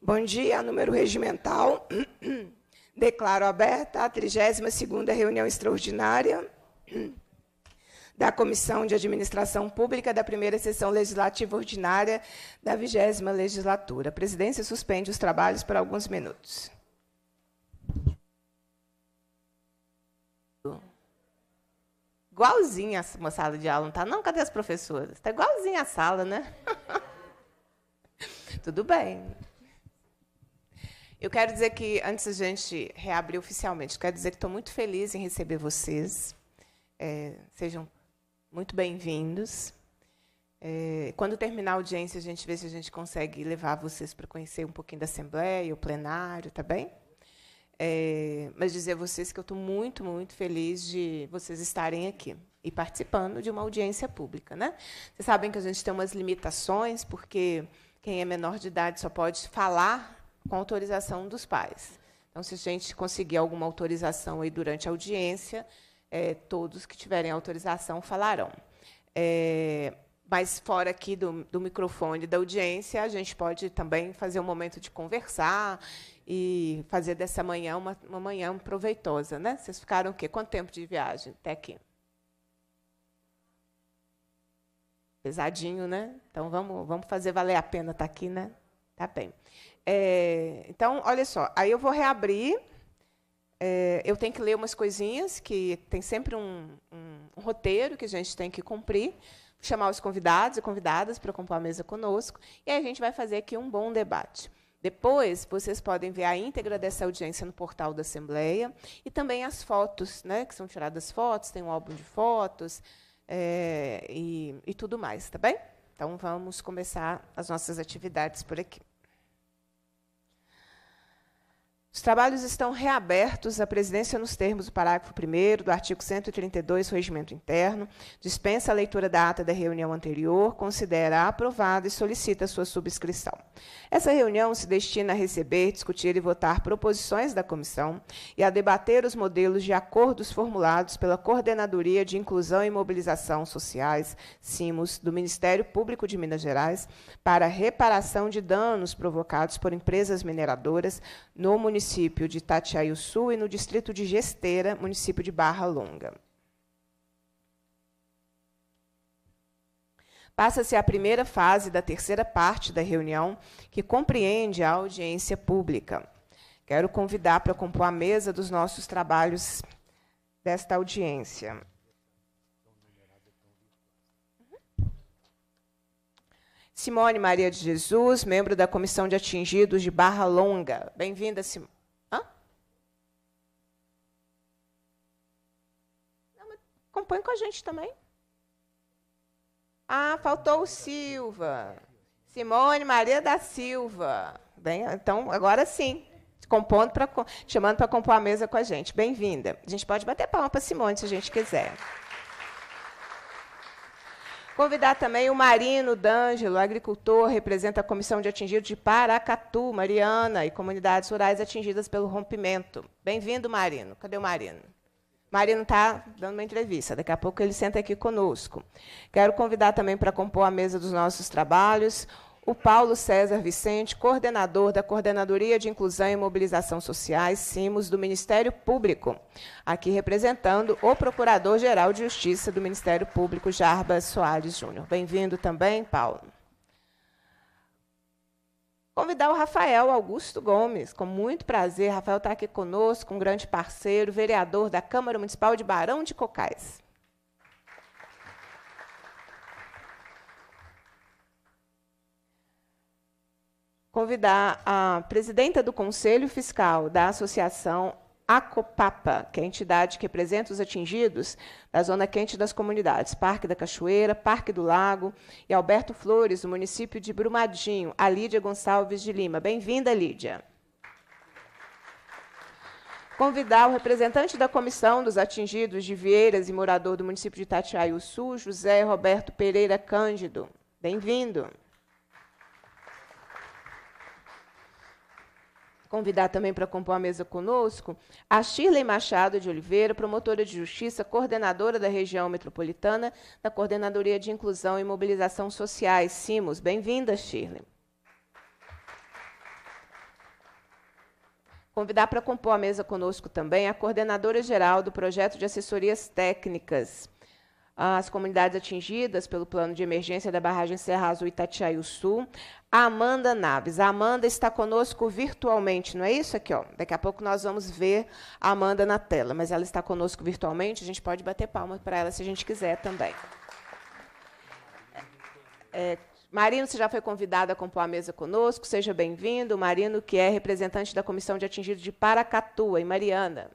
Bom dia, número regimental. Declaro aberta a 32ª reunião extraordinária da Comissão de Administração Pública da primeira sessão legislativa ordinária da 20 legislatura. A presidência suspende os trabalhos por alguns minutos. Igualzinha uma sala de aula, não está? Não, cadê as professoras? Está igualzinha a sala, né? Tudo bem. Eu quero dizer que, antes a gente reabrir oficialmente, quero dizer que estou muito feliz em receber vocês. É, sejam muito bem-vindos. É, quando terminar a audiência, a gente vê se a gente consegue levar vocês para conhecer um pouquinho da Assembleia, o plenário, tá bem? É, mas dizer a vocês que eu estou muito, muito feliz de vocês estarem aqui e participando de uma audiência pública. Né? Vocês sabem que a gente tem umas limitações, porque quem é menor de idade só pode falar com autorização dos pais. Então, se a gente conseguir alguma autorização aí durante a audiência, é, todos que tiverem autorização falarão. É, mas fora aqui do, do microfone da audiência, a gente pode também fazer um momento de conversar e fazer dessa manhã uma, uma manhã proveitosa. Né? Vocês ficaram o quê? Quanto tempo de viagem até aqui? Pesadinho, né? Então vamos, vamos fazer valer a pena estar aqui, né? Tá bem. É, então, olha só, aí eu vou reabrir. É, eu tenho que ler umas coisinhas que tem sempre um, um, um roteiro que a gente tem que cumprir chamar os convidados e convidadas para compor a mesa conosco, e aí a gente vai fazer aqui um bom debate. Depois, vocês podem ver a íntegra dessa audiência no portal da Assembleia e também as fotos, né, que são tiradas fotos, tem um álbum de fotos é, e, e tudo mais, tá bem? Então, vamos começar as nossas atividades por aqui. Os trabalhos estão reabertos à presidência nos termos do parágrafo 1 do artigo 132 do Regimento Interno, dispensa a leitura da ata da reunião anterior, considera aprovada e solicita sua subscrição. Essa reunião se destina a receber, discutir e votar proposições da comissão e a debater os modelos de acordos formulados pela Coordenadoria de Inclusão e Mobilização Sociais, CIMOS, do Ministério Público de Minas Gerais, para reparação de danos provocados por empresas mineradoras no município município de Sul e no distrito de Gesteira, município de Barra Longa. Passa-se a primeira fase da terceira parte da reunião, que compreende a audiência pública. Quero convidar para compor a mesa dos nossos trabalhos desta audiência. Simone Maria de Jesus, membro da Comissão de Atingidos de Barra Longa. Bem-vinda, Simone. Acompanhe com a gente também. Ah, faltou o Silva. Simone Maria da Silva. Bem, então, agora sim. Compondo pra, chamando para compor a mesa com a gente. Bem-vinda. A gente pode bater palma para Simone, se a gente quiser. Convidar também o Marino D'Angelo, agricultor, representa a Comissão de Atingidos de Paracatu, Mariana, e comunidades rurais atingidas pelo rompimento. Bem-vindo, Marino. Cadê o Marino? Marino está dando uma entrevista, daqui a pouco ele senta aqui conosco. Quero convidar também para compor a mesa dos nossos trabalhos o Paulo César Vicente, coordenador da Coordenadoria de Inclusão e Mobilização Sociais, CIMOS, do Ministério Público, aqui representando o Procurador-Geral de Justiça do Ministério Público, Jarbas Soares Júnior. Bem-vindo também, Paulo. Convidar o Rafael Augusto Gomes, com muito prazer. Rafael está aqui conosco, um grande parceiro, vereador da Câmara Municipal de Barão de Cocais. Convidar a presidenta do Conselho Fiscal da Associação Acopapa, que é a entidade que representa os atingidos da zona quente das comunidades, Parque da Cachoeira, Parque do Lago, e Alberto Flores, do município de Brumadinho, a Lídia Gonçalves de Lima. Bem-vinda, Lídia. Convidar o representante da Comissão dos Atingidos de Vieiras e morador do município de Itatiaia Sul, José Roberto Pereira Cândido. Bem-vindo. Convidar também para compor a mesa conosco a Shirley Machado de Oliveira, promotora de justiça, coordenadora da região metropolitana da Coordenadoria de Inclusão e Mobilização Sociais, CIMOS. Bem-vinda, Shirley. Convidar para compor a mesa conosco também a coordenadora geral do projeto de assessorias técnicas às comunidades atingidas pelo plano de emergência da barragem Serra Azul Itatiaia Sul, a Amanda Naves. A Amanda está conosco virtualmente, não é isso aqui? Ó. Daqui a pouco nós vamos ver a Amanda na tela, mas ela está conosco virtualmente, a gente pode bater palmas para ela se a gente quiser também. É, Marino, você já foi convidado a compor a mesa conosco, seja bem-vindo. Marino, que é representante da Comissão de Atingidos de Paracatu, em Mariana.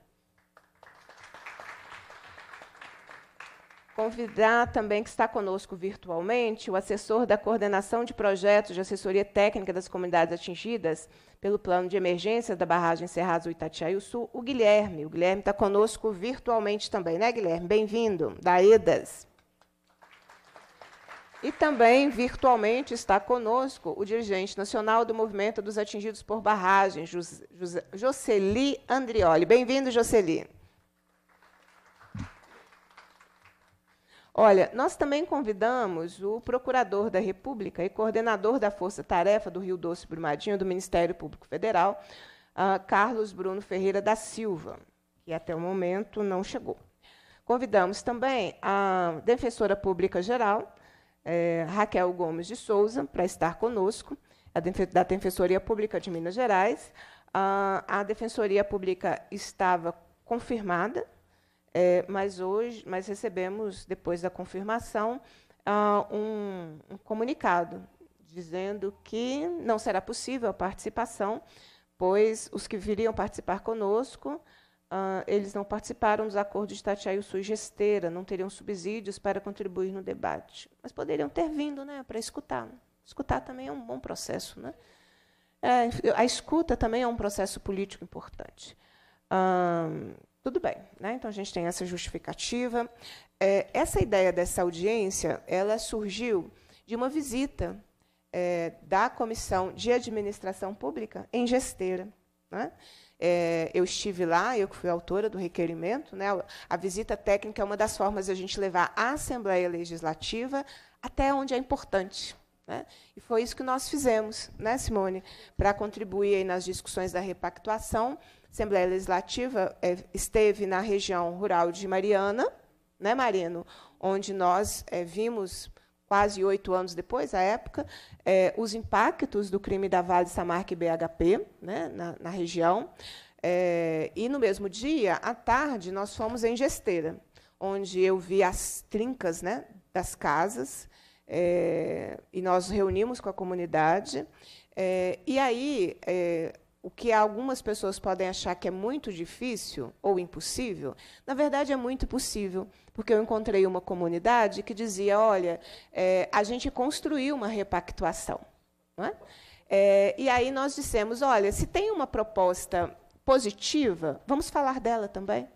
Convidar também que está conosco virtualmente o assessor da coordenação de projetos de assessoria técnica das comunidades atingidas pelo plano de emergência da barragem Cerrado Itatiaia Sul, o Guilherme. O Guilherme está conosco virtualmente também, né, Guilherme? Bem-vindo, da EDAS. E também, virtualmente, está conosco o dirigente nacional do Movimento dos Atingidos por Barragens, Joseli Andrioli. Bem-vindo, Joseli. Olha, nós também convidamos o procurador da República e coordenador da Força Tarefa do Rio Doce Brumadinho, do Ministério Público Federal, uh, Carlos Bruno Ferreira da Silva, que até o momento não chegou. Convidamos também a Defensora Pública Geral, é, Raquel Gomes de Souza para estar conosco, da Defensoria Pública de Minas Gerais. A, a Defensoria Pública estava confirmada, é, mas hoje, mas recebemos depois da confirmação uh, um, um, comunicado dizendo que não será possível a participação, pois os que viriam participar conosco Uh, eles não participaram dos acordos de Itatiaia Sul e Gesteira, não teriam subsídios para contribuir no debate. Mas poderiam ter vindo né, para escutar. Escutar também é um bom processo. Né? É, a escuta também é um processo político importante. Uh, tudo bem, né? então a gente tem essa justificativa. É, essa ideia dessa audiência ela surgiu de uma visita é, da Comissão de Administração Pública em Gesteira. Né? É, eu estive lá, eu que fui autora do requerimento. Né, a visita técnica é uma das formas de a gente levar a Assembleia Legislativa até onde é importante. Né? E foi isso que nós fizemos, né, Simone, para contribuir nas discussões da repactuação. A Assembleia Legislativa é, esteve na região rural de Mariana, né, Marino, onde nós é, vimos quase oito anos depois, à época, é, os impactos do crime da Vale Samarca e BHP né, na, na região. É, e no mesmo dia, à tarde, nós fomos em Gesteira, onde eu vi as trincas né, das casas, e nós reunimos com a comunidade. E aí, o que algumas pessoas podem achar que é muito difícil ou impossível, na verdade é muito possível, porque eu encontrei uma comunidade que dizia: olha, é, a gente construiu uma repactuação. É? É, e aí nós dissemos: olha, se tem uma proposta positiva, vamos falar dela também.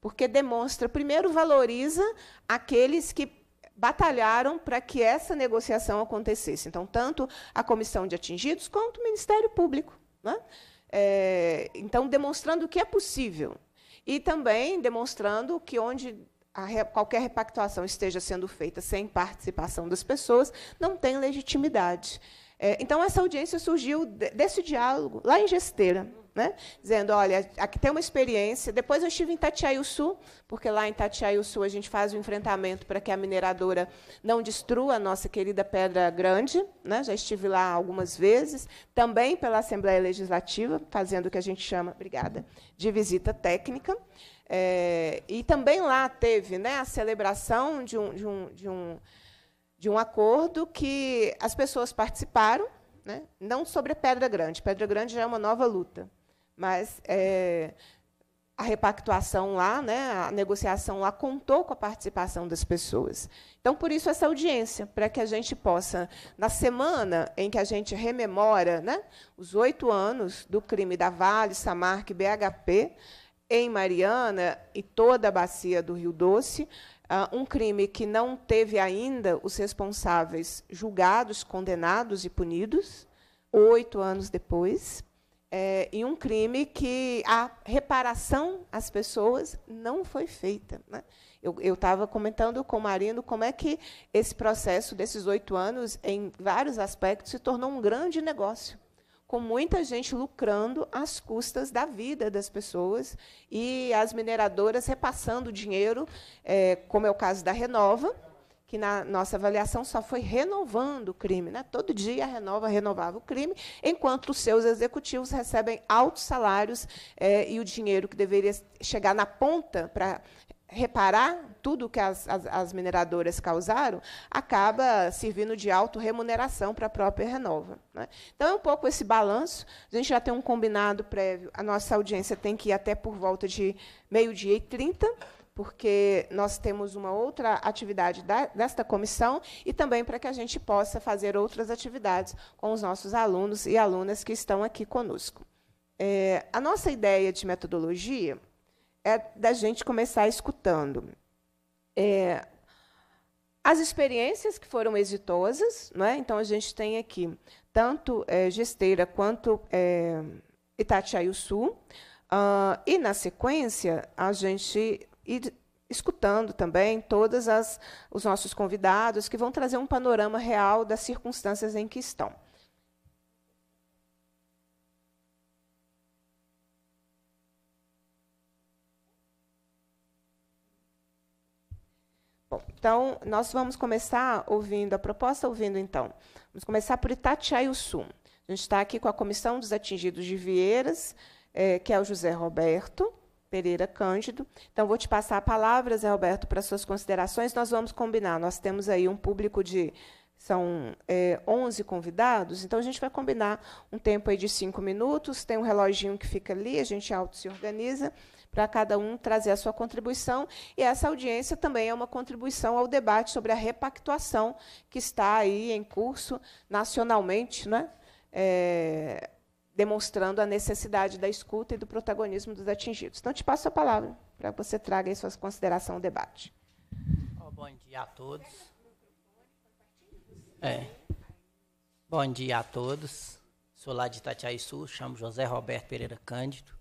Porque demonstra, primeiro, valoriza aqueles que batalharam para que essa negociação acontecesse. Então, tanto a comissão de atingidos quanto o Ministério Público. Né? É, então, demonstrando que é possível. E também demonstrando que onde a, qualquer repactuação esteja sendo feita sem participação das pessoas, não tem legitimidade. É, então, essa audiência surgiu desse diálogo, lá em Gesteira, né? dizendo, olha, aqui tem uma experiência. Depois eu estive em Sul, porque lá em Sul a gente faz o enfrentamento para que a mineradora não destrua a nossa querida Pedra Grande. Né? Já estive lá algumas vezes, também pela Assembleia Legislativa, fazendo o que a gente chama, obrigada, de visita técnica. É, e também lá teve né, a celebração de um, de um, de um de um acordo que as pessoas participaram, né? não sobre a Pedra Grande. Pedra Grande já é uma nova luta, mas é, a repactuação lá, né, a negociação lá contou com a participação das pessoas. Então, por isso essa audiência, para que a gente possa, na semana em que a gente rememora né, os oito anos do crime da Vale, Samarque, BHP, em Mariana e toda a bacia do Rio Doce, Uh, um crime que não teve ainda os responsáveis julgados, condenados e punidos, oito anos depois, é, e um crime que a reparação às pessoas não foi feita. Né? Eu estava comentando com o Marino como é que esse processo desses oito anos, em vários aspectos, se tornou um grande negócio com muita gente lucrando às custas da vida das pessoas e as mineradoras repassando dinheiro, é, como é o caso da Renova, que na nossa avaliação só foi renovando o crime. Né? Todo dia a Renova renovava o crime, enquanto os seus executivos recebem altos salários é, e o dinheiro que deveria chegar na ponta para reparar tudo que as, as, as, mineradoras causaram, acaba servindo de autorremuneração para a própria Renova. Né? Então, é um pouco esse balanço. A gente já tem um combinado prévio, a nossa audiência tem que ir até por volta de meio-dia e trinta, porque nós temos uma outra atividade da, desta comissão e também para que a gente possa fazer outras atividades com os nossos alunos e alunas que estão aqui conosco. É, a nossa ideia de metodologia é da gente começar escutando é, as experiências que foram exitosas, é? Então a gente tem aqui tanto é, Gesteira quanto é, Itatiaia-Sul, uh, e na sequência a gente ir escutando também todos os nossos convidados que vão trazer um panorama real das circunstâncias em que estão. Então, nós vamos começar ouvindo a proposta, ouvindo, então. Vamos começar por Itatiaia-Sul. A gente está aqui com a Comissão dos Atingidos de Vieiras, é, que é o José Roberto Pereira Cândido. Então, vou te passar a palavra, Zé Roberto, para suas considerações. Nós vamos combinar. Nós temos aí um público de são é, 11 convidados, então a gente vai combinar um tempo aí de cinco minutos, tem um reloginho que fica ali, a gente auto se organiza para cada um trazer a sua contribuição. E essa audiência também é uma contribuição ao debate sobre a repactuação que está aí em curso nacionalmente, né? É, demonstrando a necessidade da escuta e do protagonismo dos atingidos. Então, te passo a palavra para que você traga suas considerações ao debate. Bom dia a todos. É. Bom dia a todos. Sou lá de Itatiaia-Sul, chamo José Roberto Pereira Cândido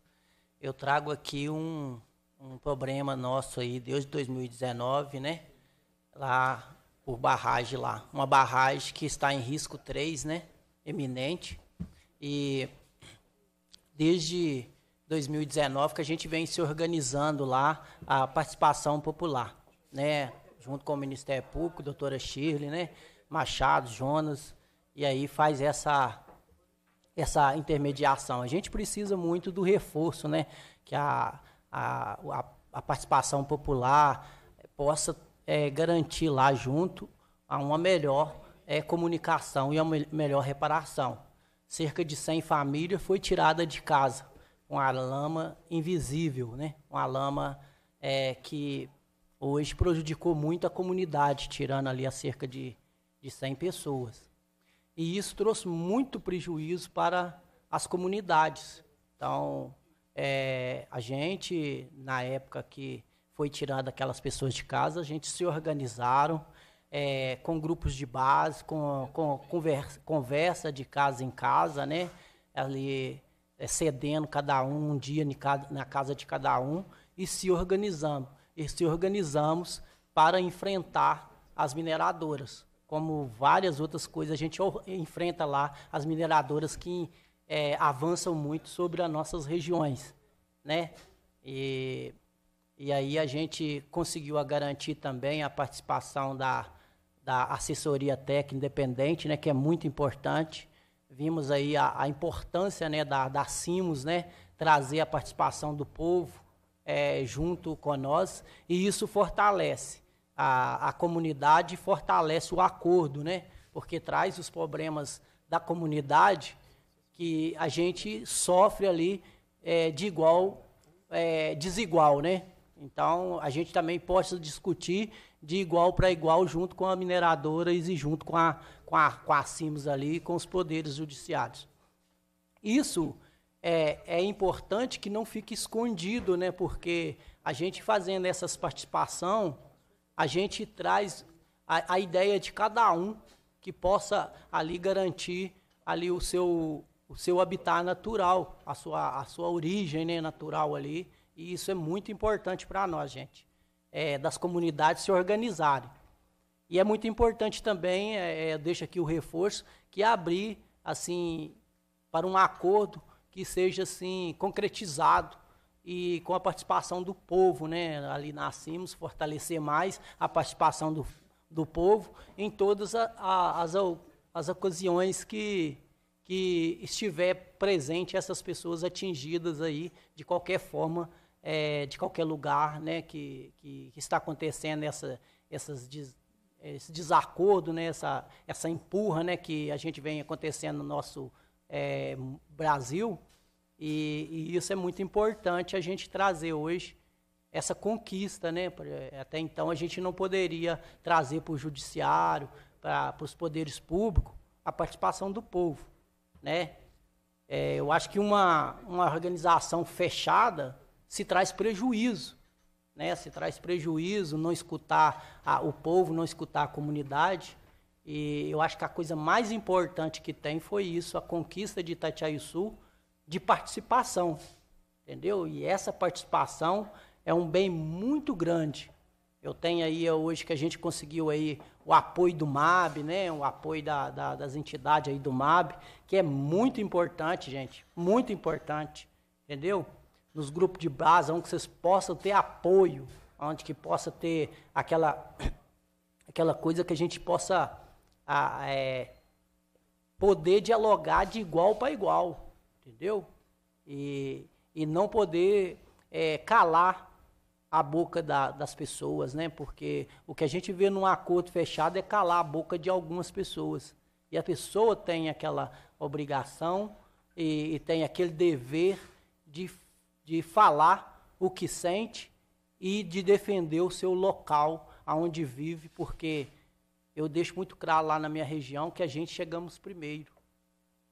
eu trago aqui um, um problema nosso aí desde 2019, né? Lá por barragem lá. Uma barragem que está em risco 3, né? Eminente. E desde 2019 que a gente vem se organizando lá a participação popular, né? Junto com o Ministério Público, doutora Shirley, né? Machado, Jonas, e aí faz essa essa intermediação. A gente precisa muito do reforço, né? Que a, a, a, a participação popular possa é, garantir lá junto a uma melhor é, comunicação e uma melhor reparação. Cerca de 100 famílias foi tirada de casa com a lama invisível, né? Uma lama é, que hoje prejudicou muito a comunidade, tirando ali a cerca de, de 100 pessoas. E isso trouxe muito prejuízo para as comunidades. Então, é, a gente, na época que foi tirada aquelas pessoas de casa, a gente se organizaram é, com grupos de base, com, com conversa, conversa, de casa em casa, né? Ali é, cedendo cada um um dia na casa de cada um e se organizando. E se organizamos para enfrentar as mineradoras como várias outras coisas, a gente enfrenta lá as mineradoras que é, avançam muito sobre as nossas regiões, né? E, e aí a gente conseguiu a garantir também a participação da, da assessoria técnica independente, né? Que é muito importante. Vimos aí a, a importância, né? Da, da CIMOS, né? Trazer a participação do povo é, junto com nós e isso fortalece a, a comunidade fortalece o acordo, né? Porque traz os problemas da comunidade que a gente sofre ali é, de igual, é, desigual, né? Então, a gente também pode discutir de igual para igual junto com a mineradora e junto com a, com a, com a CIMS ali, com os poderes judiciários. Isso é, é importante que não fique escondido, né? Porque a gente fazendo essas participação a gente traz a, a ideia de cada um que possa ali garantir ali o seu o seu habitat natural, a sua, a sua origem né, natural ali. E isso é muito importante para nós, gente, é, das comunidades se organizarem. E é muito importante também, é, é, deixa aqui o reforço, que abrir, assim, para um acordo que seja assim concretizado e com a participação do povo, né? Ali nascemos fortalecer mais a participação do, do povo em todas a, a, as, as ocasiões que, que estiver presente essas pessoas atingidas aí de qualquer forma, é, de qualquer lugar, né? Que, que, que está acontecendo essa, essas des, esse desacordo, né? Essa, essa empurra, né? Que a gente vem acontecendo no nosso é, Brasil. E, e, isso é muito importante a gente trazer hoje essa conquista, né? Até então a gente não poderia trazer para o judiciário, para os poderes públicos, a participação do povo, né? É, eu acho que uma, uma organização fechada se traz prejuízo, né? Se traz prejuízo não escutar a, o povo, não escutar a comunidade. E eu acho que a coisa mais importante que tem foi isso, a conquista de Itatiaia-Sul, de participação, entendeu? E essa participação é um bem muito grande. Eu tenho aí hoje que a gente conseguiu aí o apoio do MAB, né? O apoio da, da, das entidades aí do MAB, que é muito importante, gente, muito importante, entendeu? Nos grupos de base, onde vocês possam ter apoio, onde que possa ter aquela aquela coisa que a gente possa a, é, poder dialogar de igual para igual, entendeu? E, e não poder é, calar a boca da, das pessoas, né? Porque o que a gente vê num acordo fechado é calar a boca de algumas pessoas. E a pessoa tem aquela obrigação e, e tem aquele dever de, de falar o que sente e de defender o seu local aonde vive, porque eu deixo muito claro lá na minha região que a gente chegamos primeiro.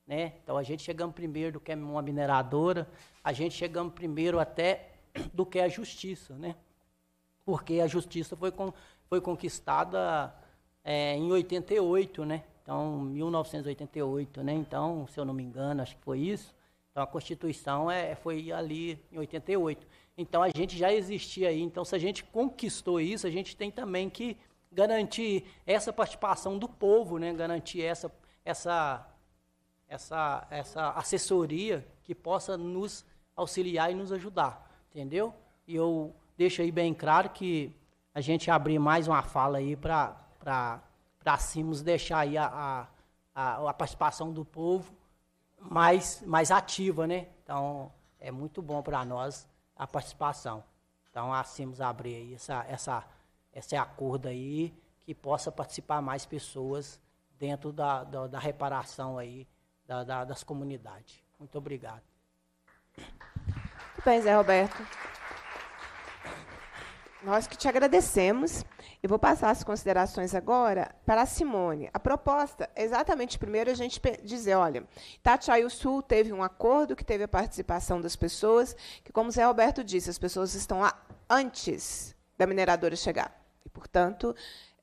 Né? Então a gente chegamos primeiro do que uma mineradora, a gente chegamos primeiro até do que a justiça, né? Porque a justiça foi, com, foi conquistada é, em 88, né? Então, 1988, né? Então, se eu não me engano, acho que foi isso. Então, a Constituição é, foi ali em 88. Então, a gente já existia aí. Então, se a gente conquistou isso, a gente tem também que garantir essa participação do povo, né? garantir essa, essa, essa, essa assessoria que possa nos auxiliar e nos ajudar, entendeu? E eu deixo aí bem claro que a gente abrir mais uma fala aí para Simos deixar aí a, a, a, participação do povo mais, mais ativa, né? Então, é muito bom para nós a participação. Então, a Simos abrir aí essa, essa esse acordo aí, que possa participar mais pessoas dentro da, da, da reparação aí da, da, das comunidades. Muito obrigado. Muito bem, Zé Roberto. Nós que te agradecemos. Eu vou passar as considerações agora para a Simone. A proposta é exatamente primeiro a gente dizer, olha, Itatiaio Sul teve um acordo que teve a participação das pessoas, que como Zé Roberto disse, as pessoas estão lá antes da mineradora chegar. E, portanto,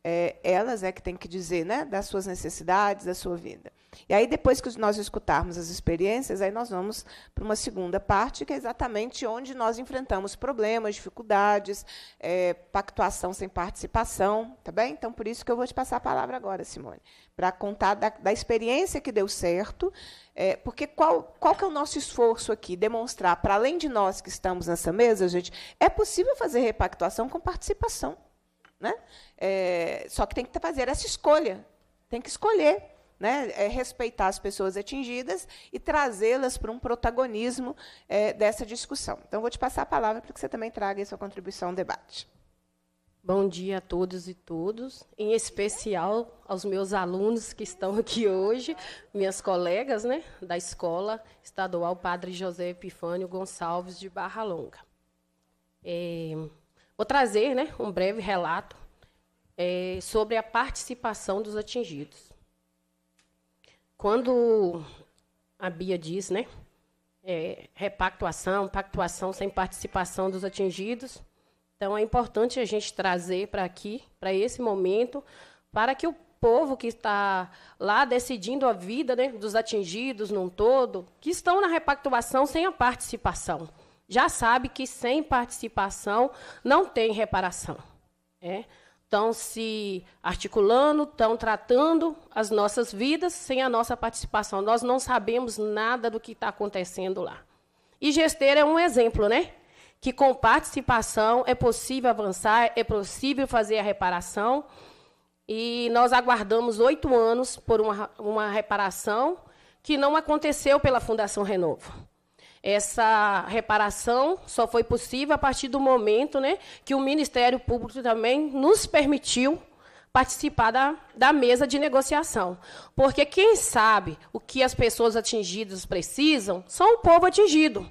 é, elas é que têm que dizer né, das suas necessidades, da sua vida. E aí, depois que nós escutarmos as experiências, aí nós vamos para uma segunda parte, que é exatamente onde nós enfrentamos problemas, dificuldades, é, pactuação sem participação, tá bem? Então, por isso que eu vou te passar a palavra agora, Simone, para contar da, da, experiência que deu certo, é, porque qual, qual que é o nosso esforço aqui? Demonstrar, para além de nós que estamos nessa mesa, gente, é possível fazer repactuação com participação. Né? É, só que tem que fazer essa escolha, tem que escolher, né? É respeitar as pessoas atingidas e trazê-las para um protagonismo é, dessa discussão. Então, vou te passar a palavra para que você também traga a sua contribuição ao debate. Bom dia a todos e todos, em especial aos meus alunos que estão aqui hoje, minhas colegas né, da Escola Estadual Padre José Epifânio Gonçalves de Barra Longa. É, Vou trazer né, um breve relato é, sobre a participação dos atingidos. Quando a Bia diz, né, é, repactuação, pactuação sem participação dos atingidos, então é importante a gente trazer para aqui, para esse momento, para que o povo que está lá decidindo a vida né, dos atingidos num todo, que estão na repactuação sem a participação já sabe que sem participação não tem reparação. É? Estão se articulando, estão tratando as nossas vidas sem a nossa participação. Nós não sabemos nada do que está acontecendo lá. E Gesteira é um exemplo, né? Que com participação é possível avançar, é possível fazer a reparação. E nós aguardamos oito anos por uma, uma reparação que não aconteceu pela Fundação Renovo. Essa reparação só foi possível a partir do momento né, que o Ministério Público também nos permitiu participar da, da mesa de negociação. Porque quem sabe o que as pessoas atingidas precisam são o povo atingido.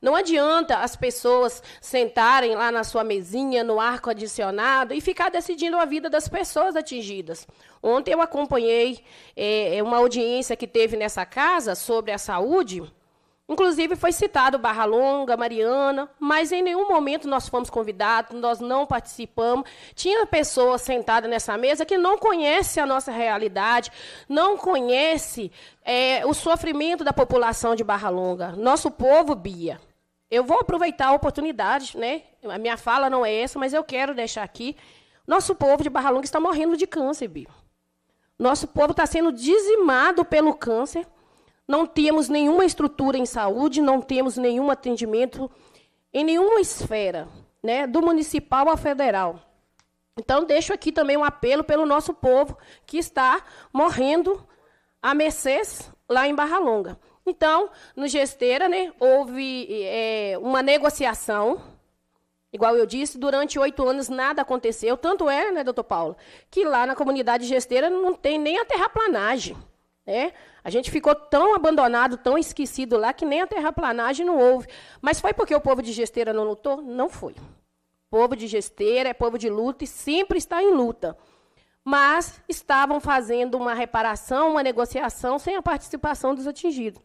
Não adianta as pessoas sentarem lá na sua mesinha, no arco adicionado, e ficar decidindo a vida das pessoas atingidas. Ontem eu acompanhei é, uma audiência que teve nessa casa sobre a saúde, Inclusive, foi citado Barra Longa, Mariana, mas em nenhum momento nós fomos convidados, nós não participamos. Tinha pessoas sentadas nessa mesa que não conhecem a nossa realidade, não conhece é, o sofrimento da população de Barra Longa. Nosso povo, Bia. Eu vou aproveitar a oportunidade, né? A minha fala não é essa, mas eu quero deixar aqui. Nosso povo de Barra Longa está morrendo de câncer, Bia. Nosso povo está sendo dizimado pelo câncer não temos nenhuma estrutura em saúde, não temos nenhum atendimento em nenhuma esfera, né, do municipal ao federal. Então, deixo aqui também um apelo pelo nosso povo que está morrendo a mercês lá em Barra Longa. Então, no Gesteira, né, houve é, uma negociação, igual eu disse, durante oito anos nada aconteceu. Tanto é, né, doutor Paulo, que lá na comunidade Gesteira não tem nem a terraplanagem. Né? A gente ficou tão abandonado, tão esquecido lá, que nem a terraplanagem não houve. Mas foi porque o povo de Gesteira não lutou? Não foi. Povo de Gesteira é povo de luta e sempre está em luta. Mas estavam fazendo uma reparação, uma negociação, sem a participação dos atingidos.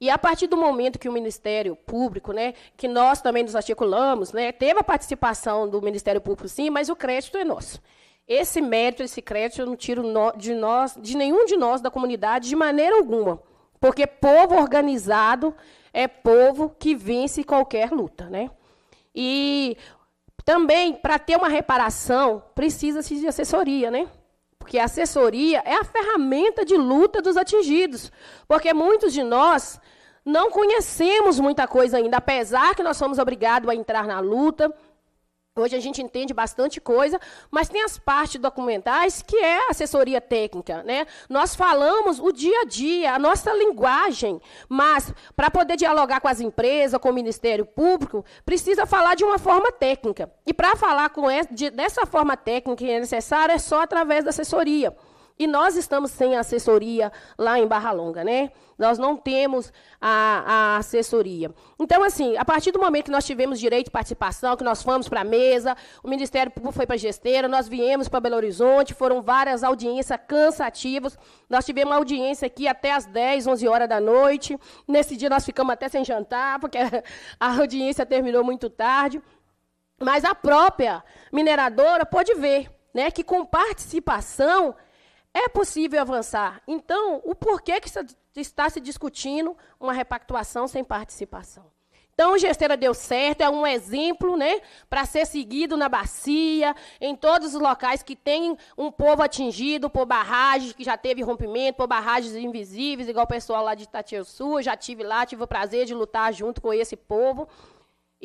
E a partir do momento que o Ministério Público, né, que nós também nos articulamos, né, teve a participação do Ministério Público, sim, mas o crédito é nosso. Esse mérito, esse crédito, eu não tiro de nós, de nenhum de nós da comunidade, de maneira alguma. Porque povo organizado é povo que vence qualquer luta. Né? E também, para ter uma reparação, precisa-se de assessoria, né? Porque a assessoria é a ferramenta de luta dos atingidos. Porque muitos de nós não conhecemos muita coisa ainda, apesar que nós somos obrigados a entrar na luta, Hoje a gente entende bastante coisa, mas tem as partes documentais que é assessoria técnica. Né? Nós falamos o dia a dia, a nossa linguagem, mas para poder dialogar com as empresas, com o Ministério Público, precisa falar de uma forma técnica. E para falar com essa, de, dessa forma técnica que é necessária, é só através da assessoria. E nós estamos sem assessoria lá em Barra Longa, né? Nós não temos a, a, assessoria. Então, assim, a partir do momento que nós tivemos direito de participação, que nós fomos para a mesa, o Ministério Público foi para a gesteira, nós viemos para Belo Horizonte, foram várias audiências cansativas. Nós tivemos uma audiência aqui até às 10, 11 horas da noite. Nesse dia nós ficamos até sem jantar, porque a audiência terminou muito tarde. Mas a própria mineradora pode ver né, que com participação é possível avançar. Então, o porquê que está se discutindo uma repactuação sem participação? Então, Gesteira deu certo, é um exemplo né, para ser seguido na bacia, em todos os locais que tem um povo atingido por barragens, que já teve rompimento, por barragens invisíveis, igual o pessoal lá de Itatiaçu, já tive lá, tive o prazer de lutar junto com esse povo.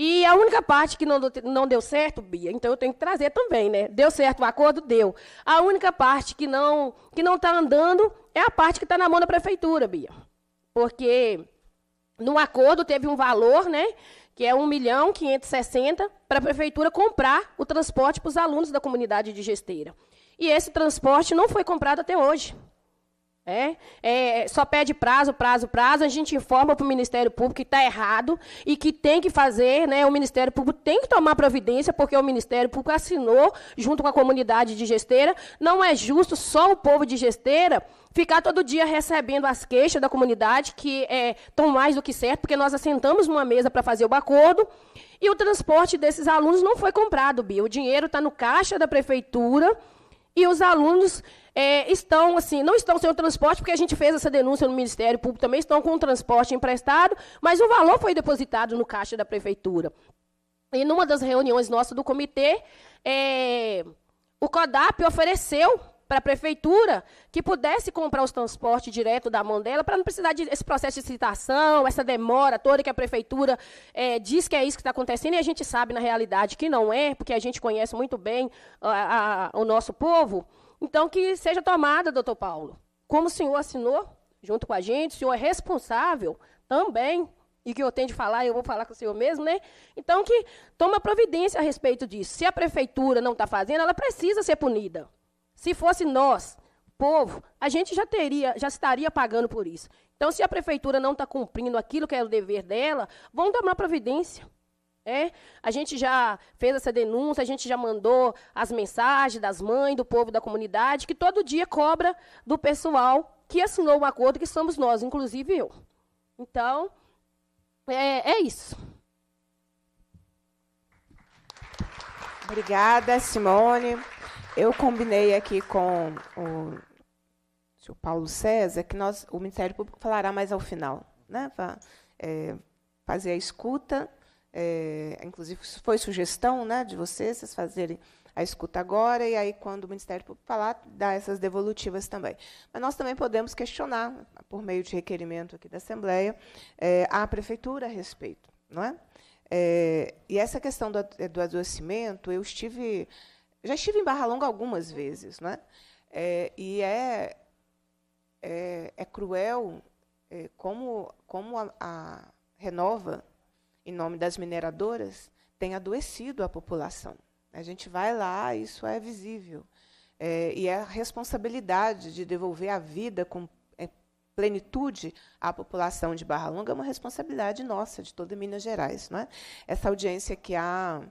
E a única parte que não, não deu certo, Bia, então eu tenho que trazer também, né? Deu certo o acordo? Deu. A única parte que não que não está andando é a parte que está na mão da prefeitura, Bia. Porque no acordo teve um valor, né? Que é 1 milhão 560 para a prefeitura comprar o transporte para os alunos da comunidade de gesteira. E esse transporte não foi comprado até hoje. É, é, só pede prazo, prazo, prazo. A gente informa para o Ministério Público que está errado e que tem que fazer, né, o Ministério Público tem que tomar providência, porque o Ministério Público assinou junto com a comunidade de gesteira. Não é justo só o povo de gesteira ficar todo dia recebendo as queixas da comunidade, que estão é, mais do que certo, porque nós assentamos numa mesa para fazer o acordo, e o transporte desses alunos não foi comprado, Bia. O dinheiro está no caixa da prefeitura e os alunos é, estão, assim, não estão sem o transporte, porque a gente fez essa denúncia no Ministério Público, também estão com o transporte emprestado, mas o valor foi depositado no caixa da prefeitura. E numa das reuniões nossas do comitê, é, o CODAP ofereceu para a prefeitura que pudesse comprar os transportes direto da mão dela, para não precisar desse processo de citação, essa demora toda que a prefeitura é, diz que é isso que está acontecendo, e a gente sabe na realidade que não é, porque a gente conhece muito bem a, a, o nosso povo. Então, que seja tomada, doutor Paulo. Como o senhor assinou junto com a gente, o senhor é responsável também e que eu tenho de falar, eu vou falar com o senhor mesmo, né? Então, que toma providência a respeito disso. Se a prefeitura não está fazendo, ela precisa ser punida. Se fosse nós, povo, a gente já teria, já estaria pagando por isso. Então, se a prefeitura não está cumprindo aquilo que é o dever dela, vão tomar providência. É, a gente já fez essa denúncia, a gente já mandou as mensagens das mães, do povo da comunidade, que todo dia cobra do pessoal que assinou o acordo, que somos nós, inclusive eu. Então, é, é isso. Obrigada, Simone. Eu combinei aqui com o, o Paulo César que nós, o Ministério Público falará mais ao final, né? Para é, fazer a escuta. É, inclusive, foi sugestão né, de vocês, vocês fazerem a escuta agora, e aí, quando o Ministério Público falar, dar essas devolutivas também. Mas nós também podemos questionar, por meio de requerimento aqui da Assembleia, é, a Prefeitura a respeito. Não é? é e essa questão do, do adoecimento, eu estive já estive em Barra Longa algumas vezes, né? É, e é, é, é cruel é, como, como a, a, Renova, em nome das mineradoras, tem adoecido a população. A gente vai lá, isso é visível. É, e é a responsabilidade de devolver a vida com é, plenitude à população de Barra Longa é uma responsabilidade nossa, de toda Minas Gerais. Não é? Essa audiência que a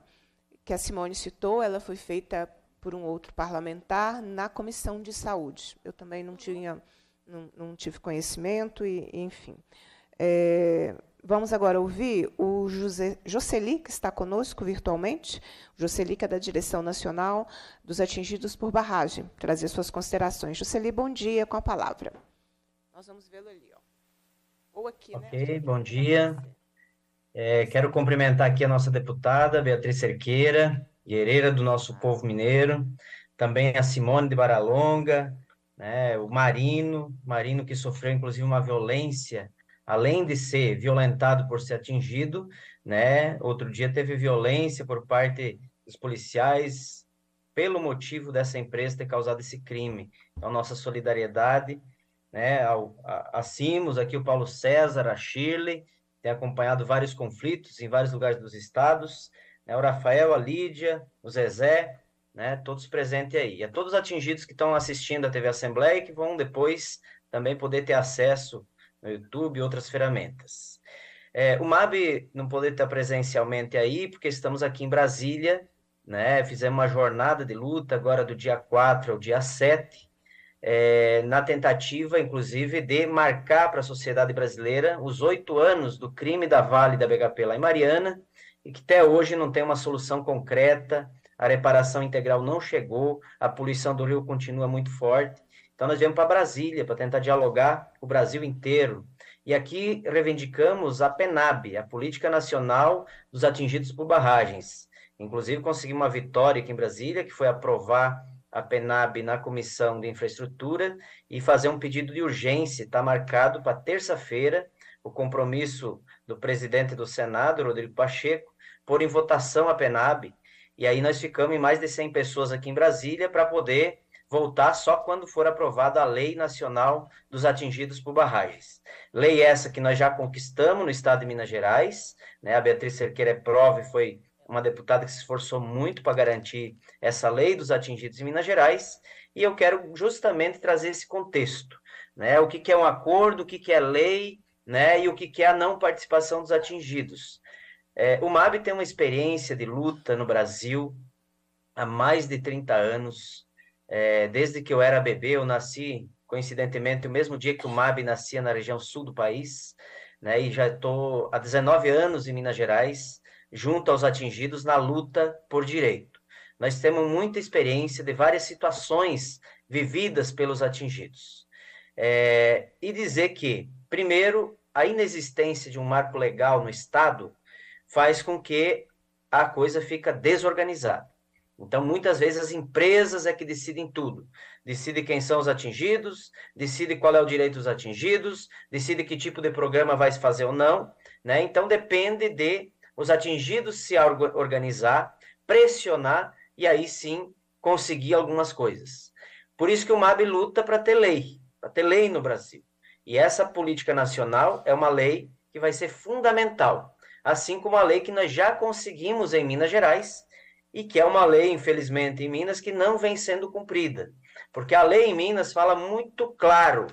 que a Simone citou, ela foi feita por um outro parlamentar na Comissão de Saúde. Eu também não tinha, não, não tive conhecimento e, enfim. É, vamos agora ouvir o José, Jocely, que está conosco virtualmente. Jocely, que é da Direção Nacional dos Atingidos por Barragem, trazer suas considerações. Jocely, bom dia, com a palavra. Nós vamos vê-lo ali. Ó. Ou aqui, né? Ok, bom dia. É, quero cumprimentar aqui a nossa deputada Beatriz Cerqueira, guerreira do nosso povo mineiro, também a Simone de Baralonga, né, o Marino, Marino que sofreu inclusive uma violência, além de ser violentado por ser atingido, né, outro dia teve violência por parte dos policiais pelo motivo dessa empresa ter causado esse crime. Então, nossa solidariedade, né, ao, a, a aqui o Paulo César, a Shirley, tem acompanhado vários conflitos em vários lugares dos estados, né? o Rafael, a Lídia, o Zezé, né? todos presentes aí. E a todos os atingidos que estão assistindo a TV Assembleia e que vão depois também poder ter acesso no YouTube e outras ferramentas. É, o MAB não poder estar presencialmente aí, porque estamos aqui em Brasília, né? Fizemos uma jornada de luta agora do dia 4 ao dia 7, é, na tentativa, inclusive, de marcar para a sociedade brasileira os oito anos do crime da Vale da BHP lá em Mariana, e que até hoje não tem uma solução concreta, a reparação integral não chegou, a poluição do rio continua muito forte. Então, nós viemos para Brasília para tentar dialogar o Brasil inteiro. E aqui reivindicamos a PENAB, a Política Nacional dos Atingidos por Barragens. Inclusive, conseguimos uma vitória aqui em Brasília, que foi aprovar a PENAB na Comissão de Infraestrutura e fazer um pedido de urgência. Está marcado para terça-feira o compromisso do presidente do Senado, Rodrigo Pacheco, por em votação a PENAB. E aí nós ficamos em mais de 100 pessoas aqui em Brasília para poder voltar só quando for aprovada a Lei Nacional dos Atingidos por Barragens. Lei essa que nós já conquistamos no estado de Minas Gerais, né? A Beatriz Cerqueira é prova e foi uma deputada que se esforçou muito para garantir essa lei dos atingidos em Minas Gerais, e eu quero justamente trazer esse contexto, né? O que, que é um acordo, o que, que é lei, né? E o que, que é a não participação dos atingidos. É, o MAB tem uma experiência de luta no Brasil há mais de 30 anos. É, desde que eu era bebê, eu nasci, coincidentemente, o mesmo dia que o MAB nascia na região sul do país, né? E já estou há 19 anos em Minas Gerais junto aos atingidos na luta por direito. Nós temos muita experiência de várias situações vividas pelos atingidos. É, e dizer que, primeiro, a inexistência de um marco legal no Estado faz com que a coisa fica desorganizada. Então, muitas vezes, as empresas é que decidem tudo. Decide quem são os atingidos, decide qual é o direito dos atingidos, decide que tipo de programa vai se fazer ou não. Né? Então, depende de os atingidos se organizar, pressionar e aí sim conseguir algumas coisas. Por isso que o MAB luta para ter lei, para ter lei no Brasil. E essa política nacional é uma lei que vai ser fundamental, assim como a lei que nós já conseguimos em Minas Gerais, e que é uma lei, infelizmente, em Minas, que não vem sendo cumprida. Porque a lei em Minas fala muito claro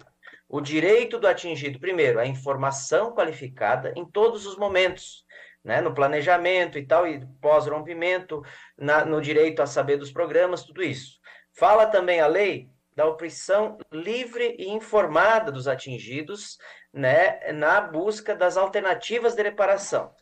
o direito do atingido, primeiro, a informação qualificada em todos os momentos, né, no planejamento e tal, e pós-rompimento, no direito a saber dos programas, tudo isso. Fala também a lei da opção livre e informada dos atingidos, né, na busca das alternativas de reparação.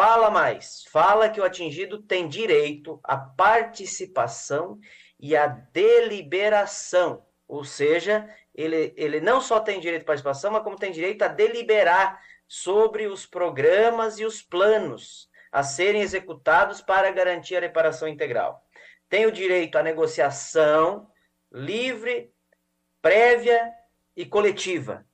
Fala mais, fala que o atingido tem direito à participação e à deliberação, ou seja, ele, ele não só tem direito à participação, mas como tem direito a deliberar sobre os programas e os planos a serem executados para garantir a reparação integral. Tem o direito à negociação livre, prévia e coletiva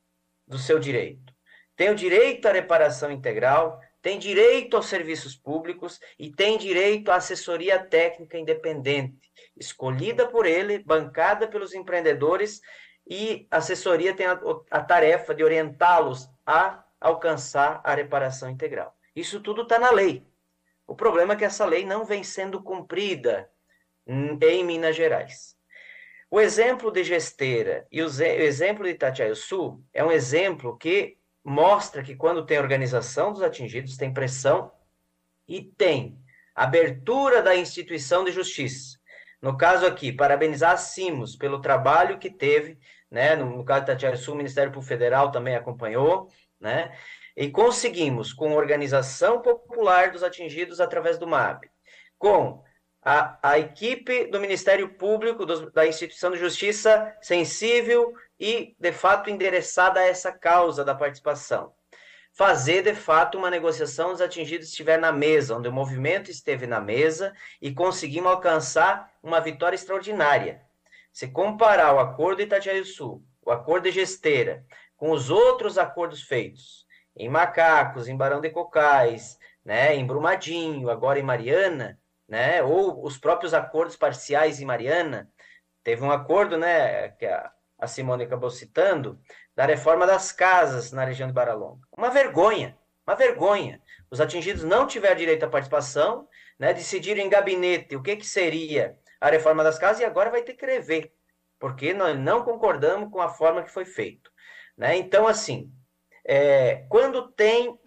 do seu direito. Tem o direito à reparação integral, tem direito aos serviços públicos e tem direito à assessoria técnica independente, escolhida por ele, bancada pelos empreendedores, e a assessoria tem a, a tarefa de orientá-los a alcançar a reparação integral. Isso tudo está na lei. O problema é que essa lei não vem sendo cumprida em Minas Gerais. O exemplo de Gesteira e o exemplo de Itatiaia Sul é um exemplo que mostra que quando tem organização dos atingidos, tem pressão e tem abertura da instituição de justiça. No caso aqui, parabenizar a Simos pelo trabalho que teve, né? No, no caso de Tatiana Sul, o Ministério Público Federal também acompanhou, né? E conseguimos, com organização popular dos atingidos através do MAB, com a, a equipe do Ministério Público, do, da Instituição de Justiça sensível e, de fato, endereçada a essa causa da participação. Fazer, de fato, uma negociação dos atingidos estiver na mesa, onde o movimento esteve na mesa e conseguimos alcançar uma vitória extraordinária. Se comparar o acordo Itatiaia Sul, o acordo de Gesteira, com os outros acordos feitos em Macacos, em Barão de Cocais, né, em Brumadinho, agora em Mariana, né, ou os próprios acordos parciais em Mariana, teve um acordo, né, que a, a Simone acabou citando, da reforma das casas na região de Baralonga. Uma vergonha, uma vergonha. Os atingidos não tiveram direito à participação, né, decidiram em gabinete o que, que seria a reforma das casas e agora vai ter que rever, porque nós não concordamos com a forma que foi feito. Né? Então, assim, é, quando tem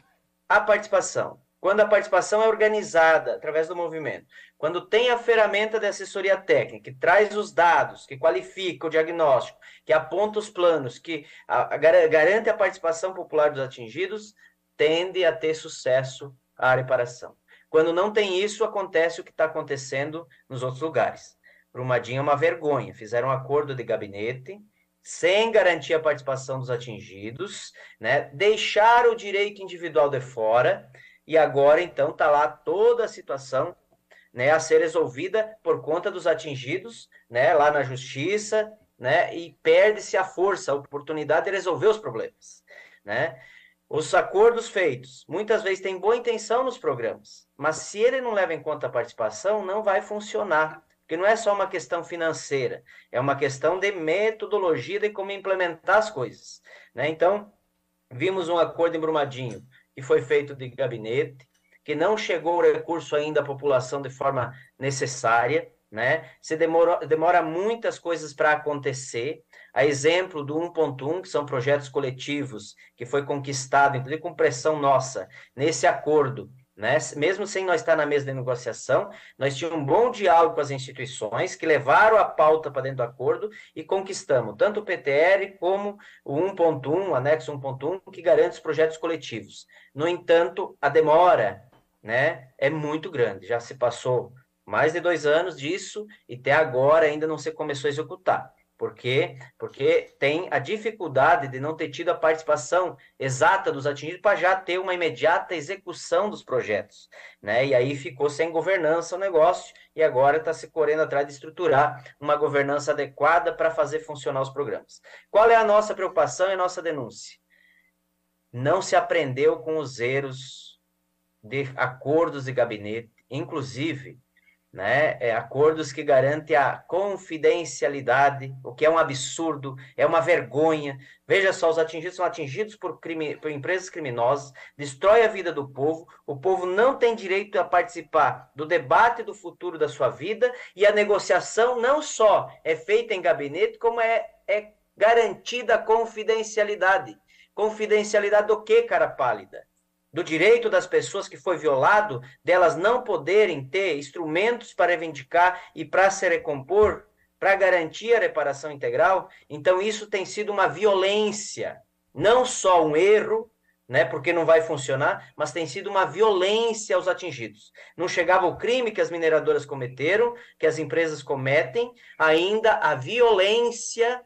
a participação, quando a participação é organizada através do movimento, quando tem a ferramenta de assessoria técnica, que traz os dados, que qualifica o diagnóstico, que aponta os planos, que a, a, garante a participação popular dos atingidos, tende a ter sucesso a reparação. Quando não tem isso, acontece o que está acontecendo nos outros lugares. Brumadinho é uma vergonha. Fizeram um acordo de gabinete, sem garantir a participação dos atingidos, né? deixar o direito individual de fora e agora, então, está lá toda a situação né, a ser resolvida por conta dos atingidos, né, lá na justiça, né, e perde-se a força, a oportunidade de resolver os problemas, né? Os acordos feitos, muitas vezes têm boa intenção nos programas, mas se ele não leva em conta a participação, não vai funcionar, porque não é só uma questão financeira, é uma questão de metodologia de como implementar as coisas, né? Então, vimos um acordo em Brumadinho, que foi feito de gabinete, que não chegou o recurso ainda à população de forma necessária, né? Se demora, demora muitas coisas para acontecer. A exemplo do 1.1, que são projetos coletivos, que foi conquistado, inclusive com pressão nossa, nesse acordo, né? Mesmo sem nós estar na mesa de negociação, nós tínhamos um bom diálogo com as instituições que levaram a pauta para dentro do acordo e conquistamos tanto o PTR como o 1.1, o anexo 1.1, que garante os projetos coletivos. No entanto, a demora né, é muito grande. Já se passou mais de dois anos disso e até agora ainda não se começou a executar. Por quê? Porque tem a dificuldade de não ter tido a participação exata dos atingidos para já ter uma imediata execução dos projetos. Né? E aí ficou sem governança o negócio e agora está se correndo atrás de estruturar uma governança adequada para fazer funcionar os programas. Qual é a nossa preocupação e a nossa denúncia? Não se aprendeu com os erros de acordos de gabinete, inclusive né? É, acordos que garantem a confidencialidade, o que é um absurdo, é uma vergonha. Veja só, os atingidos são atingidos por, crime, por empresas criminosas, destrói a vida do povo, o povo não tem direito a participar do debate do futuro da sua vida, e a negociação não só é feita em gabinete, como é, é garantida a confidencialidade. Confidencialidade do que, cara pálida? Do direito das pessoas que foi violado, delas não poderem ter instrumentos para reivindicar e para se recompor, para garantir a reparação integral. Então, isso tem sido uma violência, não só um erro, né, porque não vai funcionar, mas tem sido uma violência aos atingidos. Não chegava o crime que as mineradoras cometeram, que as empresas cometem, ainda a violência,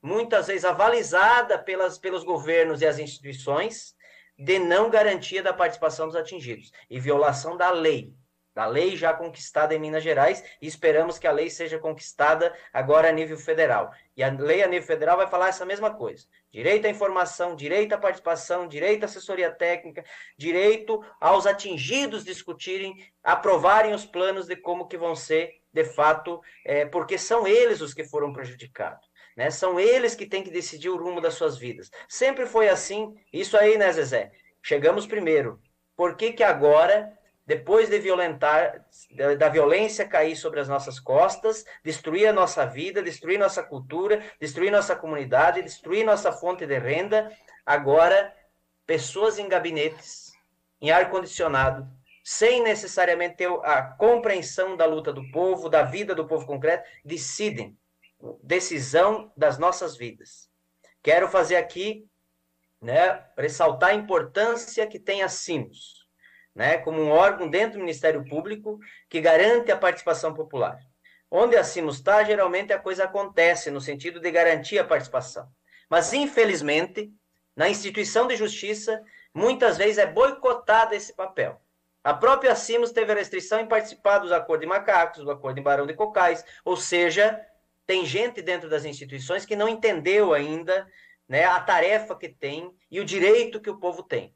muitas vezes avalizada pelas, pelos governos e as instituições, de não garantia da participação dos atingidos e violação da lei, da lei já conquistada em Minas Gerais, e esperamos que a lei seja conquistada agora a nível federal. E a lei a nível federal vai falar essa mesma coisa: direito à informação, direito à participação, direito à assessoria técnica, direito aos atingidos discutirem, aprovarem os planos de como que vão ser de fato, é, porque são eles os que foram prejudicados. Né? São eles que têm que decidir o rumo das suas vidas. Sempre foi assim. Isso aí, né, Zezé? Chegamos primeiro. Por que, que agora, depois de violentar, da violência cair sobre as nossas costas, destruir a nossa vida, destruir nossa cultura, destruir nossa comunidade, destruir nossa fonte de renda, agora pessoas em gabinetes, em ar-condicionado, sem necessariamente ter a compreensão da luta do povo, da vida do povo concreto, decidem decisão das nossas vidas. Quero fazer aqui, né, ressaltar a importância que tem a CIMOS, né, como um órgão dentro do Ministério Público que garante a participação popular. Onde a CIMOS está, geralmente a coisa acontece no sentido de garantir a participação. Mas, infelizmente, na instituição de justiça, muitas vezes é boicotado esse papel. A própria CIMOS teve a restrição em participar dos acordos de macacos, do acordo de Barão de Cocais, ou seja, tem gente dentro das instituições que não entendeu ainda né, a tarefa que tem e o direito que o povo tem.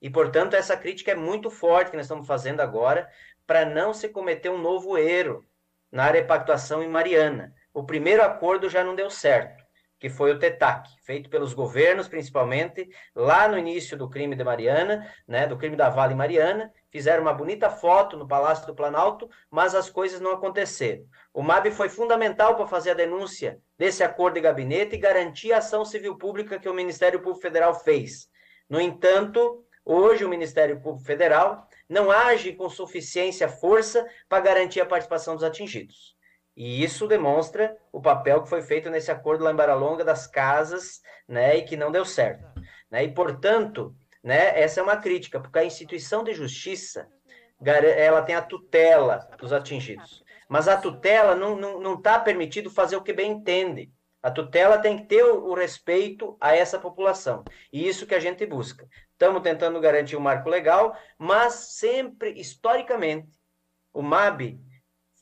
E, portanto, essa crítica é muito forte que nós estamos fazendo agora para não se cometer um novo erro na área de pactuação em Mariana. O primeiro acordo já não deu certo que foi o TETAC, feito pelos governos, principalmente, lá no início do crime de Mariana, né, do crime da Vale Mariana, fizeram uma bonita foto no Palácio do Planalto, mas as coisas não aconteceram. O MAB foi fundamental para fazer a denúncia desse acordo de gabinete e garantir a ação civil pública que o Ministério Público Federal fez. No entanto, hoje o Ministério Público Federal não age com suficiência força para garantir a participação dos atingidos. E isso demonstra o papel que foi feito nesse acordo lá em Baralonga das casas, né, e que não deu certo. Né? E, portanto, né, essa é uma crítica, porque a instituição de justiça, ela tem a tutela dos atingidos. Mas a tutela não está não, não tá permitido fazer o que bem entende. A tutela tem que ter o, o respeito a essa população. E isso que a gente busca. Estamos tentando garantir o um marco legal, mas sempre, historicamente, o MAB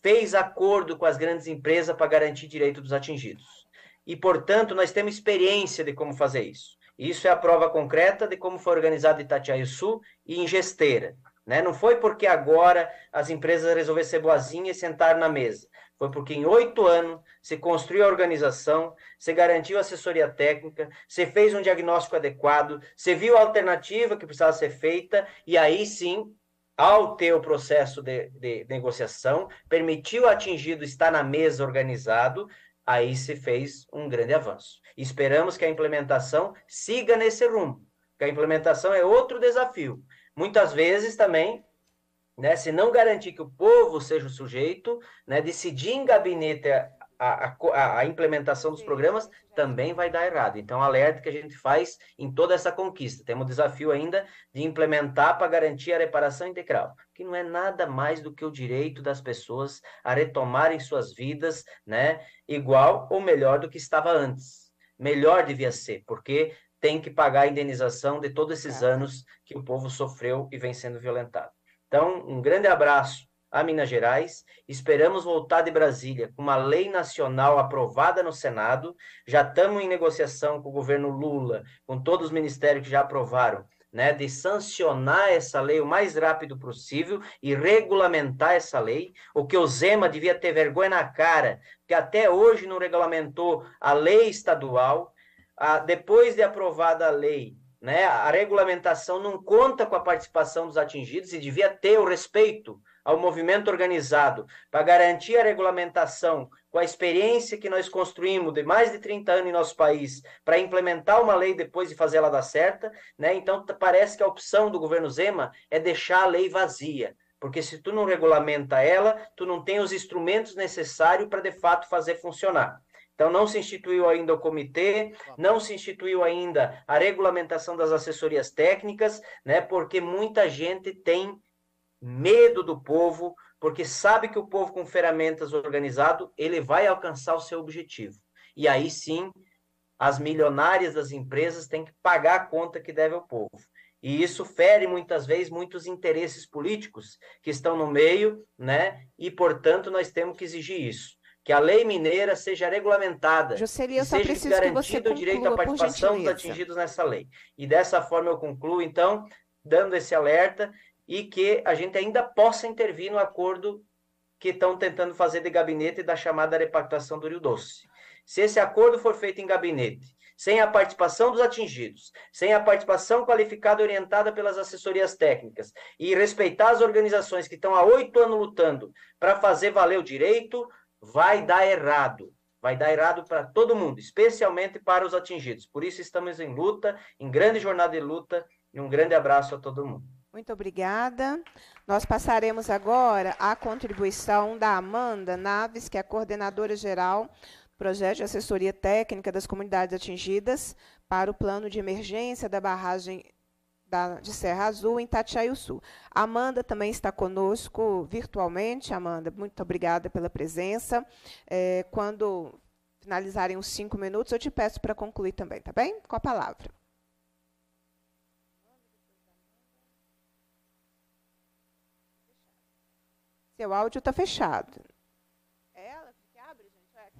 fez acordo com as grandes empresas para garantir direito dos atingidos. E, portanto, nós temos experiência de como fazer isso. Isso é a prova concreta de como foi organizado Itatiaia Sul e em Gesteira. Né? Não foi porque agora as empresas resolveram ser boazinhas e sentar na mesa. Foi porque em oito anos se construiu a organização, se garantiu assessoria técnica, se fez um diagnóstico adequado, se viu a alternativa que precisava ser feita, e aí sim ao ter o processo de, de, negociação, permitiu atingido estar na mesa organizado, aí se fez um grande avanço. Esperamos que a implementação siga nesse rumo, que a implementação é outro desafio. Muitas vezes também, né, se não garantir que o povo seja o sujeito, né, decidir em gabinete a, a, a, implementação dos programas também vai dar errado. Então, alerta que a gente faz em toda essa conquista. Temos o desafio ainda de implementar para garantir a reparação integral, que não é nada mais do que o direito das pessoas a retomarem suas vidas, né, igual ou melhor do que estava antes. Melhor devia ser, porque tem que pagar a indenização de todos esses anos que o povo sofreu e vem sendo violentado. Então, um grande abraço a Minas Gerais. Esperamos voltar de Brasília com uma lei nacional aprovada no Senado. Já estamos em negociação com o governo Lula, com todos os ministérios que já aprovaram, né, de sancionar essa lei o mais rápido possível e regulamentar essa lei. O que o Zema devia ter vergonha na cara, que até hoje não regulamentou a lei estadual. Ah, depois de aprovada a lei, né, a regulamentação não conta com a participação dos atingidos e devia ter o respeito ao movimento organizado para garantir a regulamentação com a experiência que nós construímos de mais de 30 anos em nosso país para implementar uma lei depois e fazer ela dar certa, né? Então parece que a opção do governo Zema é deixar a lei vazia, porque se tu não regulamenta ela, tu não tem os instrumentos necessários para de fato fazer funcionar. Então, não se instituiu ainda o comitê, não se instituiu ainda a regulamentação das assessorias técnicas, né? Porque muita gente tem medo do povo, porque sabe que o povo com ferramentas organizado, ele vai alcançar o seu objetivo. E aí sim, as milionárias das empresas têm que pagar a conta que deve ao povo. E isso fere muitas vezes muitos interesses políticos que estão no meio, né? E portanto nós temos que exigir isso, que a lei mineira seja regulamentada, eu seja preciso garantido que o direito à participação dos atingidos nessa lei. E dessa forma eu concluo então, dando esse alerta e que a gente ainda possa intervir no acordo que estão tentando fazer de gabinete da chamada repactuação do Rio Doce. Se esse acordo for feito em gabinete, sem a participação dos atingidos, sem a participação qualificada orientada pelas assessorias técnicas e respeitar as organizações que estão há oito anos lutando para fazer valer o direito, vai dar errado. Vai dar errado para todo mundo, especialmente para os atingidos. Por isso estamos em luta, em grande jornada de luta, e um grande abraço a todo mundo. Muito obrigada. Nós passaremos agora à contribuição da Amanda Naves, que é coordenadora geral do projeto de assessoria técnica das comunidades atingidas para o plano de emergência da barragem da, de Serra Azul, em Sul. A Amanda também está conosco virtualmente. Amanda, muito obrigada pela presença. É, quando finalizarem os cinco minutos, eu te peço para concluir também, tá bem? Com a palavra. Seu áudio está fechado. É ela que abre, gente? É.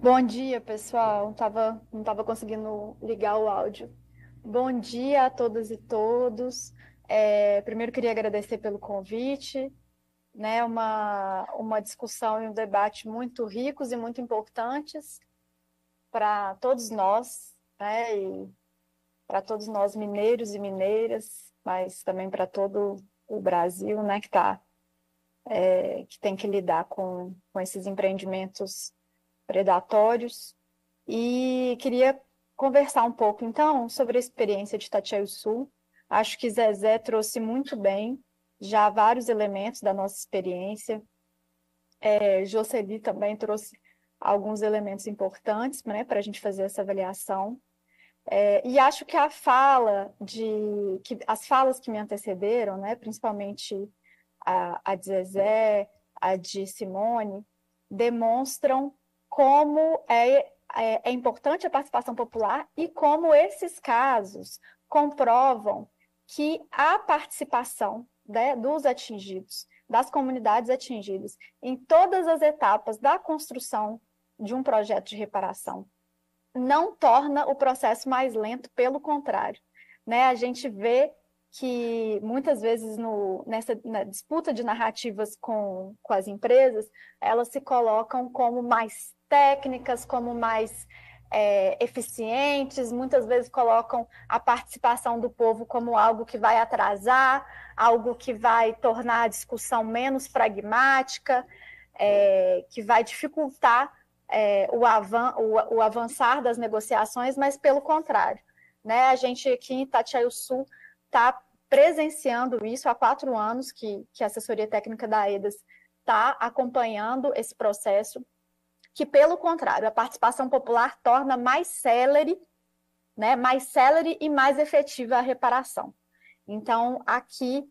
Bom dia, pessoal. Tava, não estava conseguindo ligar o áudio. Bom dia a todas e todos. É, primeiro, queria agradecer pelo convite. Né, uma, uma discussão e um debate muito ricos e muito importantes para todos nós, né, e para todos nós mineiros e mineiras, mas também para todo o Brasil, né, que está é, que tem que lidar com, com esses empreendimentos predatórios. E queria conversar um pouco, então, sobre a experiência de Sul. Acho que Zezé trouxe muito bem já vários elementos da nossa experiência. É, Jocely também trouxe alguns elementos importantes né, para a gente fazer essa avaliação. É, e acho que a fala de que as falas que me antecederam, né, principalmente a, a de Zezé, a de Simone, demonstram como é, é, é importante a participação popular e como esses casos comprovam que a participação né, dos atingidos, das comunidades atingidas, em todas as etapas da construção de um projeto de reparação, não torna o processo mais lento, pelo contrário. Né? A gente vê que muitas vezes no, nessa na disputa de narrativas com, com as empresas, elas se colocam como mais técnicas, como mais é, eficientes, muitas vezes colocam a participação do povo como algo que vai atrasar, algo que vai tornar a discussão menos pragmática, é, que vai dificultar é, o, avan o, o, avançar das negociações, mas pelo contrário. Né? A gente aqui em Sul está presenciando isso há quatro anos que, que a assessoria técnica da EDAS está acompanhando esse processo que, pelo contrário, a participação popular torna mais célere, né, mais célere e mais efetiva a reparação. Então, aqui,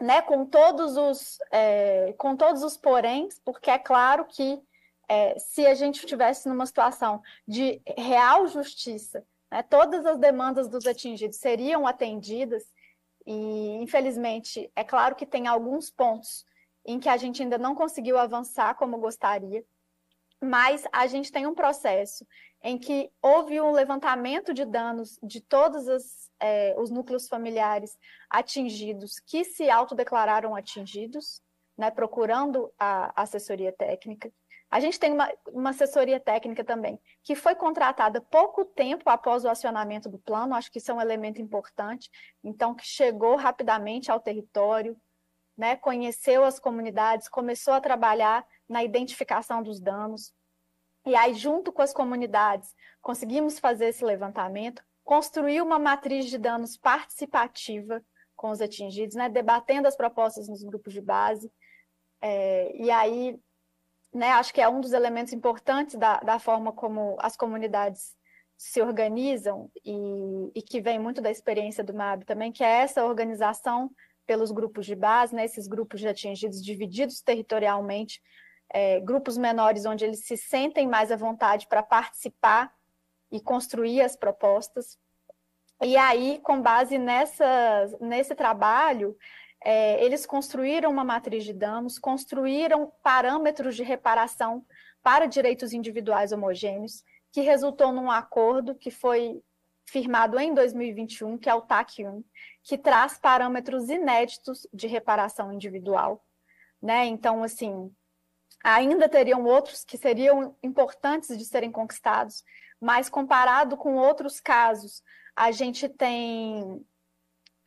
né, com todos os, é, com todos os poréns, porque é claro que é, se a gente estivesse numa situação de real justiça, né, todas as demandas dos atingidos seriam atendidas, e infelizmente, é claro que tem alguns pontos em que a gente ainda não conseguiu avançar como gostaria, mas a gente tem um processo em que houve um levantamento de danos de todos é, os núcleos familiares atingidos que se autodeclararam atingidos, né, procurando a assessoria técnica. A gente tem uma, uma, assessoria técnica também, que foi contratada pouco tempo após o acionamento do plano, acho que isso é um elemento importante, então, que chegou rapidamente ao território, né, conheceu as comunidades, começou a trabalhar na identificação dos danos. E aí, junto com as comunidades, conseguimos fazer esse levantamento, construir uma matriz de danos participativa com os atingidos, né, debatendo as propostas nos grupos de base. É, e aí, né, acho que é um dos elementos importantes da, da forma como as comunidades se organizam e, e, que vem muito da experiência do MAB também, que é essa organização pelos grupos de base, né, esses grupos de atingidos divididos territorialmente, é, grupos menores onde eles se sentem mais à vontade para participar e construir as propostas. E aí, com base nessa, nesse trabalho, é, eles construíram uma matriz de danos, construíram parâmetros de reparação para direitos individuais homogêneos, que resultou num acordo que foi firmado em 2021, que é o TAC 1, que traz parâmetros inéditos de reparação individual. Né? Então, assim, ainda teriam outros que seriam importantes de serem conquistados, mas comparado com outros casos, a gente tem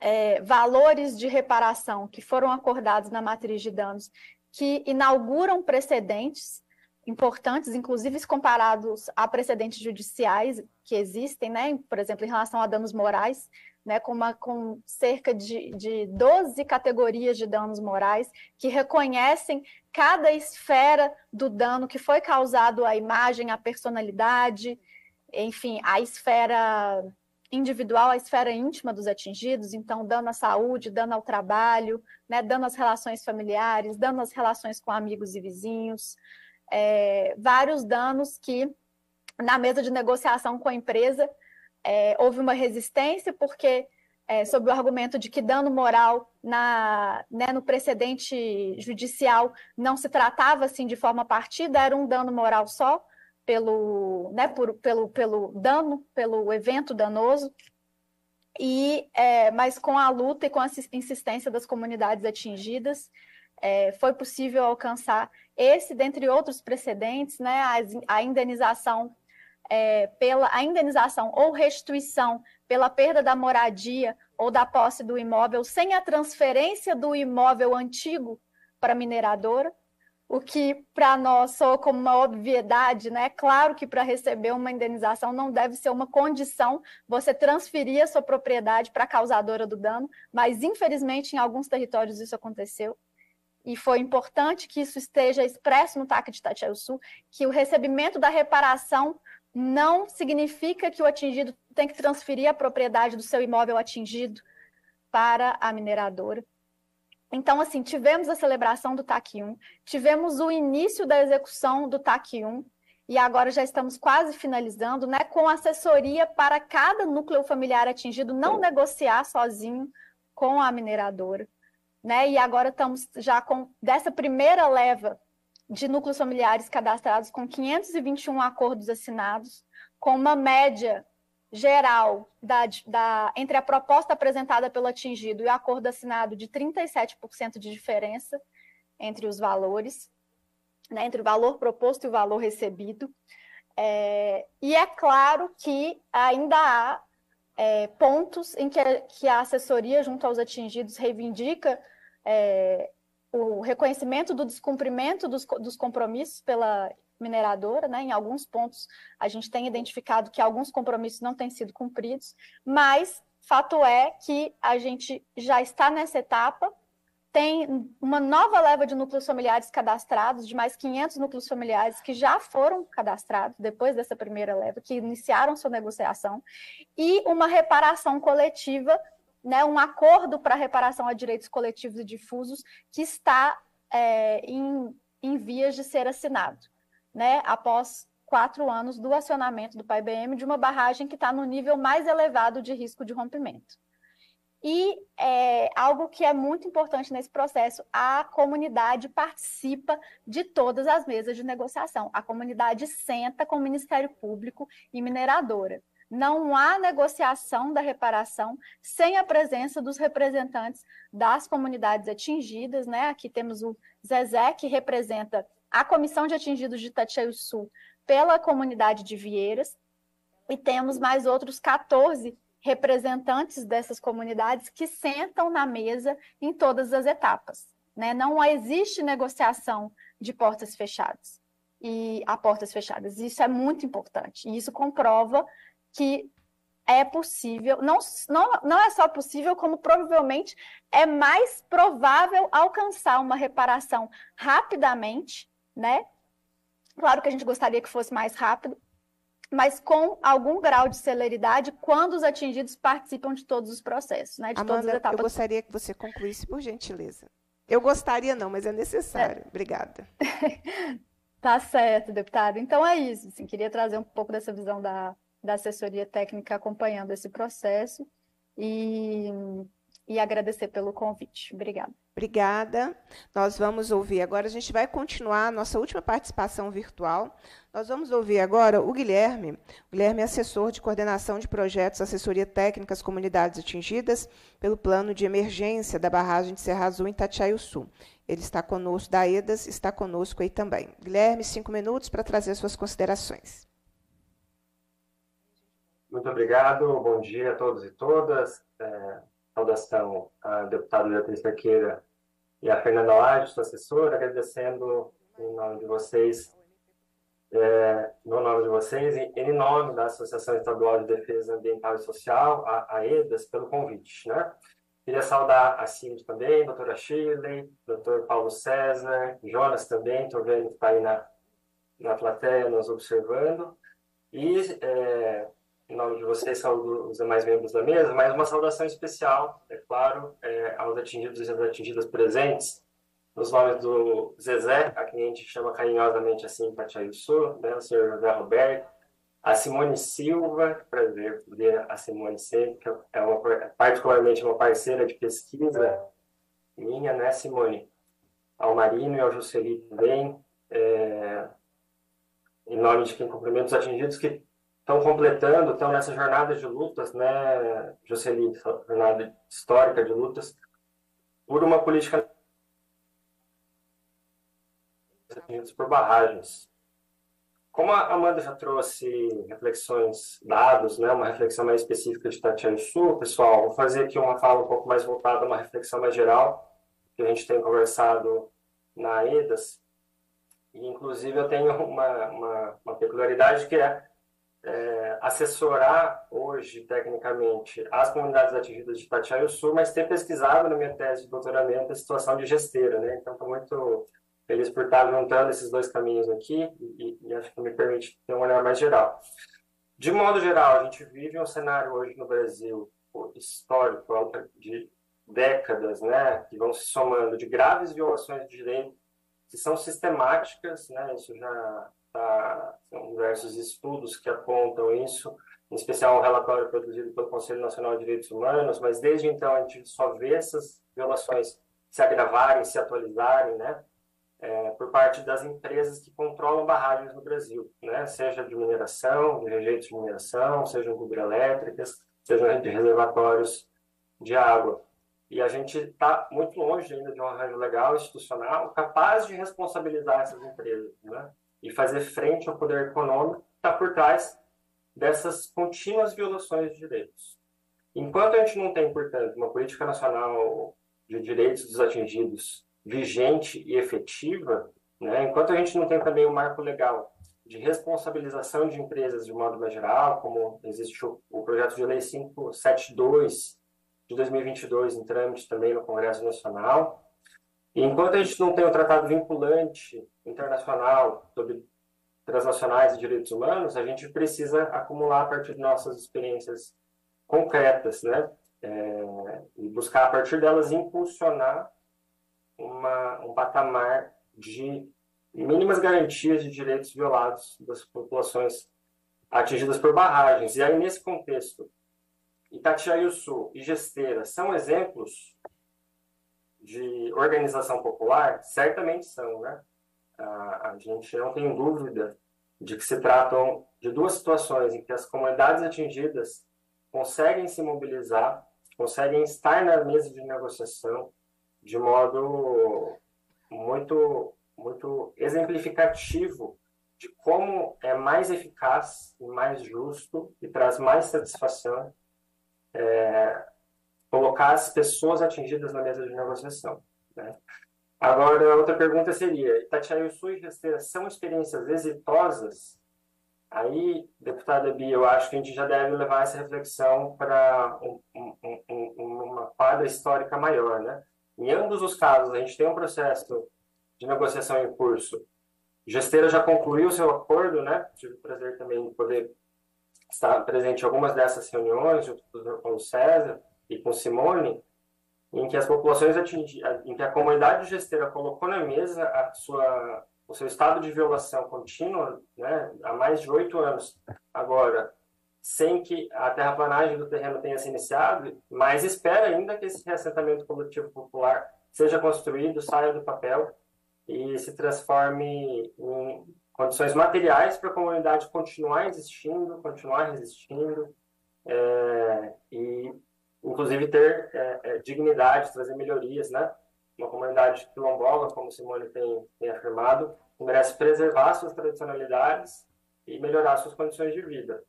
é, valores de reparação que foram acordados na matriz de danos que inauguram precedentes importantes, inclusive comparados a precedentes judiciais que existem, né? por exemplo, em relação a danos morais, né? com, uma, com cerca de, de 12 categorias de danos morais que reconhecem cada esfera do dano que foi causado à imagem, à personalidade, enfim, a esfera individual, a esfera íntima dos atingidos, então dano à saúde, dano ao trabalho, né, dano às relações familiares, dano às relações com amigos e vizinhos, é, vários danos que na mesa de negociação com a empresa é, houve uma resistência porque é, sob o argumento de que dano moral na, né, no precedente judicial não se tratava assim de forma partida, era um dano moral só, pelo, né, por, pelo, pelo dano, pelo evento danoso, e, é, mas com a luta e com a insistência das comunidades atingidas, é, foi possível alcançar esse, dentre outros precedentes, né, a, a indenização é, pela a indenização ou restituição pela perda da moradia ou da posse do imóvel sem a transferência do imóvel antigo para a mineradora, o que para nós soa como uma obviedade, né? Claro que para receber uma indenização não deve ser uma condição você transferir a sua propriedade para a causadora do dano, mas infelizmente em alguns territórios isso aconteceu. E foi importante que isso esteja expresso no TAC de Itatiaia Sul, que o recebimento da reparação não significa que o atingido tem que transferir a propriedade do seu imóvel atingido para a mineradora. Então, assim, tivemos a celebração do TAC 1, tivemos o início da execução do TAC 1, e agora já estamos quase finalizando, né, com assessoria para cada núcleo familiar atingido não negociar sozinho com a mineradora. Né? E agora estamos já com dessa primeira leva de núcleos familiares cadastrados com 521 acordos assinados, com uma média geral da, da, entre a proposta apresentada pelo atingido e o acordo assinado de 37% de diferença entre os valores, né, entre o valor proposto e o valor recebido. É, e é claro que ainda há é, pontos em que a, que a, assessoria junto aos atingidos reivindica é, o reconhecimento do descumprimento dos, dos compromissos pela mineradora, né? Em alguns pontos a gente tem identificado que alguns compromissos não têm sido cumpridos, mas fato é que a gente já está nessa etapa, tem uma nova leva de núcleos familiares cadastrados, de mais 500 núcleos familiares que já foram cadastrados depois dessa primeira leva, que iniciaram sua negociação, e uma reparação coletiva, né, um acordo para reparação a direitos coletivos e difusos que está é, em, em vias de ser assinado, né, após quatro anos do acionamento do PAIBM de uma barragem que está no nível mais elevado de risco de rompimento. E é, algo que é muito importante nesse processo, a comunidade participa de todas as mesas de negociação. A comunidade senta com o Ministério Público e mineradora. Não há negociação da reparação sem a presença dos representantes das comunidades atingidas. Né? Aqui temos o Zezé, que representa a Comissão de Atingidos de Itatiaio Sul pela comunidade de Vieiras, e temos mais outros 14 representantes dessas comunidades que sentam na mesa em todas as etapas. Né? Não existe negociação de portas fechadas e a portas fechadas. Isso é muito importante. E isso comprova que é possível, não, não, não é só possível, como provavelmente é mais provável alcançar uma reparação rapidamente, né? Claro que a gente gostaria que fosse mais rápido, mas com algum grau de celeridade quando os atingidos participam de todos os processos, né? De Amanda, todas as etapas. Eu gostaria que você concluísse, por gentileza. Eu gostaria, não, mas é necessário. É. Obrigada. tá certo, deputado. Então é isso. Assim, queria trazer um pouco dessa visão da, da assessoria técnica acompanhando esse processo e, e agradecer pelo convite. Obrigada. Obrigada. Nós vamos ouvir agora, a gente vai continuar a nossa última participação virtual. Nós vamos ouvir agora o Guilherme. O Guilherme é assessor de coordenação de projetos, assessoria técnica às comunidades atingidas pelo plano de emergência da barragem de Serra Azul em Sul. Ele está conosco, da EDAS, está conosco aí também. Guilherme, cinco minutos para trazer suas considerações. Muito obrigado, bom dia a todos e todas. É saudação à deputada Beatriz Cerqueira e à Fernanda Laje, sua assessora, agradecendo em nome de vocês, é, no nome de vocês, e em nome da Associação Estadual de Defesa Ambiental e Social, a, a EDAS, pelo convite. Né? Queria saudar a Cindy também, doutora Shirley, doutor Paulo César, Jonas também, estou vendo que está aí na, na plateia nos observando. E é, em nome de vocês, saúdo os demais membros da mesa, mas uma saudação especial, é claro, é, aos atingidos e às atingidas presentes, nos nomes do Zezé, a quem a gente chama carinhosamente assim em Patiaio Sul, né, o senhor José Roberto, a Simone Silva, prazer ver a Simone sempre, que é uma, particularmente uma parceira de pesquisa minha, né, Simone? Ao Marino e ao Jusceli também, é, em nome de quem cumprimenta os atingidos, que estão completando, estão nessa jornada de lutas, né, Jocely, jornada histórica de lutas, por uma política por barragens. Como a Amanda já trouxe reflexões, dados, né, uma reflexão mais específica de Tatiana Sul, pessoal, vou fazer aqui uma fala um pouco mais voltada, uma reflexão mais geral, que a gente tem conversado na EDAS, e inclusive eu tenho uma, uma, uma peculiaridade que é é, assessorar hoje, tecnicamente, as comunidades atingidas de Itatiaia Sul, mas ter pesquisado na minha tese de doutoramento a situação de gesteira, né? Então, estou muito feliz por estar juntando esses dois caminhos aqui e, e, acho que me permite ter um olhar mais geral. De modo geral, a gente vive um cenário hoje no Brasil histórico, de décadas, né, que vão se somando de graves violações de direito que são sistemáticas, né, isso já Tá, são diversos estudos que apontam isso, em especial um relatório produzido pelo Conselho Nacional de Direitos Humanos, mas desde então a gente só vê essas violações se agravarem, se atualizarem, né? É, por parte das empresas que controlam barragens no Brasil, né? seja de mineração, de rejeitos de mineração, sejam hidrelétricas, sejam de reservatórios de água. E a gente está muito longe ainda de um arranjo legal, institucional, capaz de responsabilizar essas empresas. Né? E fazer frente ao poder econômico está por trás dessas contínuas violações de direitos. Enquanto a gente não tem, portanto, uma política nacional de direitos dos atingidos vigente e efetiva, né, enquanto a gente não tem também um marco legal de responsabilização de empresas de modo mais geral, como existe o, projeto de lei 572 de 2022 em trâmite também no Congresso Nacional, enquanto a gente não tem um tratado vinculante internacional sobre transnacionais e direitos humanos, a gente precisa acumular a partir de nossas experiências concretas, né? É, e buscar a partir delas impulsionar uma, um patamar de mínimas garantias de direitos violados das populações atingidas por barragens. E aí, nesse contexto, Itatiaia-Sul e Gesteira são exemplos de organização popular? Certamente são, né? A, gente não tem dúvida de que se tratam de duas situações em que as comunidades atingidas conseguem se mobilizar, conseguem estar na mesa de negociação de modo muito muito exemplificativo de como é mais eficaz e mais justo e traz mais satisfação é, colocar as pessoas atingidas na mesa de negociação. Né? Agora, outra pergunta seria, Itatiaia-Sul e Resteira são experiências exitosas? Aí, deputada Bia, eu acho que a gente já deve levar essa reflexão para um, um, um, uma quadra histórica maior. Né? Em ambos os casos, a gente tem um processo de negociação em curso. Gesteira já concluiu seu acordo, né? Tive o prazer também de poder estar presente em algumas dessas reuniões, junto com o César e com Simone, em que as populações atingidas, em que a comunidade gesteira colocou na mesa a sua, o seu estado de violação contínua, né, há mais de oito anos. Agora, sem que a terraplanagem do terreno tenha se iniciado, mas espera ainda que esse reassentamento coletivo popular seja construído, saia do papel e se transforme em condições materiais para a comunidade continuar existindo, continuar resistindo é, e, inclusive, ter é, é, dignidade, trazer melhorias, né? Uma comunidade quilombola, como Simone tem, tem afirmado, merece preservar suas tradicionalidades e melhorar suas condições de vida.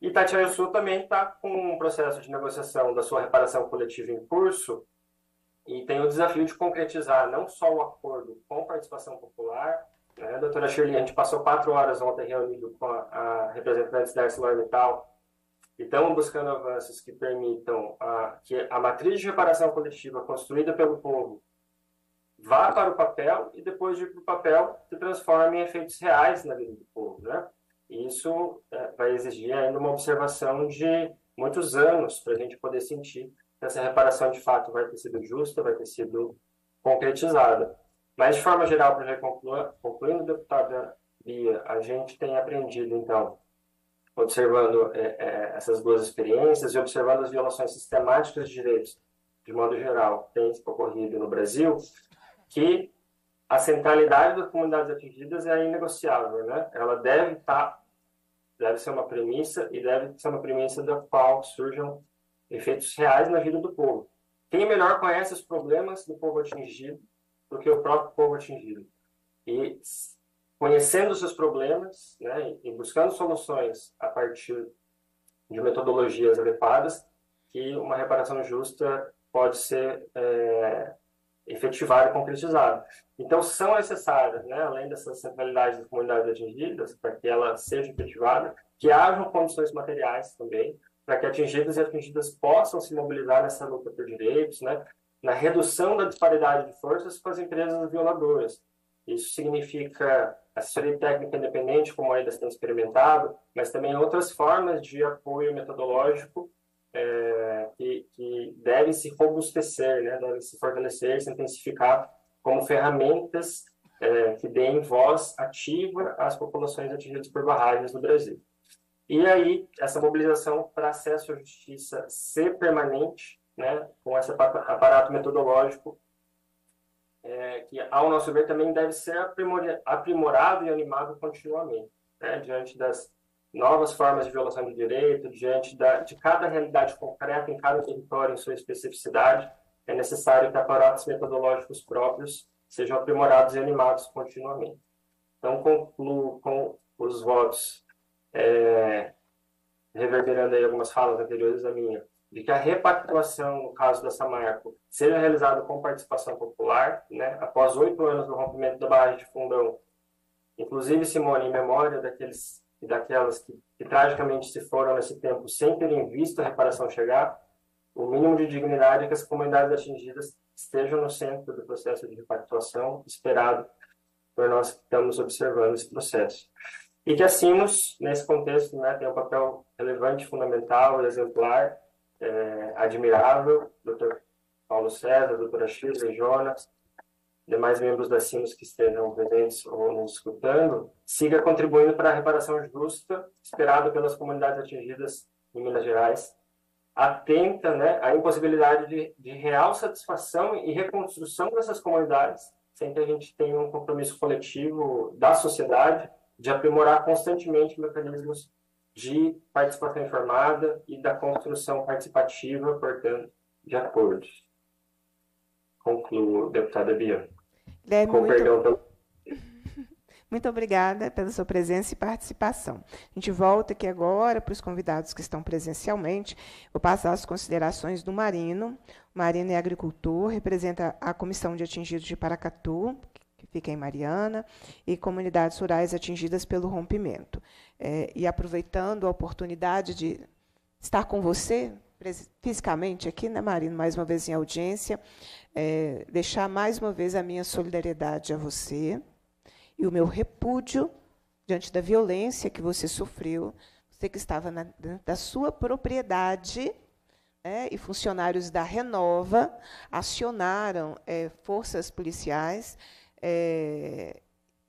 E Itatiaia Sul também está com um processo de negociação da sua reparação coletiva em curso, e tem o desafio de concretizar não só o acordo com participação popular, né, doutora Shirley, a gente passou quatro horas ontem reunido com a, a representantes da ArcelorMittal e estamos buscando avanços que permitam a, que a matriz de reparação coletiva construída pelo povo vá para o papel e depois de ir para o papel se transforme em efeitos reais na vida do povo, né? Isso é, vai exigir ainda uma observação de muitos anos para a gente poder sentir essa reparação de fato vai ter sido justa, vai ter sido concretizada. Mas, de forma geral, para concluir, concluindo, deputada Bia, a gente tem aprendido, então, observando é, é, essas duas experiências e observando as violações sistemáticas de direitos, de modo geral, que têm ocorrido no Brasil, que a centralidade das comunidades atingidas é inegociável, né? Ela deve estar, tá, deve ser uma premissa e deve ser uma premissa da qual surjam efeitos reais na vida do povo. Quem melhor conhece os problemas do povo atingido do que o próprio povo atingido? E conhecendo seus problemas né, e buscando soluções a partir de metodologias adequadas, que uma reparação justa pode ser é, efetivada e concretizada. Então, são necessárias, né, além dessas centralidades das comunidades atingidas, para que ela seja efetivada, que hajam condições materiais também, para que atingidos e atingidas possam se mobilizar nessa luta por direitos, né? na redução da disparidade de forças com as empresas violadoras. Isso significa assessoria técnica independente, como ainda tem experimentado, mas também outras formas de apoio metodológico é, que, que devem se robustecer, né? devem se fortalecer, se intensificar como ferramentas é, que deem voz ativa às populações atingidas por barragens no Brasil. E aí, essa mobilização para acesso à justiça ser permanente, né, com esse aparato metodológico, é, que, ao nosso ver, também deve ser aprimorado e animado continuamente, né, diante das novas formas de violação de direito, diante da, de cada realidade concreta em cada território, em sua especificidade, é necessário que aparatos metodológicos próprios sejam aprimorados e animados continuamente. Então, concluo com os votos. É, reverberando aí algumas falas anteriores à minha, de que a repactuação, no caso da Samarco, seja realizada com participação popular, né, após oito anos do rompimento da barragem de Fundão. Inclusive, Simone, em memória daqueles e daquelas que, que tragicamente se foram nesse tempo sem terem visto a reparação chegar, o mínimo de dignidade é que as comunidades atingidas estejam no centro do processo de repactuação esperado por nós que estamos observando esse processo. E que a CIMOS, nesse contexto, né, tem um papel relevante, fundamental, exemplar, é, admirável, doutor Paulo César, doutora Shirley Jonas, demais membros da CIMOS que estejam presentes ou nos escutando, siga contribuindo para a reparação justa esperada pelas comunidades atingidas em Minas Gerais, atenta né, à impossibilidade de, de real satisfação e reconstrução dessas comunidades, sem que a gente tenha um compromisso coletivo da sociedade de aprimorar constantemente mecanismos de participação informada e da construção participativa, portanto, de acordos. Concluo, deputada Bia. Guilherme, Com muito... perdão pelo... Muito obrigada pela sua presença e participação. A gente volta aqui agora para os convidados que estão presencialmente. Vou passar as considerações do Marino. O Marino é agricultor, representa a Comissão de Atingidos de Paracatu, que fica em Mariana, e comunidades rurais atingidas pelo rompimento. É, e aproveitando a oportunidade de estar com você fisicamente aqui, né, Marino, mais uma vez em audiência, é, deixar mais uma vez a minha solidariedade a você e o meu repúdio diante da violência que você sofreu, você que estava na, da sua propriedade, né, e funcionários da Renova acionaram é, forças policiais é,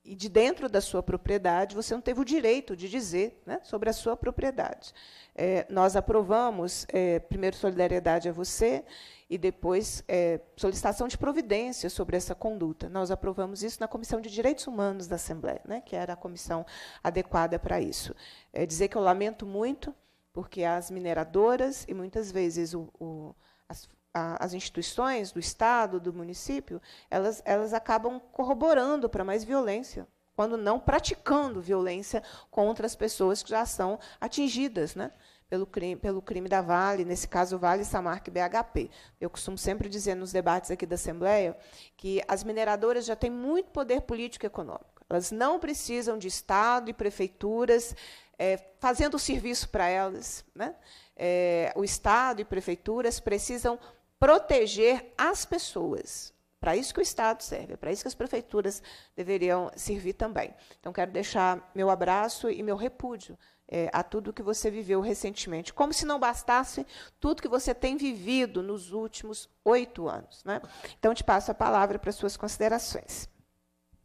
e de dentro da sua propriedade, você não teve o direito de dizer né, sobre a sua propriedade. É, nós aprovamos, é, primeiro, solidariedade a você e depois é, solicitação de providência sobre essa conduta. Nós aprovamos isso na Comissão de Direitos Humanos da Assembleia, né, que era a comissão adequada para isso. É dizer que eu lamento muito, porque as mineradoras e muitas vezes o, o, as, a, as instituições do Estado, do município, elas, elas acabam corroborando para mais violência, quando não praticando violência contra as pessoas que já são atingidas, né? pelo crime, pelo crime da Vale, nesse caso Vale Samarque BHP. Eu costumo sempre dizer nos debates aqui da Assembleia que as mineradoras já têm muito poder político e econômico. Elas não precisam de Estado e prefeituras é, fazendo o serviço para elas. Né? É, o Estado e prefeituras precisam proteger as pessoas. Para isso que o Estado serve, é para isso que as prefeituras deveriam servir também. Então, quero deixar meu abraço e meu repúdio é, a tudo que você viveu recentemente. Como se não bastasse tudo que você tem vivido nos últimos oito anos. Né? Então, te passo a palavra para suas considerações.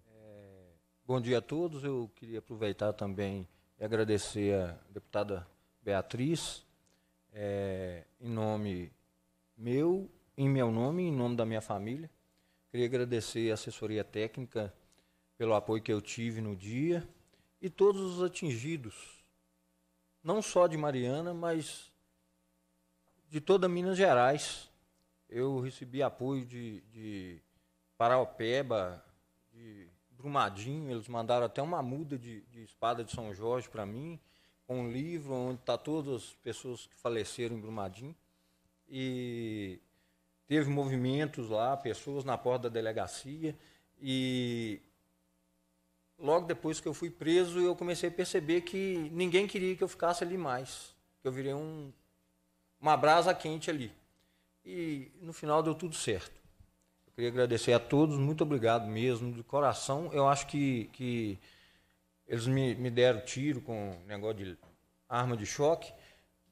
É, bom dia a todos. Eu queria aproveitar também e agradecer a deputada Beatriz, é, em nome meu, em meu nome, em nome da minha família. Queria agradecer a assessoria técnica pelo apoio que eu tive no dia e todos os atingidos não só de Mariana, mas de toda Minas Gerais. Eu recebi apoio de, de Paraupeba, de Brumadinho, eles mandaram até uma muda de, de espada de São Jorge para mim, com um livro onde está todas as pessoas que faleceram em Brumadinho. E teve movimentos lá, pessoas na porta da delegacia. E logo depois que eu fui preso, eu comecei a perceber que ninguém queria que eu ficasse ali mais. Que eu virei um, uma brasa quente ali. E no final deu tudo certo. Eu queria agradecer a todos, muito obrigado mesmo, de coração. Eu acho que, que eles me, me deram tiro com negócio de arma de choque,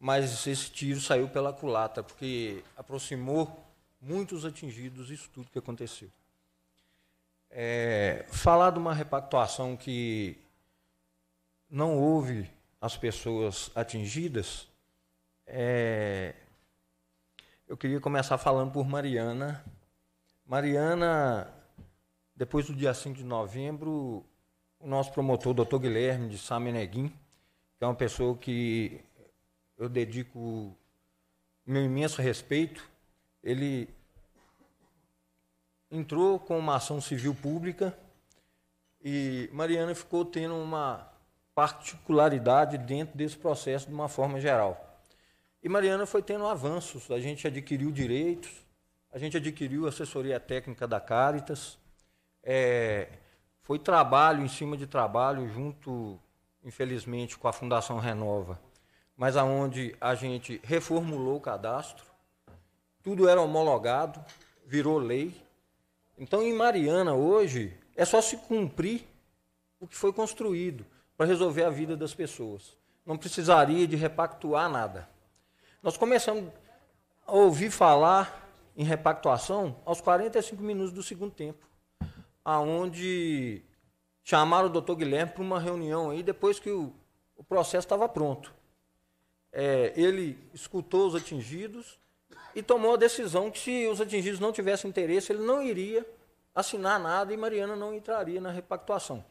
mas esse tiro saiu pela culata, porque aproximou muitos atingidos isso tudo que aconteceu. É, falar de uma repactuação que não houve as pessoas atingidas, é, eu queria começar falando por Mariana. Mariana, depois do dia 5 de novembro, o nosso promotor, doutor Guilherme de Sameneguim, que é uma pessoa que eu dedico meu imenso respeito, ele entrou com uma ação civil pública e Mariana ficou tendo uma particularidade dentro desse processo de uma forma geral. E Mariana foi tendo avanços, a gente adquiriu direitos, a gente adquiriu assessoria técnica da Caritas, é, foi trabalho em cima de trabalho junto, infelizmente, com a Fundação Renova, mas aonde a gente reformulou o cadastro, tudo era homologado, virou lei. Então, em Mariana, hoje, é só se cumprir o que foi construído para resolver a vida das pessoas. Não precisaria de repactuar nada. Nós começamos a ouvir falar em repactuação aos 45 minutos do segundo tempo, aonde chamaram o doutor Guilherme para uma reunião aí depois que o, o processo estava pronto. É, ele escutou os atingidos e tomou a decisão que se os atingidos não tivessem interesse, ele não iria assinar nada e Mariana não entraria na repactuação.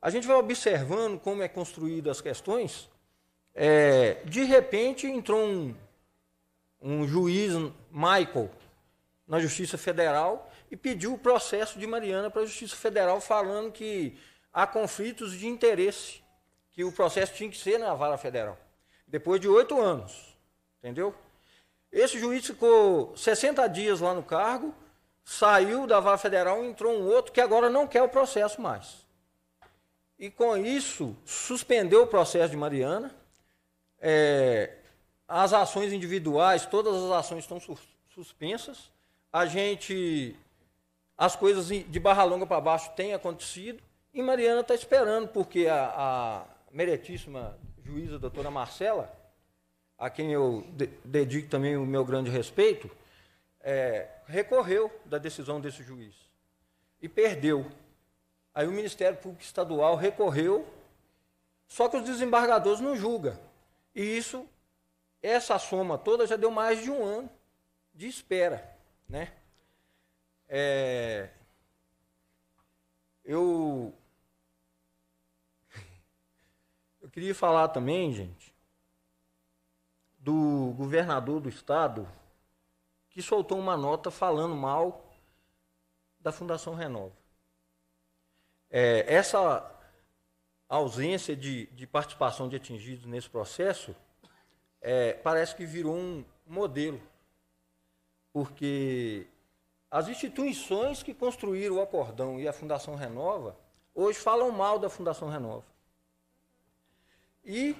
A gente vai observando como é construída as questões. É, de repente entrou um, um juiz, Michael, na Justiça Federal e pediu o processo de Mariana para a Justiça Federal, falando que há conflitos de interesse, que o processo tinha que ser na vara federal. Depois de oito anos, entendeu? Esse juiz ficou 60 dias lá no cargo, saiu da vara federal e entrou um outro que agora não quer o processo mais. E com isso, suspendeu o processo de Mariana. É, as ações individuais, todas as ações estão suspensas. A gente, as coisas de Barra Longa para baixo têm acontecido. E Mariana está esperando, porque a, a meritíssima juíza doutora Marcela, a quem eu de, dedico também o meu grande respeito, é, recorreu da decisão desse juiz e perdeu. Aí o Ministério Público Estadual recorreu, só que os desembargadores não julgam. E isso, essa soma toda já deu mais de um ano de espera. Né? É, eu, eu queria falar também, gente, do governador do estado, que soltou uma nota falando mal da Fundação Renova. É, essa ausência de, de, participação de atingidos nesse processo é, parece que virou um modelo, porque as instituições que construíram o Acordão e a Fundação Renova hoje falam mal da Fundação Renova e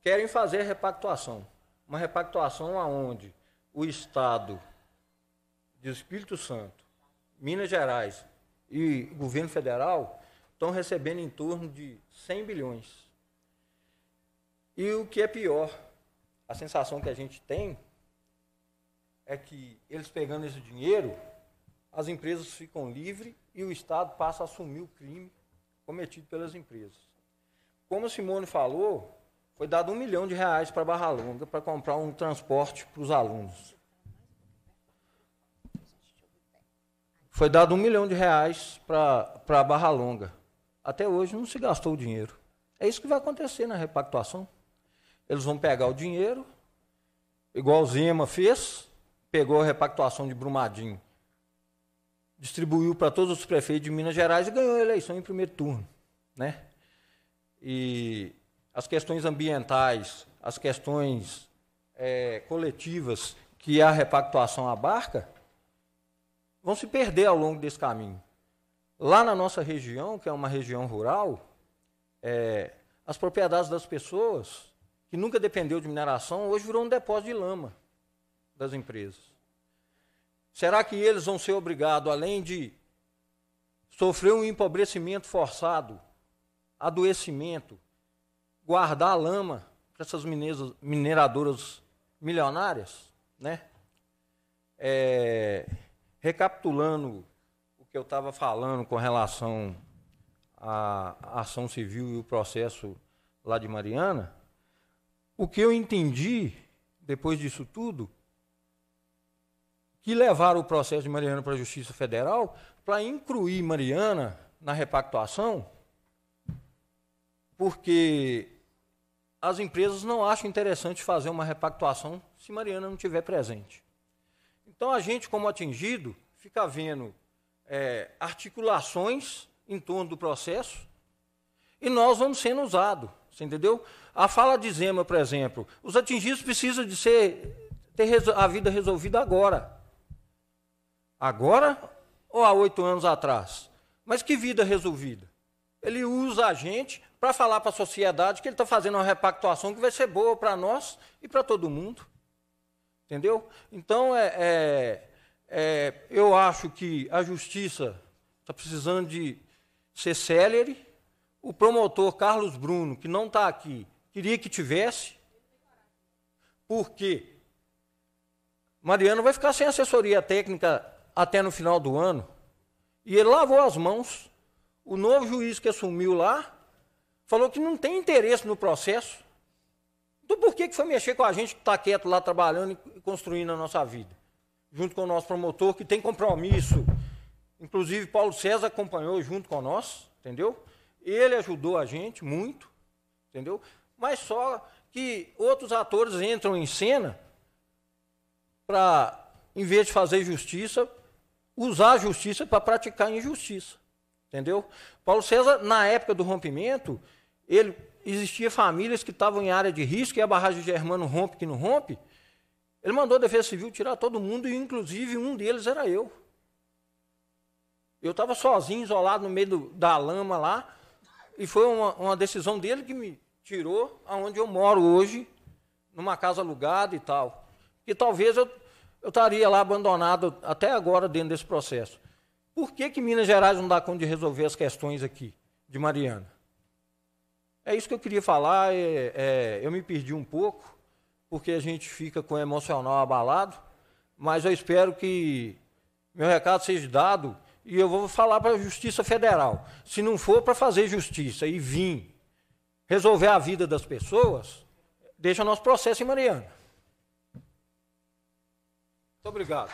querem fazer repactuação, uma repactuação aonde o Estado de Espírito Santo, Minas Gerais e governo federal estão recebendo em torno de 100 bilhões. E o que é pior, a sensação que a gente tem é que eles pegando esse dinheiro, as empresas ficam livres e o Estado passa a assumir o crime cometido pelas empresas. Como a Simone falou, foi dado um milhão de reais para Barra Longa para comprar um transporte para os alunos. Foi dado um milhão de reais para Barra Longa. Até hoje não se gastou o dinheiro. É isso que vai acontecer na repactuação. Eles vão pegar o dinheiro, igual o Zema fez, pegou a repactuação de Brumadinho, distribuiu para todos os prefeitos de Minas Gerais e ganhou a eleição em primeiro turno. Né? E as questões ambientais, as questões é, coletivas que a repactuação abarca, vão se perder ao longo desse caminho. Lá na nossa região, que é uma região rural, é, as propriedades das pessoas, que nunca dependeu de mineração, hoje virou um depósito de lama das empresas. Será que eles vão ser obrigados, além de sofrer um empobrecimento forçado, adoecimento, guardar lama para essas mineradoras milionárias, né? É, Recapitulando o que eu estava falando com relação à ação civil e o processo lá de Mariana, o que eu entendi depois disso tudo, que levaram o processo de Mariana para a Justiça Federal para incluir Mariana na repactuação, porque as empresas não acham interessante fazer uma repactuação se Mariana não estiver presente. Então a gente, como atingido, fica vendo é, articulações em torno do processo e nós vamos sendo usados. Entendeu? A fala de Zema, por exemplo, os atingidos precisam de ser ter a vida resolvida agora. Agora ou há oito anos atrás? Mas que vida resolvida? Ele usa a gente para falar para a sociedade que ele está fazendo uma repactuação que vai ser boa para nós e para todo mundo. Entendeu? Então, é, é, é eu acho que a justiça está precisando de ser célere. O promotor Carlos Bruno, que não está aqui, queria que tivesse. Por quê? Mariano vai ficar sem assessoria técnica até no final do ano. E ele lavou as mãos. O novo juiz que assumiu lá falou que não tem interesse no processo. Então por que, que foi mexer com a gente que está quieto lá trabalhando e construindo a nossa vida? Junto com o nosso promotor, que tem compromisso. Inclusive, Paulo César acompanhou junto com nós, entendeu? Ele ajudou a gente muito, entendeu? Mas só que outros atores entram em cena para, em vez de fazer justiça, usar a justiça para praticar injustiça. Entendeu? Paulo César, na época do rompimento, ele existia famílias que estavam em área de risco e a barragem de Germano rompe que não rompe. Ele mandou a Defesa Civil tirar todo mundo e, inclusive, um deles era eu. Eu estava sozinho, isolado no meio do, da lama lá, e foi uma, uma decisão dele que me tirou aonde eu moro hoje, numa casa alugada e tal que talvez eu, eu estaria lá abandonado até agora dentro desse processo. Por que, que Minas Gerais não dá conta de resolver as questões aqui de Mariana? É isso que eu queria falar. É, é, eu me perdi um pouco, porque a gente fica com o emocional abalado, mas eu espero que meu recado seja dado e eu vou falar para a Justiça Federal. Se não for para fazer justiça e vir resolver a vida das pessoas, deixa nosso processo em Mariana. Muito obrigado.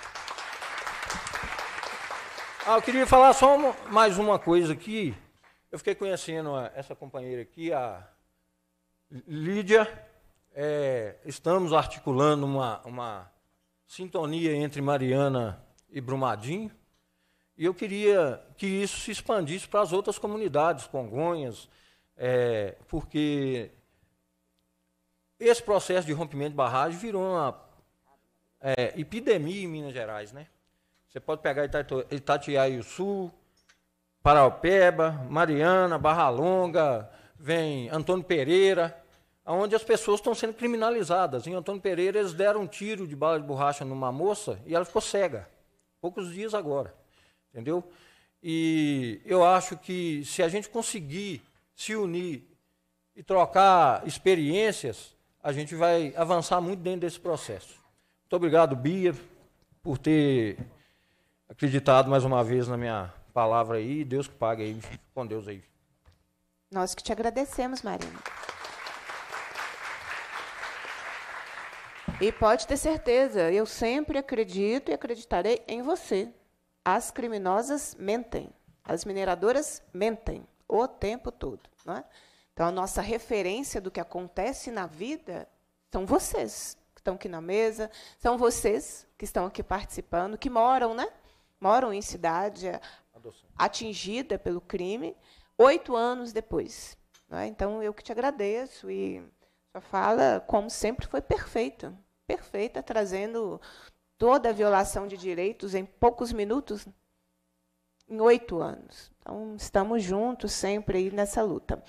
Ah, eu queria falar só mais uma coisa aqui. Eu fiquei conhecendo a, essa companheira aqui, a Lídia. É, estamos articulando uma, uma sintonia entre Mariana e Brumadinho. E eu queria que isso se expandisse para as outras comunidades, Congonhas, é, porque esse processo de rompimento de barragem virou uma é, epidemia em Minas Gerais, né? Você pode pegar Itatiaia Sul, Paraupeba, Mariana, Barra Longa, vem Antônio Pereira, onde as pessoas estão sendo criminalizadas. Em Antônio Pereira, eles deram um tiro de bala de borracha numa moça e ela ficou cega. Poucos dias agora. Entendeu? E eu acho que se a gente conseguir se unir e trocar experiências, a gente vai avançar muito dentro desse processo. Muito obrigado, Bia, por ter acreditado mais uma vez na minha palavra aí. Deus que pague aí. Com Deus aí. Nós que te agradecemos, Marina. E pode ter certeza, eu sempre acredito e acreditarei em você. As criminosas mentem, as mineradoras mentem o tempo todo. Não é? Então, a nossa referência do que acontece na vida são vocês estão aqui na mesa, são vocês que estão aqui participando, que moram, né? Moram em cidade atingida pelo crime, oito anos depois. Né? Então, eu que te agradeço e sua fala, como sempre, foi perfeita. Perfeita, trazendo toda a violação de direitos em poucos minutos, em oito anos. Então, estamos juntos sempre aí nessa luta.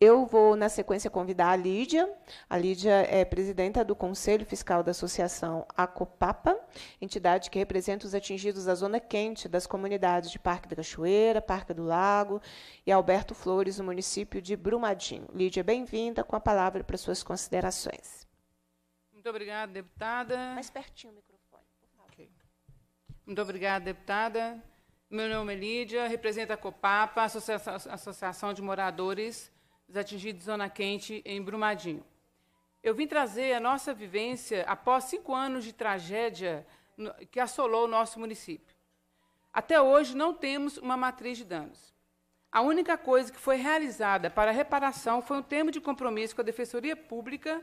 Eu vou, na sequência, convidar a Lídia. A Lídia é presidenta do Conselho Fiscal da Associação Acopapa, entidade que representa os atingidos da zona quente das comunidades de Parque da Cachoeira, Parque do Lago e Alberto Flores, no município de Brumadinho. Lídia, bem-vinda, com a palavra para suas considerações. Muito obrigada, deputada. Mais pertinho o microfone, por favor. Okay. Muito obrigada, deputada. Meu nome é Lídia, represento a Copapa, Associação, Associação de Moradores dos atingidos zona quente em Brumadinho. Eu vim trazer a nossa vivência após cinco anos de tragédia que assolou o nosso município. Até hoje não temos uma matriz de danos. A única coisa que foi realizada para reparação foi um termo de compromisso com a Defensoria Pública,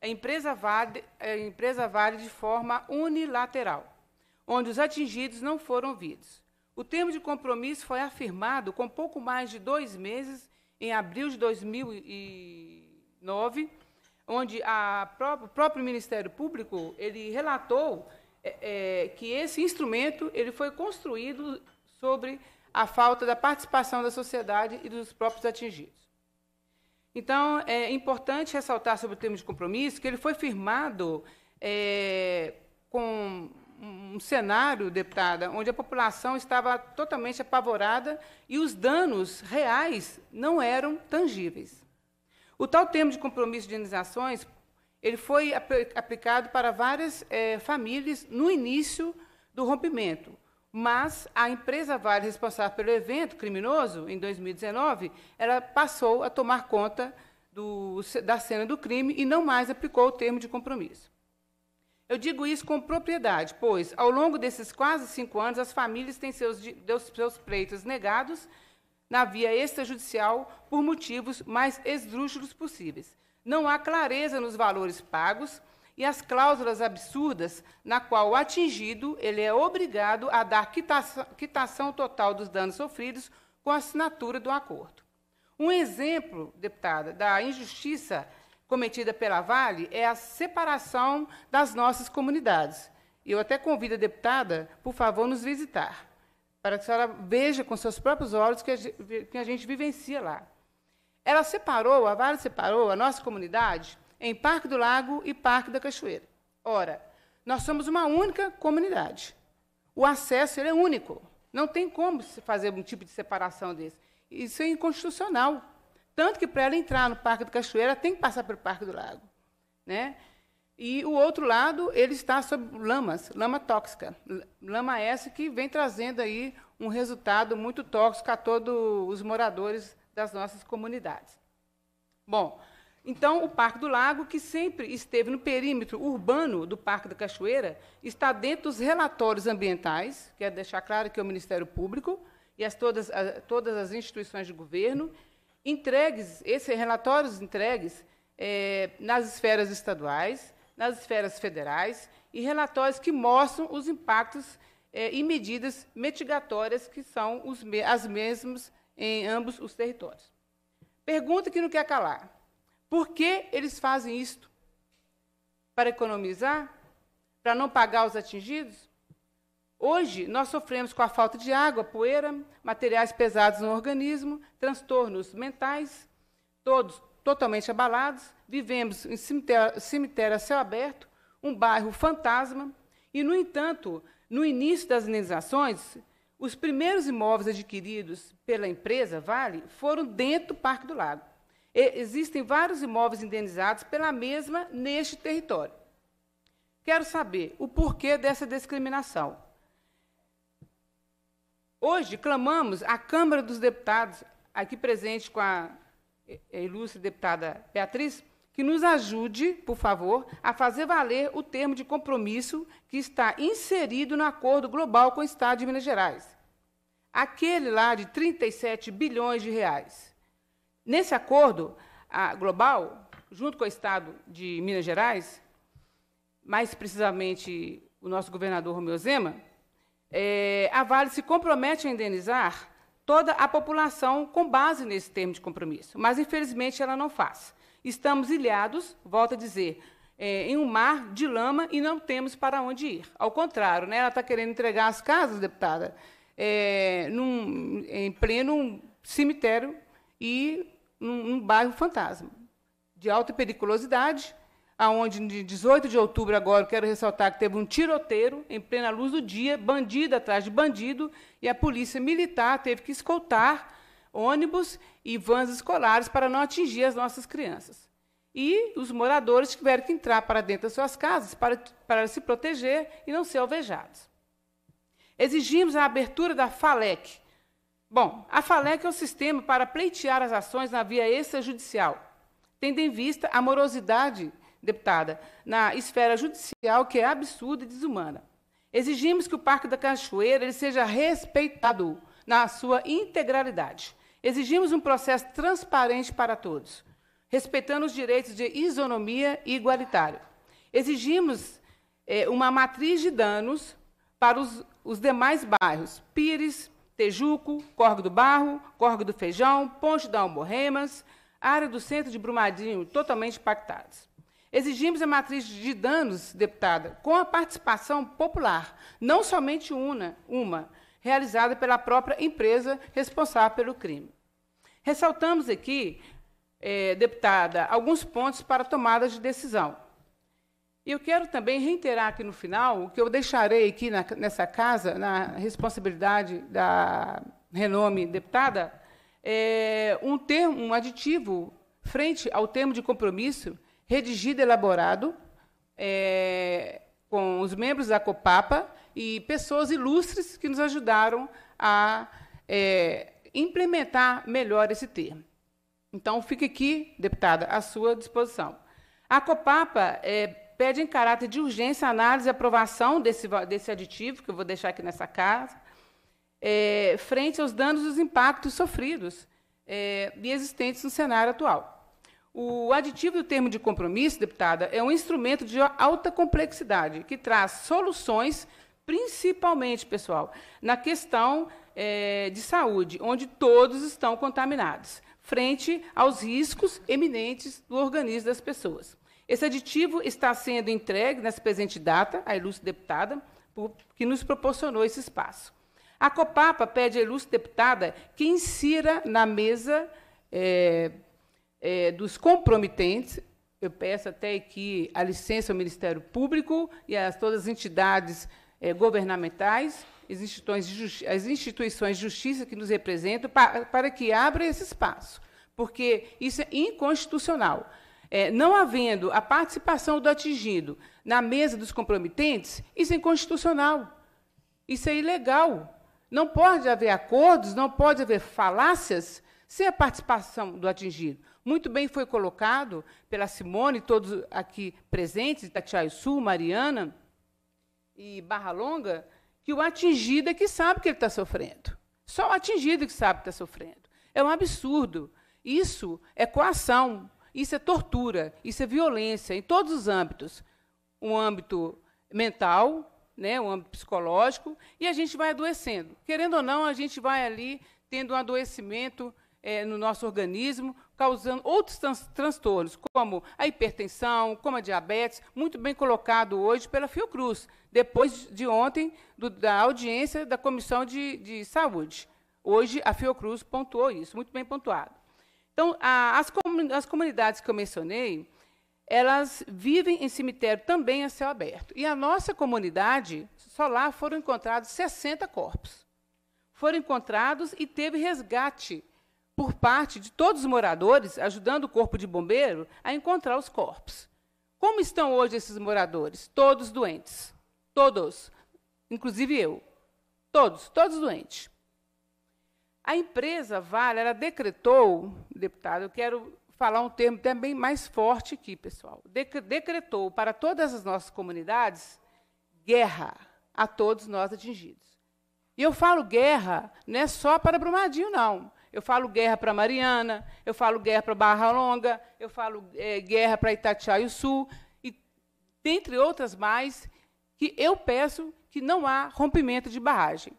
a empresa Vale, a empresa vale de forma unilateral, onde os atingidos não foram ouvidos. O termo de compromisso foi afirmado com pouco mais de dois meses em abril de 2009, onde o próprio Ministério Público ele relatou é, é, que esse instrumento ele foi construído sobre a falta da participação da sociedade e dos próprios atingidos. Então, é importante ressaltar sobre o termo de compromisso que ele foi firmado é, com um cenário, deputada, onde a população estava totalmente apavorada e os danos reais não eram tangíveis. O tal termo de compromisso de indenizações ele foi aplicado para várias é, famílias no início do rompimento, mas a empresa Vale responsável pelo evento criminoso, em 2019, ela passou a tomar conta do, da cena do crime e não mais aplicou o termo de compromisso. Eu digo isso com propriedade, pois, ao longo desses quase cinco anos, as famílias têm seus, seus pleitos negados na via extrajudicial por motivos mais esdrúxulos possíveis. Não há clareza nos valores pagos e as cláusulas absurdas na qual o atingido ele é obrigado a dar quitação, quitação total dos danos sofridos com a assinatura do acordo. Um exemplo, deputada, da injustiça cometida pela Vale é a separação das nossas comunidades. Eu até convido a deputada, por favor, nos visitar, para que a senhora veja com seus próprios olhos que a gente, que a gente vivencia lá. Ela separou, a Vale separou a nossa comunidade em Parque do Lago e Parque da Cachoeira. Ora, nós somos uma única comunidade. O acesso é único. Não tem como se fazer um tipo de separação desse. Isso é inconstitucional. Tanto que para ela entrar no Parque da Cachoeira tem que passar pelo Parque do Lago. Né? E o outro lado, ele está sob lamas, lama tóxica. Lama essa que vem trazendo aí um resultado muito tóxico a todos os moradores das nossas comunidades. Bom, então, o Parque do Lago, que sempre esteve no perímetro urbano do Parque da Cachoeira, está dentro dos relatórios ambientais, quero deixar claro que é o Ministério Público e as, todas, a, todas as instituições de governo, entregues, esses relatórios entregues é, nas esferas estaduais, nas esferas federais, e relatórios que mostram os impactos é, e medidas mitigatórias que são os, as mesmas em ambos os territórios. Pergunta que não quer calar. Por que eles fazem isto? Para economizar? Para não pagar os atingidos? Hoje, nós sofremos com a falta de água, poeira, materiais pesados no organismo, transtornos mentais, todos totalmente abalados. Vivemos em cemitério, cemitério a céu aberto, um bairro fantasma. E, no entanto, no início das indenizações, os primeiros imóveis adquiridos pela empresa Vale foram dentro do Parque do Lago existem vários imóveis indenizados pela mesma neste território. Quero saber o porquê dessa discriminação. Hoje, clamamos à Câmara dos Deputados, aqui presente com a ilustre deputada Beatriz, que nos ajude, por favor, a fazer valer o termo de compromisso que está inserido no acordo global com o Estado de Minas Gerais. Aquele lá de 37 bilhões de reais. Nesse acordo global, junto com o Estado de Minas Gerais, mais precisamente o nosso governador Romeu Zema, é, a Vale se compromete a indenizar toda a população com base nesse termo de compromisso, mas infelizmente ela não faz. Estamos ilhados, volto a dizer, é, em um mar de lama e não temos para onde ir. Ao contrário, né, ela está querendo entregar as casas, deputada, é, num, em pleno cemitério e num, num bairro fantasma, de alta periculosidade, aonde de 18 de outubro agora, quero ressaltar que teve um tiroteio em plena luz do dia, bandido atrás de bandido, e a polícia militar teve que escoltar ônibus e vans escolares para não atingir as nossas crianças. E os moradores tiveram que entrar para dentro das suas casas para, para se proteger e não ser alvejados. Exigimos a abertura da FALEC, Bom, a FALEC é o sistema para pleitear as ações na via extrajudicial, tendo em vista a morosidade, deputada, na esfera judicial, que é absurda e desumana. Exigimos que o Parque da Cachoeira ele seja respeitado na sua integralidade. Exigimos um processo transparente para todos, respeitando os direitos de isonomia e igualitário. Exigimos é, uma matriz de danos para os, os demais bairros, Pires, Tejuco, Córrego do Barro, Córrego do Feijão, Ponte da Alborremas, área do centro de Brumadinho totalmente impactados. Exigimos a matriz de danos, deputada, com a participação popular, não somente uma, uma realizada pela própria empresa responsável pelo crime. Ressaltamos aqui, eh, deputada, alguns pontos para tomada de decisão. E eu quero também reiterar aqui no final o que eu deixarei aqui na, nessa casa, na responsabilidade da renome deputada, é, um termo, um aditivo frente ao termo de compromisso redigido e elaborado é, com os membros da COPAPA e pessoas ilustres que nos ajudaram a é, implementar melhor esse termo. Então, fique aqui, deputada, à sua disposição. A COPAPA é, pede em caráter de urgência análise e aprovação desse, desse aditivo, que eu vou deixar aqui nessa casa, é, frente aos danos e os impactos sofridos é, e existentes no cenário atual. O aditivo do termo de compromisso, deputada, é um instrumento de alta complexidade, que traz soluções, principalmente, pessoal, na questão é, de saúde, onde todos estão contaminados, frente aos riscos eminentes do organismo das pessoas. Esse aditivo está sendo entregue nessa presente data, à ilustre deputada, por, que nos proporcionou esse espaço. A Copapa pede à ilustre deputada que insira na mesa é, é, dos comprometentes, eu peço até que a licença ao Ministério Público e a todas as entidades é, governamentais, as instituições, as instituições de justiça que nos representam, para, para que abra esse espaço, porque isso é inconstitucional. É, não havendo a participação do atingido na mesa dos comprometentes, isso é inconstitucional. Isso é ilegal. Não pode haver acordos, não pode haver falácias sem a participação do atingido. Muito bem foi colocado pela Simone, todos aqui presentes, Tatiaio Sul, Mariana e Barra Longa, que o atingido é que sabe que ele está sofrendo. Só o atingido que sabe que está sofrendo. É um absurdo. Isso é coação, isso é tortura, isso é violência em todos os âmbitos. Um âmbito mental, né, um âmbito psicológico, e a gente vai adoecendo. Querendo ou não, a gente vai ali tendo um adoecimento é, no nosso organismo, causando outros trans transtornos, como a hipertensão, como a diabetes, muito bem colocado hoje pela Fiocruz, depois de ontem, do, da audiência da Comissão de, de, Saúde. Hoje, a Fiocruz pontuou isso, muito bem pontuado. Então, a, as, comun as comunidades que eu mencionei, elas vivem em cemitério também a céu aberto. E a nossa comunidade, só lá foram encontrados 60 corpos. Foram encontrados e teve resgate por parte de todos os moradores, ajudando o corpo de bombeiro a encontrar os corpos. Como estão hoje esses moradores? Todos doentes. Todos. Inclusive eu. Todos, todos doentes. A empresa Vale, ela decretou, deputado, eu quero falar um termo também mais forte aqui, pessoal. Decretou para todas as nossas comunidades guerra a todos nós atingidos. E eu falo guerra não é só para Brumadinho, não. Eu falo guerra para Mariana, eu falo guerra para Barra Longa, eu falo é, guerra para Itatiaia Sul, e dentre outras mais, que eu peço que não há rompimento de barragem.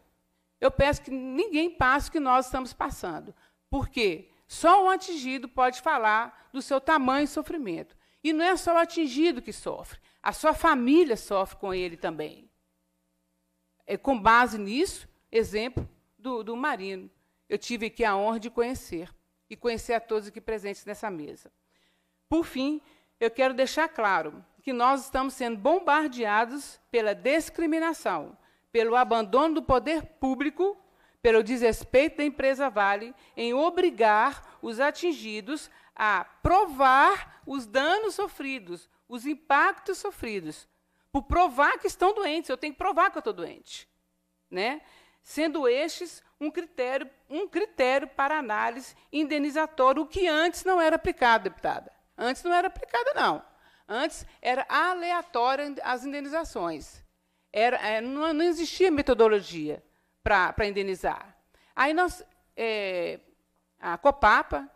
Eu peço que ninguém passe o que nós estamos passando. Por quê? Só o atingido pode falar do seu tamanho e sofrimento. E não é só o atingido que sofre, a sua família sofre com ele também. É, com base nisso, exemplo do, do Marino eu tive aqui a honra de conhecer e conhecer a todos aqui presentes nessa mesa. Por fim, eu quero deixar claro que nós estamos sendo bombardeados pela discriminação, pelo abandono do poder público, pelo desrespeito da empresa Vale em obrigar os atingidos a provar os danos sofridos, os impactos sofridos. Por provar que estão doentes, eu tenho que provar que eu estou doente. Né? Sendo estes um critério, um critério para análise indenizatória, o que antes não era aplicado, deputada. Antes não era aplicado, não. Antes era aleatória as indenizações. Era, é, não, não, existia metodologia para indenizar. Aí nós, é, a Copapa,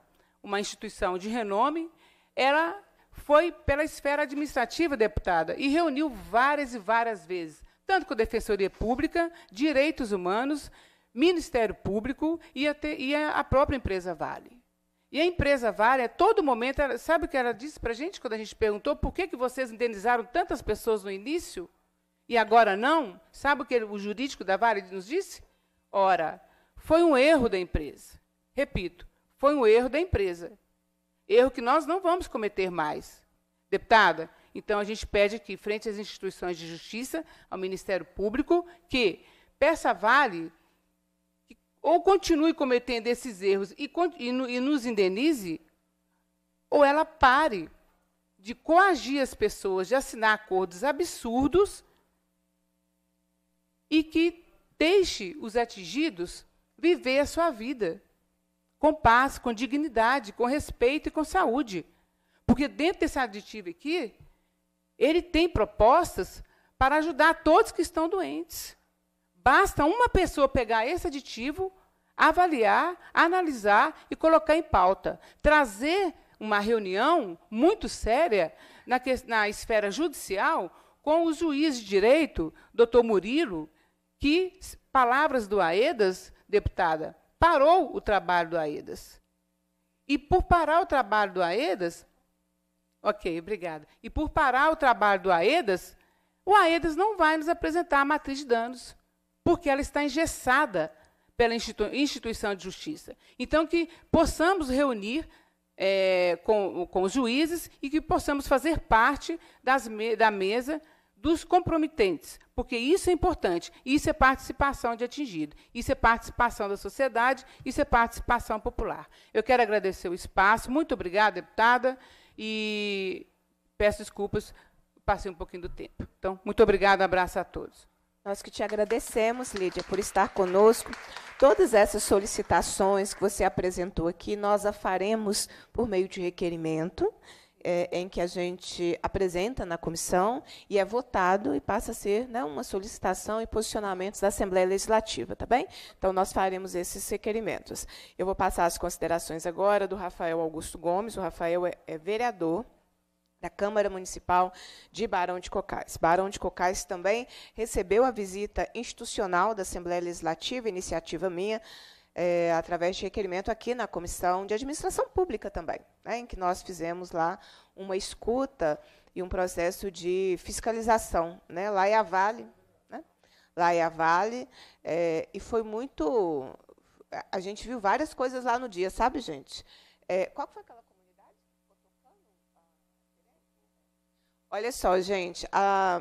uma instituição de renome, ela foi pela esfera administrativa, deputada, e reuniu várias e várias vezes, tanto com a Defensoria Pública, Direitos Humanos, Ministério Público e a, e a própria empresa Vale. E a empresa Vale, a todo momento, ela, sabe o que ela disse para a gente quando a gente perguntou por que, que vocês indenizaram tantas pessoas no início e agora não? Sabe o que o jurídico da Vale nos disse? Ora, foi um erro da empresa. Repito, foi um erro da empresa. Erro que nós não vamos cometer mais. Deputada, Então, a gente pede aqui, frente às instituições de justiça, ao Ministério Público, que peça a Vale ou continue cometendo esses erros e, e, e nos indenize, ou ela pare de coagir as pessoas, de assinar acordos absurdos e que deixe os atingidos viver a sua vida com paz, com dignidade, com respeito e com saúde. Porque dentro desse aditivo aqui, ele tem propostas para ajudar todos que estão doentes. Basta uma pessoa pegar esse aditivo, avaliar, analisar e colocar em pauta. Trazer uma reunião muito séria na, na esfera judicial com o juiz de direito, doutor Murilo, que, palavras do AEDAS, deputada, parou o trabalho do AEDAS. E por parar o trabalho do AEDAS, ok, obrigada. E por parar o trabalho do AEDAS, o AEDAS não vai nos apresentar a matriz de danos, porque ela está engessada pela instituição de justiça. Então, que possamos reunir é, com, com os juízes e que possamos fazer parte das, da mesa dos comprometentes, porque isso é importante. Isso é participação de atingido, isso é participação da sociedade, isso é participação popular. Eu quero agradecer o espaço. Muito obrigada, deputada, e peço desculpas, passei um pouquinho do tempo. Então, muito obrigada, abraço a todos. Nós que te agradecemos, Lídia, por estar conosco. Todas essas solicitações que você apresentou aqui, nós a faremos por meio de requerimento é, em que a gente apresenta na comissão e é votado e passa a ser né, uma solicitação e posicionamentos da Assembleia Legislativa, tá bem? Então, nós faremos esses requerimentos. Eu vou passar as considerações agora do Rafael Augusto Gomes. O Rafael é, é vereador da Câmara Municipal de Barão de Cocais. Barão de Cocais também recebeu a visita institucional da Assembleia Legislativa, iniciativa minha, é, através de requerimento aqui na Comissão de Administração Pública também, né, em que nós fizemos lá uma escuta e um processo de fiscalização. Né, lá é a Vale, né, lá é a Vale, é, e foi muito... A gente viu várias coisas lá no dia, sabe, gente? É, qual foi aquela Olha só, gente, a,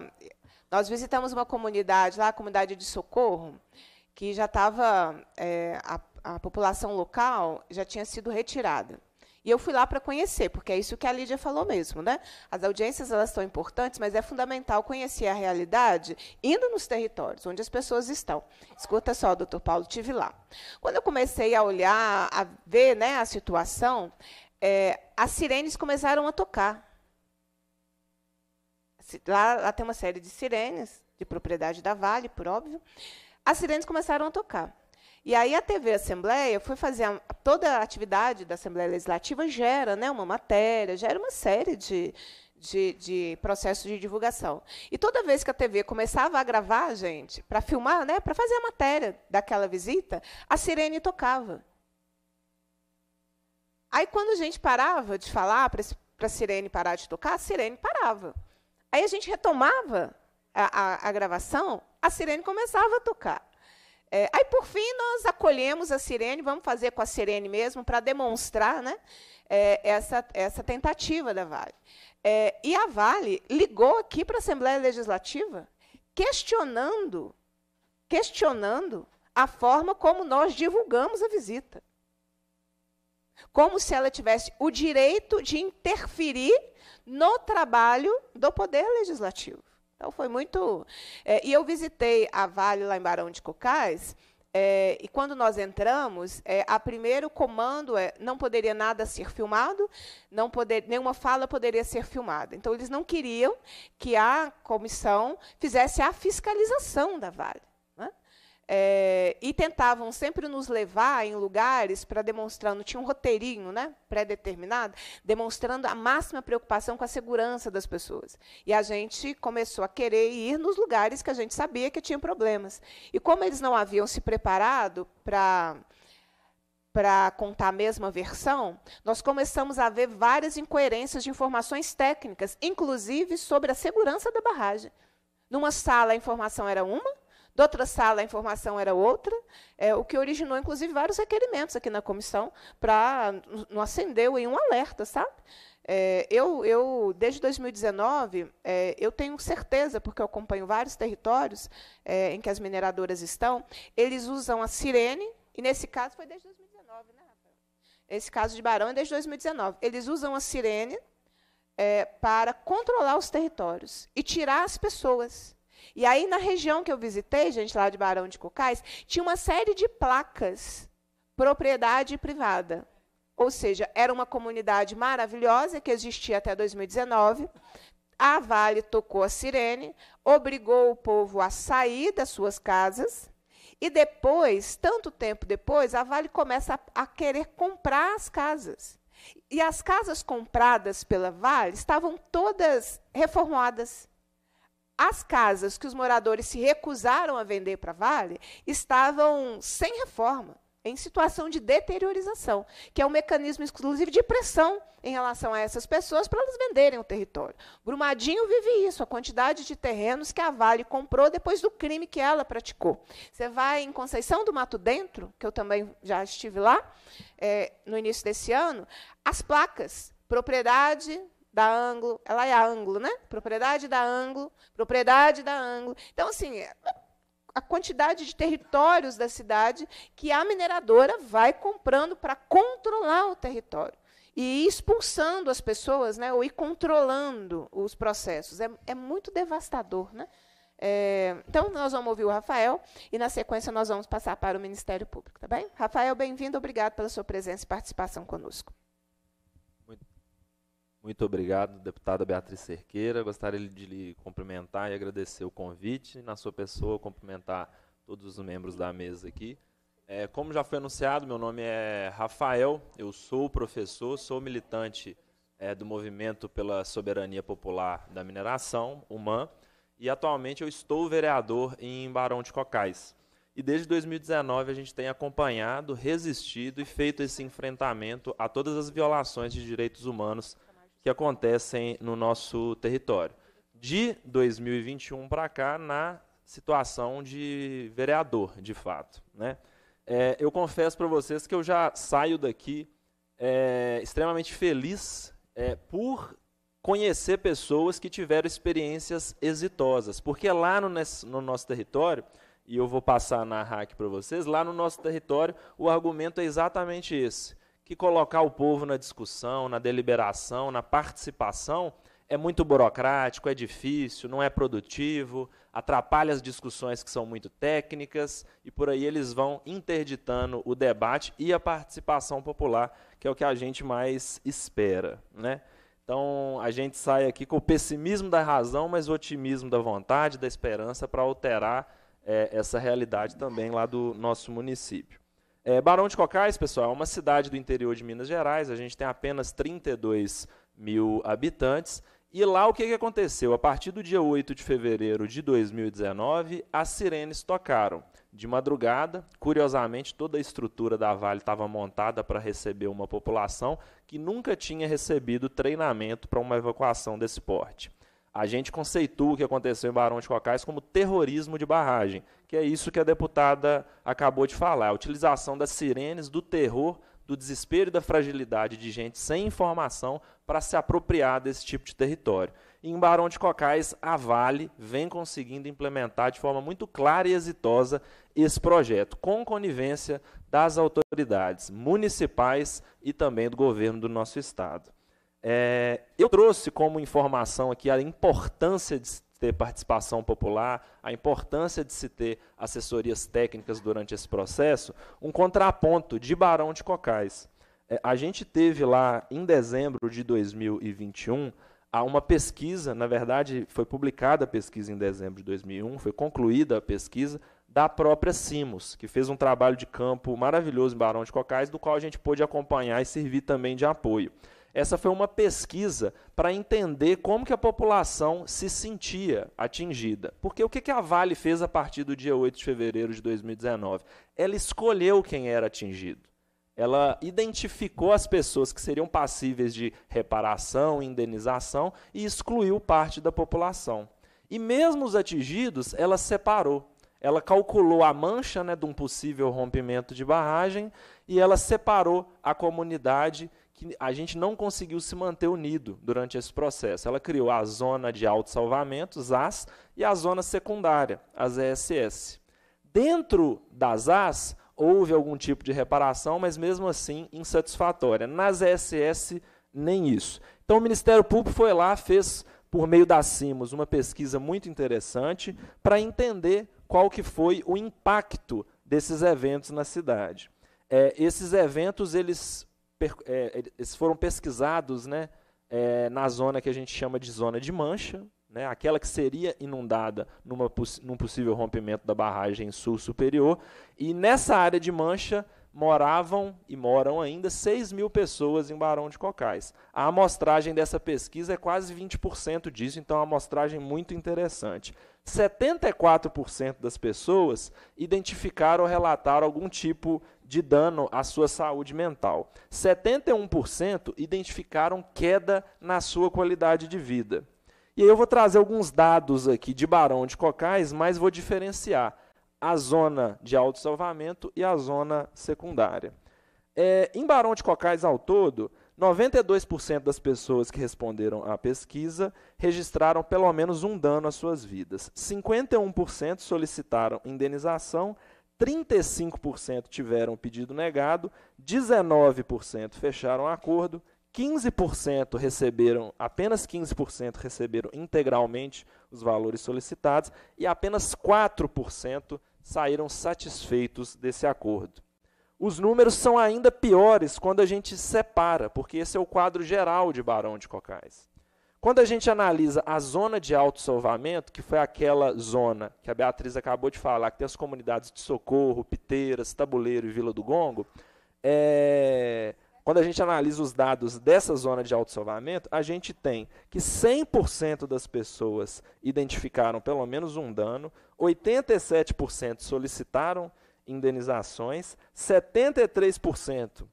nós visitamos uma comunidade lá, a comunidade de Socorro, que já estava, é, a, a população local já tinha sido retirada. E eu fui lá para conhecer, porque é isso que a Lídia falou mesmo, né? As audiências elas são importantes, mas é fundamental conhecer a realidade indo nos territórios onde as pessoas estão. Escuta só, doutor Paulo, tive lá. Quando eu comecei a olhar, a ver, né, a situação, é, as sirenes começaram a tocar. Lá, lá tem uma série de sirenes de propriedade da Vale, por óbvio as sirenes começaram a tocar. E aí a TV Assembleia foi fazer a, toda a atividade da Assembleia Legislativa gera, né, uma matéria, gera uma série de, de, de processos de divulgação. E toda vez que a TV começava a gravar, gente, para filmar, né, para fazer a matéria daquela visita, a sirene tocava. Aí quando a gente parava de falar para a sirene parar de tocar, a sirene parava. Aí a gente retomava a, a, a gravação, a sirene começava a tocar. É, aí, por fim, nós acolhemos a sirene, vamos fazer com a sirene mesmo, para demonstrar né, é, essa, essa tentativa da Vale. É, e a Vale ligou aqui para a Assembleia Legislativa, questionando, questionando a forma como nós divulgamos a visita. Como se ela tivesse o direito de interferir no trabalho do Poder Legislativo. Então foi muito. É, e eu visitei a Vale lá em Barão de Cocais. É, e quando nós entramos, é, a primeiro comando é não poderia nada ser filmado, não poder, nenhuma fala poderia ser filmada. Então eles não queriam que a comissão fizesse a fiscalização da Vale. É, e tentavam sempre nos levar em lugares para demonstrar, não tinha um roteirinho né, pré-determinado, demonstrando a máxima preocupação com a segurança das pessoas. E a gente começou a querer ir nos lugares que a gente sabia que tinha problemas. E como eles não haviam se preparado para para contar a mesma versão, nós começamos a ver várias incoerências de informações técnicas, inclusive sobre a segurança da barragem. Numa sala a informação era uma, de outra sala, a informação era outra, é, o que originou, inclusive, vários requerimentos aqui na comissão para não acender um alerta, sabe? É, eu, eu, desde 2019, é, eu tenho certeza, porque eu acompanho vários territórios é, em que as mineradoras estão, eles usam a sirene, e nesse caso foi desde 2019, né, Rafael? Esse caso de Barão é desde 2019. Eles usam a sirene é, para controlar os territórios e tirar as pessoas. E aí, na região que eu visitei, gente, lá de Barão de Cocais, tinha uma série de placas, propriedade privada. Ou seja, era uma comunidade maravilhosa que existia até 2019. A Vale tocou a sirene, obrigou o povo a sair das suas casas. E depois, tanto tempo depois, a Vale começa a, a querer comprar as casas. E as casas compradas pela Vale estavam todas reformadas. As casas que os moradores se recusaram a vender para Vale estavam sem reforma em situação de deteriorização, que é um mecanismo exclusivo de pressão em relação a essas pessoas para elas venderem o território. Brumadinho vive isso, a quantidade de terrenos que a Vale comprou depois do crime que ela praticou. Você vai em Conceição do Mato Dentro, que eu também já estive lá, é, no início desse ano, as placas, propriedade da Anglo, ela é a Anglo, né? Propriedade da Anglo, propriedade da Anglo. Então, assim, a quantidade de territórios da cidade que a mineradora vai comprando para controlar o território e expulsando as pessoas, né, ou ir controlando os processos. É, é muito devastador. Né? É, então, nós vamos ouvir o Rafael e, na sequência, nós vamos passar para o Ministério Público. Tá bem? Rafael, bem-vindo. Obrigado pela sua presença e participação conosco. Muito obrigado, deputada Beatriz Cerqueira. Gostaria de lhe cumprimentar e agradecer o convite. Na sua pessoa, cumprimentar todos os membros da mesa aqui. É, como já foi anunciado, meu nome é Rafael, eu sou professor, sou militante é, do Movimento pela Soberania Popular da Mineração, UMAN, e atualmente eu estou vereador em Barão de Cocais. E desde 2019 a gente tem acompanhado, resistido e feito esse enfrentamento a todas as violações de direitos humanos que acontecem no nosso território. De 2021 para cá, na situação de vereador, de fato. Né? É, eu confesso para vocês que eu já saio daqui é, extremamente feliz é, por conhecer pessoas que tiveram experiências exitosas. Porque lá no, no nosso território, e eu vou passar a narrar para vocês, lá no nosso território o argumento é exatamente esse que colocar o povo na discussão, na deliberação, na participação é muito burocrático, é difícil, não é produtivo, atrapalha as discussões que são muito técnicas e por aí eles vão interditando o debate e a participação popular, que é o que a gente mais espera, né? Então, a gente sai aqui com o pessimismo da razão, mas o otimismo da vontade, da esperança para alterar é, essa realidade também lá do nosso município. É, Barão de Cocais, pessoal, é uma cidade do interior de Minas Gerais. A gente tem apenas 32 mil habitantes. E lá o que, que aconteceu? A partir do dia 8 de fevereiro de 2019, as sirenes tocaram. De madrugada, curiosamente, toda a estrutura da Vale estava montada para receber uma população que nunca tinha recebido treinamento para uma evacuação desse porte a gente conceitua o que aconteceu em Barão de Cocais como terrorismo de barragem, que é isso que a deputada acabou de falar, a utilização das sirenes, do terror, do desespero e da fragilidade de gente sem informação para se apropriar desse tipo de território. E em Barão de Cocais, a Vale vem conseguindo implementar de forma muito clara e exitosa esse projeto, com conivência das autoridades municipais e também do governo do nosso estado. É, eu trouxe como informação aqui a importância de ter participação popular, a importância de se ter assessorias técnicas durante esse processo, um contraponto de Barão de Cocais. É, a gente teve lá, em dezembro de 2021, há uma pesquisa, na verdade, foi publicada a pesquisa em dezembro de 2001, foi concluída a pesquisa da própria Simos, que fez um trabalho de campo maravilhoso em Barão de Cocais, do qual a gente pôde acompanhar e servir também de apoio. Essa foi uma pesquisa para entender como que a população se sentia atingida. Porque o que, que a Vale fez a partir do dia 8 de fevereiro de 2019? Ela escolheu quem era atingido. Ela identificou as pessoas que seriam passíveis de reparação, indenização e excluiu parte da população. E mesmo os atingidos, ela separou. Ela calculou a mancha né, de um possível rompimento de barragem e ela separou a comunidade que a gente não conseguiu se manter unido durante esse processo. Ela criou a zona de autossalvamento, ZAS, e a zona secundária, as ESS. Dentro das AS, houve algum tipo de reparação, mas mesmo assim insatisfatória. Nas ESS, nem isso. Então o Ministério Público foi lá, fez por meio da CIMOS uma pesquisa muito interessante para entender qual que foi o impacto desses eventos na cidade. É, esses eventos eles é, eles foram pesquisados né, é, na zona que a gente chama de zona de mancha, né, aquela que seria inundada numa, num possível rompimento da barragem sul superior, e nessa área de mancha moravam e moram ainda 6 mil pessoas em Barão de Cocais. A amostragem dessa pesquisa é quase 20% disso, então é uma amostragem muito interessante. 74% das pessoas identificaram ou relataram algum tipo de dano à sua saúde mental. 71% identificaram queda na sua qualidade de vida. E aí eu vou trazer alguns dados aqui de Barão de Cocais, mas vou diferenciar a zona de autossalvamento e a zona secundária. É, em Barão de Cocais, ao todo, 92% das pessoas que responderam à pesquisa registraram pelo menos um dano às suas vidas. 51% solicitaram indenização 35% tiveram pedido negado, 19% fecharam acordo, 15% receberam, apenas 15% receberam integralmente os valores solicitados e apenas 4% saíram satisfeitos desse acordo. Os números são ainda piores quando a gente separa, porque esse é o quadro geral de Barão de Cocais. Quando a gente analisa a zona de autossalvamento, que foi aquela zona que a Beatriz acabou de falar, que tem as comunidades de Socorro, Piteiras, Tabuleiro e Vila do Gongo, é, quando a gente analisa os dados dessa zona de autossalvamento, a gente tem que 100% das pessoas identificaram pelo menos um dano, 87% solicitaram indenizações, 73%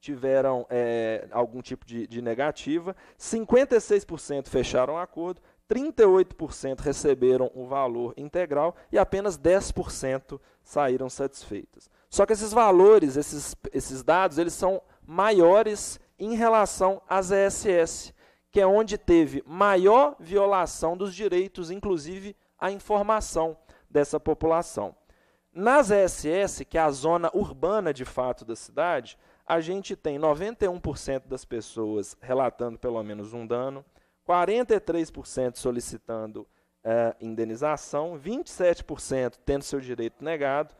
tiveram é, algum tipo de, de negativa, 56% fecharam acordo, 38% receberam o valor integral e apenas 10% saíram satisfeitos. Só que esses valores, esses, esses dados, eles são maiores em relação às ESS, que é onde teve maior violação dos direitos, inclusive a informação dessa população. Nas ESS, que é a zona urbana de fato da cidade, a gente tem 91% das pessoas relatando pelo menos um dano, 43% solicitando é, indenização, 27% tendo seu direito negado,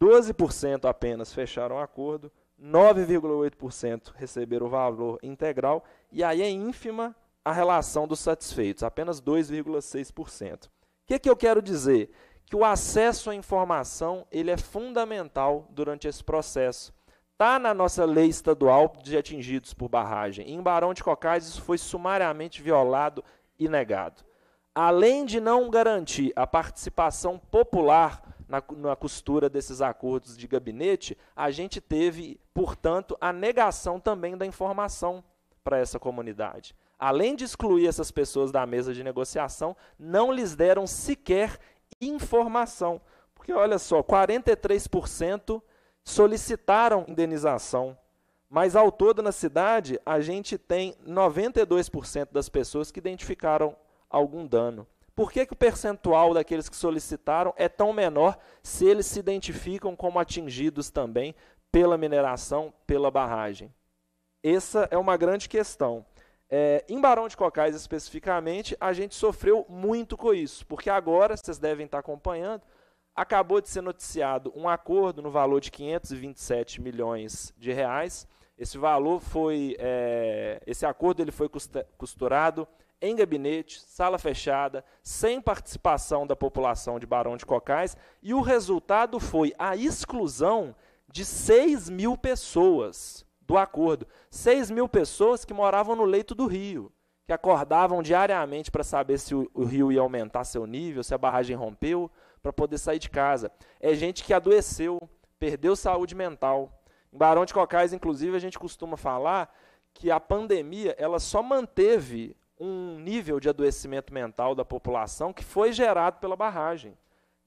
12% apenas fecharam o acordo, 9,8% receberam o valor integral, e aí é ínfima a relação dos satisfeitos, apenas 2,6%. O que, que eu quero dizer? Que o acesso à informação ele é fundamental durante esse processo Está na nossa lei estadual de atingidos por barragem. Em Barão de Cocais, isso foi sumariamente violado e negado. Além de não garantir a participação popular na, na costura desses acordos de gabinete, a gente teve, portanto, a negação também da informação para essa comunidade. Além de excluir essas pessoas da mesa de negociação, não lhes deram sequer informação. Porque, olha só, 43% solicitaram indenização. Mas ao todo na cidade, a gente tem 92% das pessoas que identificaram algum dano. Por que, que o percentual daqueles que solicitaram é tão menor se eles se identificam como atingidos também pela mineração, pela barragem? Essa é uma grande questão. É, em Barão de Cocais, especificamente, a gente sofreu muito com isso, porque agora, vocês devem estar acompanhando, acabou de ser noticiado um acordo no valor de 527 milhões de reais. Esse valor foi, é, esse acordo ele foi costurado em gabinete, sala fechada, sem participação da população de Barão de Cocais, e o resultado foi a exclusão de 6 mil pessoas do acordo. 6 mil pessoas que moravam no leito do rio, que acordavam diariamente para saber se o, o rio ia aumentar seu nível, se a barragem rompeu, para poder sair de casa. É gente que adoeceu, perdeu saúde mental. Em Barão de Cocais, inclusive, a gente costuma falar que a pandemia ela só manteve um nível de adoecimento mental da população que foi gerado pela barragem.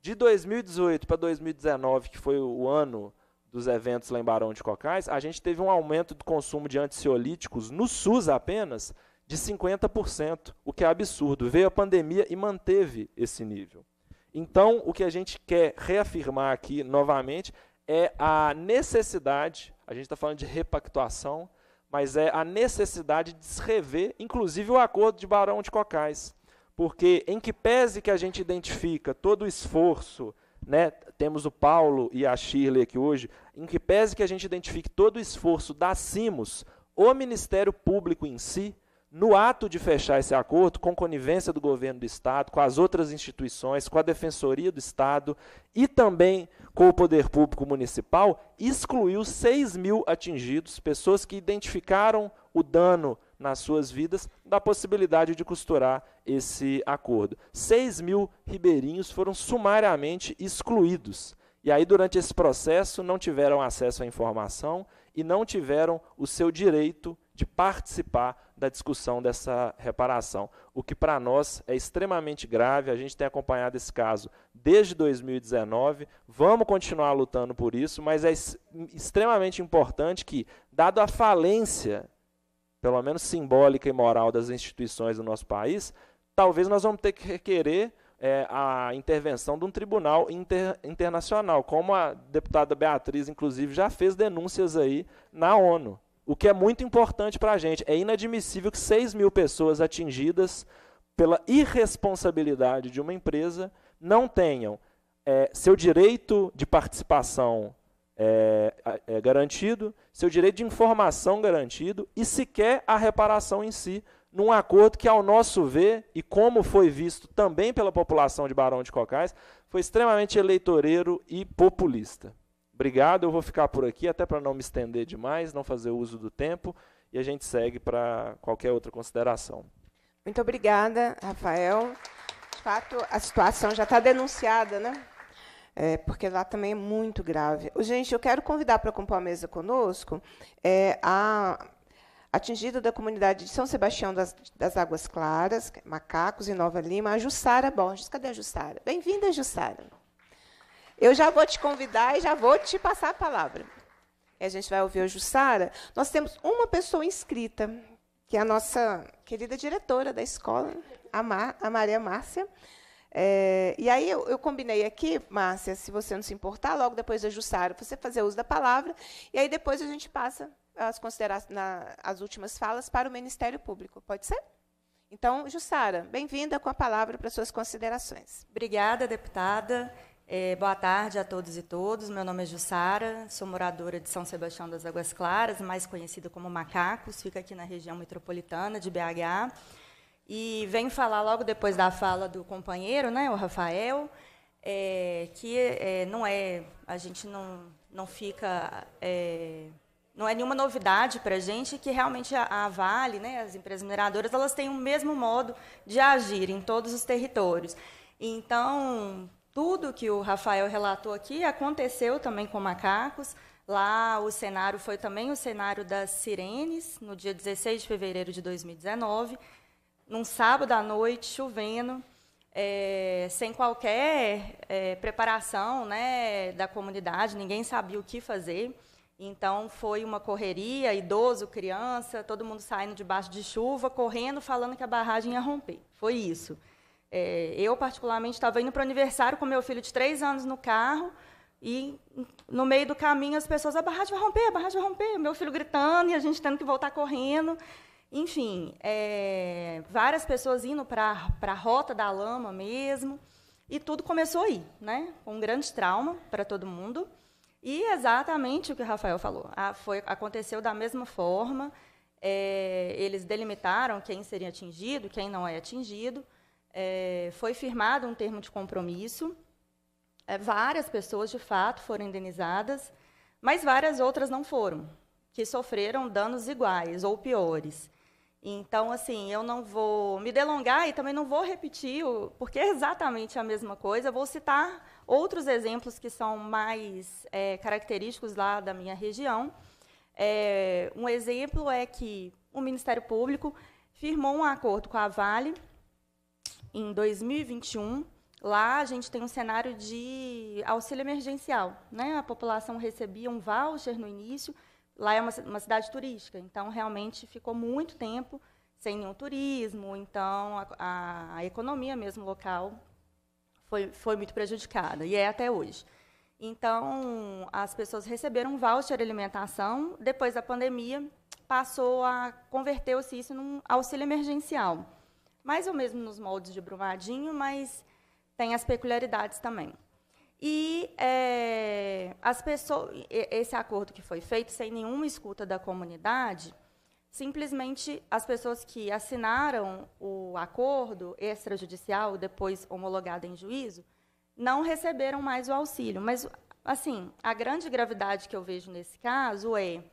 De 2018 para 2019, que foi o ano dos eventos lá em Barão de Cocais, a gente teve um aumento do consumo de ansiolíticos no SUS apenas de 50%, o que é absurdo. Veio a pandemia e manteve esse nível. Então, o que a gente quer reafirmar aqui novamente é a necessidade, a gente está falando de repactuação, mas é a necessidade de se rever, inclusive, o acordo de Barão de Cocais. Porque, em que pese que a gente identifica todo o esforço, né, temos o Paulo e a Shirley aqui hoje, em que pese que a gente identifique todo o esforço da CIMOS, o Ministério Público em si, no ato de fechar esse acordo, com conivência do governo do Estado, com as outras instituições, com a Defensoria do Estado e também com o Poder Público Municipal, excluiu 6 mil atingidos, pessoas que identificaram o dano nas suas vidas, da possibilidade de costurar esse acordo. 6 mil ribeirinhos foram sumariamente excluídos. E aí, durante esse processo, não tiveram acesso à informação e não tiveram o seu direito de participar da discussão dessa reparação, o que para nós é extremamente grave. A gente tem acompanhado esse caso desde 2019, vamos continuar lutando por isso, mas é extremamente importante que, dado a falência, pelo menos simbólica e moral, das instituições do nosso país, talvez nós vamos ter que requerer é, a intervenção de um tribunal inter, internacional, como a deputada Beatriz, inclusive, já fez denúncias aí na ONU. O que é muito importante para a gente. É inadmissível que 6 mil pessoas atingidas pela irresponsabilidade de uma empresa não tenham é, seu direito de participação é, é, garantido, seu direito de informação garantido e sequer a reparação em si, num acordo que, ao nosso ver, e como foi visto também pela população de Barão de Cocais, foi extremamente eleitoreiro e populista. Obrigado, eu vou ficar por aqui, até para não me estender demais, não fazer uso do tempo, e a gente segue para qualquer outra consideração. Muito obrigada, Rafael. De fato, a situação já está denunciada, né? É, porque lá também é muito grave. Gente, eu quero convidar para compor a mesa conosco é, a atingida da comunidade de São Sebastião das, das Águas Claras, Macacos e Nova Lima, a Jussara Borges. Cadê a Jussara? Bem-vinda, Jussara. Eu já vou te convidar e já vou te passar a palavra. E a gente vai ouvir a Jussara. Nós temos uma pessoa inscrita, que é a nossa querida diretora da escola, a, Mar, a Maria Márcia. É, e aí eu, eu, combinei aqui, Márcia, se você não se importar, logo depois da Jussara, você fazer uso da palavra, e aí depois a gente passa as, considera as últimas falas para o Ministério Público. Pode ser? Então, Jussara, bem-vinda com a palavra para suas considerações. Obrigada, deputada. É, boa tarde a todos e todas. Meu nome é Jussara, sou moradora de São Sebastião das Águas Claras, mais conhecida como Macacos, fica aqui na região metropolitana de BH. E venho falar logo depois da fala do companheiro, né, o Rafael, é, que é, não é, a gente não, não fica, é, não é nenhuma novidade para a gente que realmente a, a Vale, né, as empresas mineradoras, elas têm o mesmo modo de agir em todos os territórios. Então, tudo que o Rafael relatou aqui aconteceu também com macacos. Lá o cenário foi também o cenário das sirenes, no dia 16 de fevereiro de 2019, num sábado à noite, chovendo, é, sem qualquer é, preparação né, da comunidade, ninguém sabia o que fazer. Então foi uma correria, idoso, criança, todo mundo saindo debaixo de chuva, correndo, falando que a barragem ia romper. Foi isso. É, eu, particularmente, estava indo para o aniversário com meu filho de três anos no carro e, no meio do caminho, as pessoas, a barragem vai romper, a barragem vai romper. Meu filho gritando e a gente tendo que voltar correndo. Enfim, é, várias pessoas indo para a rota da lama mesmo. E tudo começou aí, né? com um grande trauma para todo mundo. E exatamente o que o Rafael falou. Ah, foi, aconteceu da mesma forma. É, eles delimitaram quem seria atingido, quem não é atingido é, foi firmado um termo de compromisso. É, várias pessoas, de fato, foram indenizadas, mas várias outras não foram, que sofreram danos iguais ou piores. Então, assim, eu não vou me delongar e também não vou repetir, porque é exatamente a mesma coisa. Vou citar outros exemplos que são mais é, característicos lá da minha região. É, um exemplo é que o Ministério Público firmou um acordo com a Vale em 2021, Lá a gente tem um cenário de auxílio emergencial. Né? A população recebia um voucher no início. Lá é uma, uma cidade turística, então realmente ficou muito tempo sem nenhum turismo, então a, a, economia mesmo local foi, foi muito prejudicada, e é até hoje. Então, as pessoas receberam voucher de alimentação, depois da pandemia, passou a converter-se isso num auxílio emergencial. Mais ou menos nos moldes de Brumadinho, mas tem as peculiaridades também. E é, as pessoas, esse acordo que foi feito sem nenhuma escuta da comunidade, simplesmente as pessoas que assinaram o acordo extrajudicial, depois homologado em juízo, não receberam mais o auxílio. Mas, assim, a grande gravidade que eu vejo nesse caso é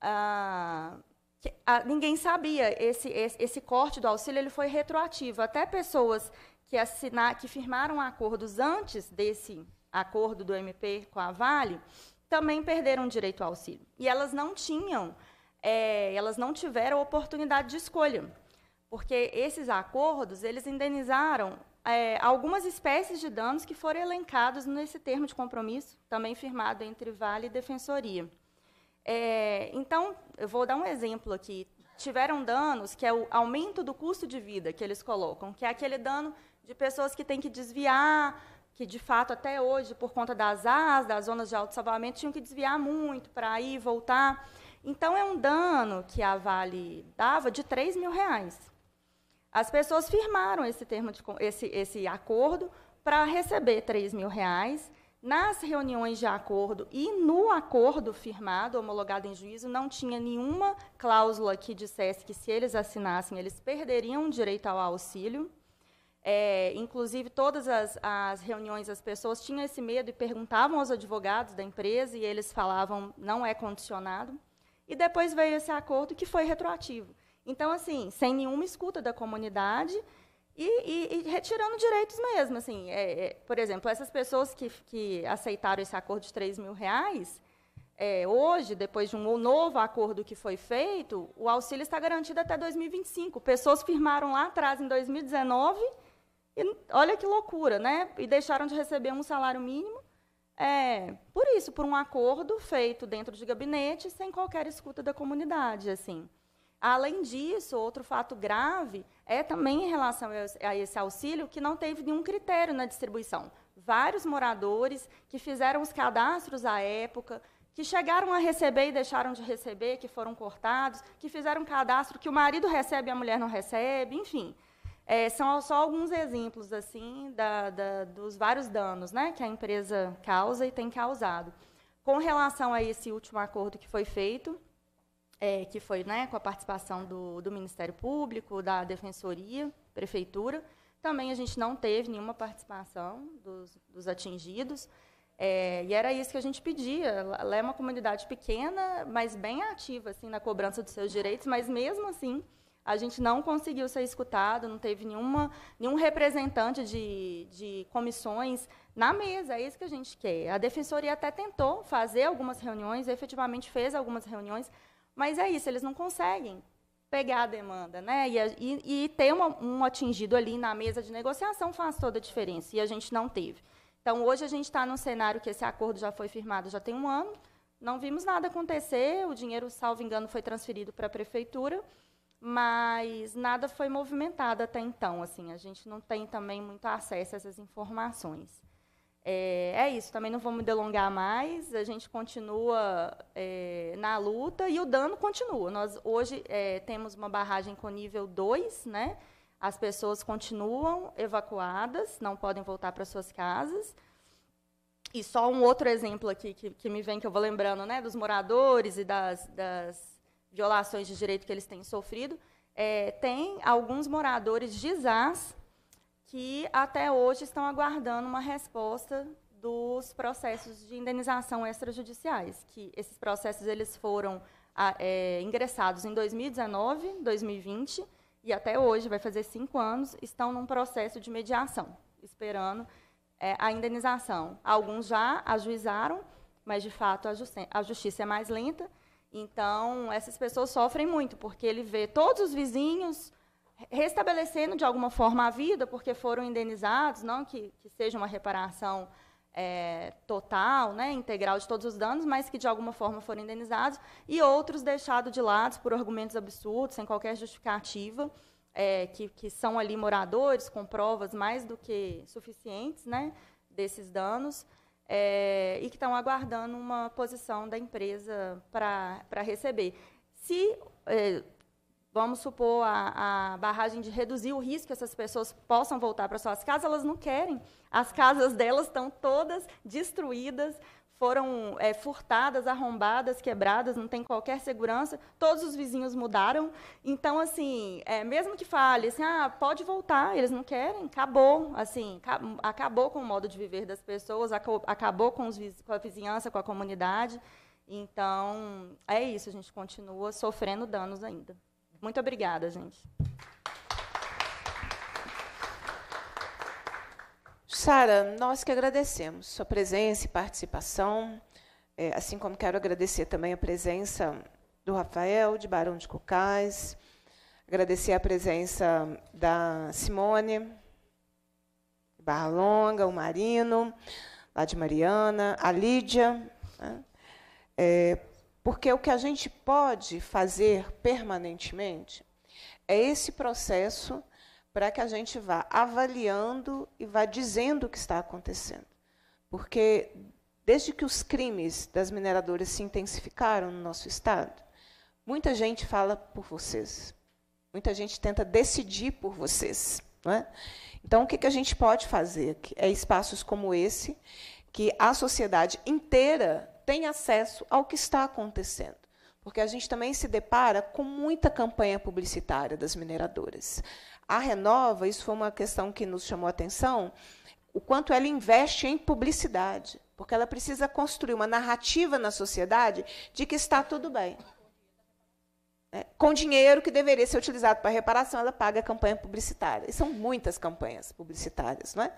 ah, que, ah, ninguém sabia esse, esse, esse corte do auxílio ele foi retroativo. Até pessoas que, assinar, que firmaram acordos antes desse acordo do MP com a Vale também perderam direito ao auxílio. E elas não tinham, é, elas não tiveram oportunidade de escolha, porque esses acordos eles indenizaram é, algumas espécies de danos que foram elencados nesse termo de compromisso, também firmado entre Vale e Defensoria. É, então, eu vou dar um exemplo aqui. Tiveram danos, que é o aumento do custo de vida que eles colocam, que é aquele dano de pessoas que têm que desviar, que de fato até hoje, por conta das AS, das zonas de alto salvamento, tinham que desviar muito para ir e voltar. Então, é um dano que a Vale dava de 3 mil reais. As pessoas firmaram esse termo de, esse, esse acordo para receber 3 mil reais. Nas reuniões de acordo e no acordo firmado, homologado em juízo, não tinha nenhuma cláusula que dissesse que se eles assinassem, eles perderiam o direito ao auxílio. É, inclusive, todas as, as, reuniões, as pessoas tinham esse medo e perguntavam aos advogados da empresa e eles falavam não é condicionado. E depois veio esse acordo que foi retroativo. Então, assim, sem nenhuma escuta da comunidade e, e, e retirando direitos mesmo. Assim, é, é, por exemplo, essas pessoas que, que aceitaram esse acordo de 3 mil reais, é, hoje, depois de um novo acordo que foi feito, o auxílio está garantido até 2025. Pessoas firmaram lá atrás, em 2019, e olha que loucura, né? E deixaram de receber um salário mínimo. É, por isso, por um acordo feito dentro de gabinete, sem qualquer escuta da comunidade, assim. Além disso, outro fato grave é também em relação a esse auxílio que não teve nenhum critério na distribuição. Vários moradores que fizeram os cadastros à época, que chegaram a receber e deixaram de receber, que foram cortados, que fizeram cadastro que o marido recebe e a mulher não recebe, enfim. É, são só alguns exemplos assim da, da, dos vários danos né, que a empresa causa e tem causado. Com relação a esse último acordo que foi feito, é, que foi né, com a participação do, do Ministério Público, da Defensoria, Prefeitura. Também a gente não teve nenhuma participação dos, dos atingidos. É, e era isso que a gente pedia. Ela é uma comunidade pequena, mas bem ativa assim, na cobrança dos seus direitos, mas mesmo assim a gente não conseguiu ser escutado, não teve nenhuma, nenhum representante de, de comissões na mesa, é isso que a gente quer. A Defensoria até tentou fazer algumas reuniões, efetivamente fez algumas reuniões, mas é isso, eles não conseguem pegar a demanda, né? E, e, ter uma, um atingido ali na mesa de negociação faz toda a diferença, e a gente não teve. Então, hoje a gente está num cenário que esse acordo já foi firmado já tem um ano, não vimos nada acontecer, o dinheiro, salvo engano, foi transferido para a prefeitura, mas nada foi movimentado até então. Assim, a gente não tem também muito acesso a essas informações. É, é, isso, também não vou me delongar mais, a gente continua é, na luta e o dano continua. Nós hoje é, temos uma barragem com nível 2, né? as pessoas continuam evacuadas, não podem voltar para suas casas. E só um outro exemplo aqui que, que me vem, que eu vou lembrando, né, dos moradores e das, das violações de direito que eles têm sofrido. É, tem alguns moradores de Zaz que até hoje estão aguardando uma resposta dos processos de indenização extrajudiciais, que esses processos eles foram é, ingressados em 2019, 2020 e até hoje, vai fazer cinco anos, estão num processo de mediação, esperando é, a indenização. Alguns já ajuizaram, mas de fato a, justi a justiça é mais lenta. Então, essas pessoas sofrem muito, porque ele vê todos os vizinhos restabelecendo de alguma forma a vida, porque foram indenizados, não que, que seja uma reparação é, total, né, integral de todos os danos, mas que de alguma forma foram indenizados, e outros deixados de lado por argumentos absurdos, sem qualquer justificativa, é, que, que são ali moradores com provas mais do que suficientes né, desses danos, é, e que estão aguardando uma posição da empresa para receber. Se é, vamos supor, a, a, barragem de reduzir o risco que essas pessoas possam voltar para suas casas, elas não querem. As casas delas estão todas destruídas, foram é, furtadas, arrombadas, quebradas, não tem qualquer segurança. Todos os vizinhos mudaram. Então, assim, é, mesmo que fale assim, ah, pode voltar, eles não querem, acabou. Assim, acabou com o modo de viver das pessoas, acabou com, os, com a vizinhança, com a comunidade. Então, é isso, a gente continua sofrendo danos ainda. Muito obrigada, gente. Sara, nós que agradecemos sua presença e participação, é, assim como quero agradecer também a presença do Rafael, de Barão de Cocais, agradecer a presença da Simone, Barra Longa, o Marino, lá de Mariana, a Lídia, né? é, porque o que a gente pode fazer permanentemente é esse processo para que a gente vá avaliando e vá dizendo o que está acontecendo. Porque desde que os crimes das mineradoras se intensificaram no nosso estado, muita gente fala por vocês. Muita gente tenta decidir por vocês. Não é? Então, o que, que a gente pode fazer? É espaços como esse, que a sociedade inteira tem acesso ao que está acontecendo. Porque a gente também se depara com muita campanha publicitária das mineradoras. A Renova, isso foi uma questão que nos chamou a atenção, o quanto ela investe em publicidade, porque ela precisa construir uma narrativa na sociedade de que está tudo bem. É, com dinheiro que deveria ser utilizado para reparação, ela paga a campanha publicitária. E são muitas campanhas publicitárias. Não é?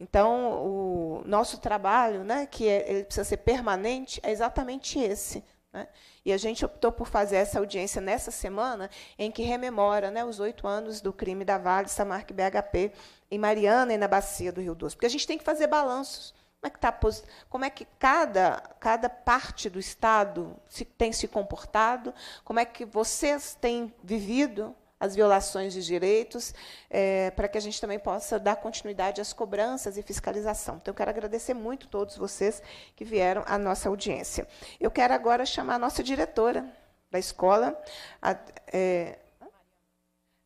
Então, o nosso trabalho, né, que é, ele precisa ser permanente, é exatamente esse. Né? E a gente optou por fazer essa audiência nessa semana, em que rememora né, os oito anos do crime da Vale, Samarque BHP, em Mariana e na Bacia do Rio Doce. Porque a gente tem que fazer balanços. Como é que, tá, como é que cada, cada parte do Estado se, tem se comportado? Como é que vocês têm vivido as violações de direitos, é, para que a gente também possa dar continuidade às cobranças e fiscalização. Então, eu quero agradecer muito a todos vocês que vieram à nossa audiência. Eu quero agora chamar a nossa diretora da escola, a, é,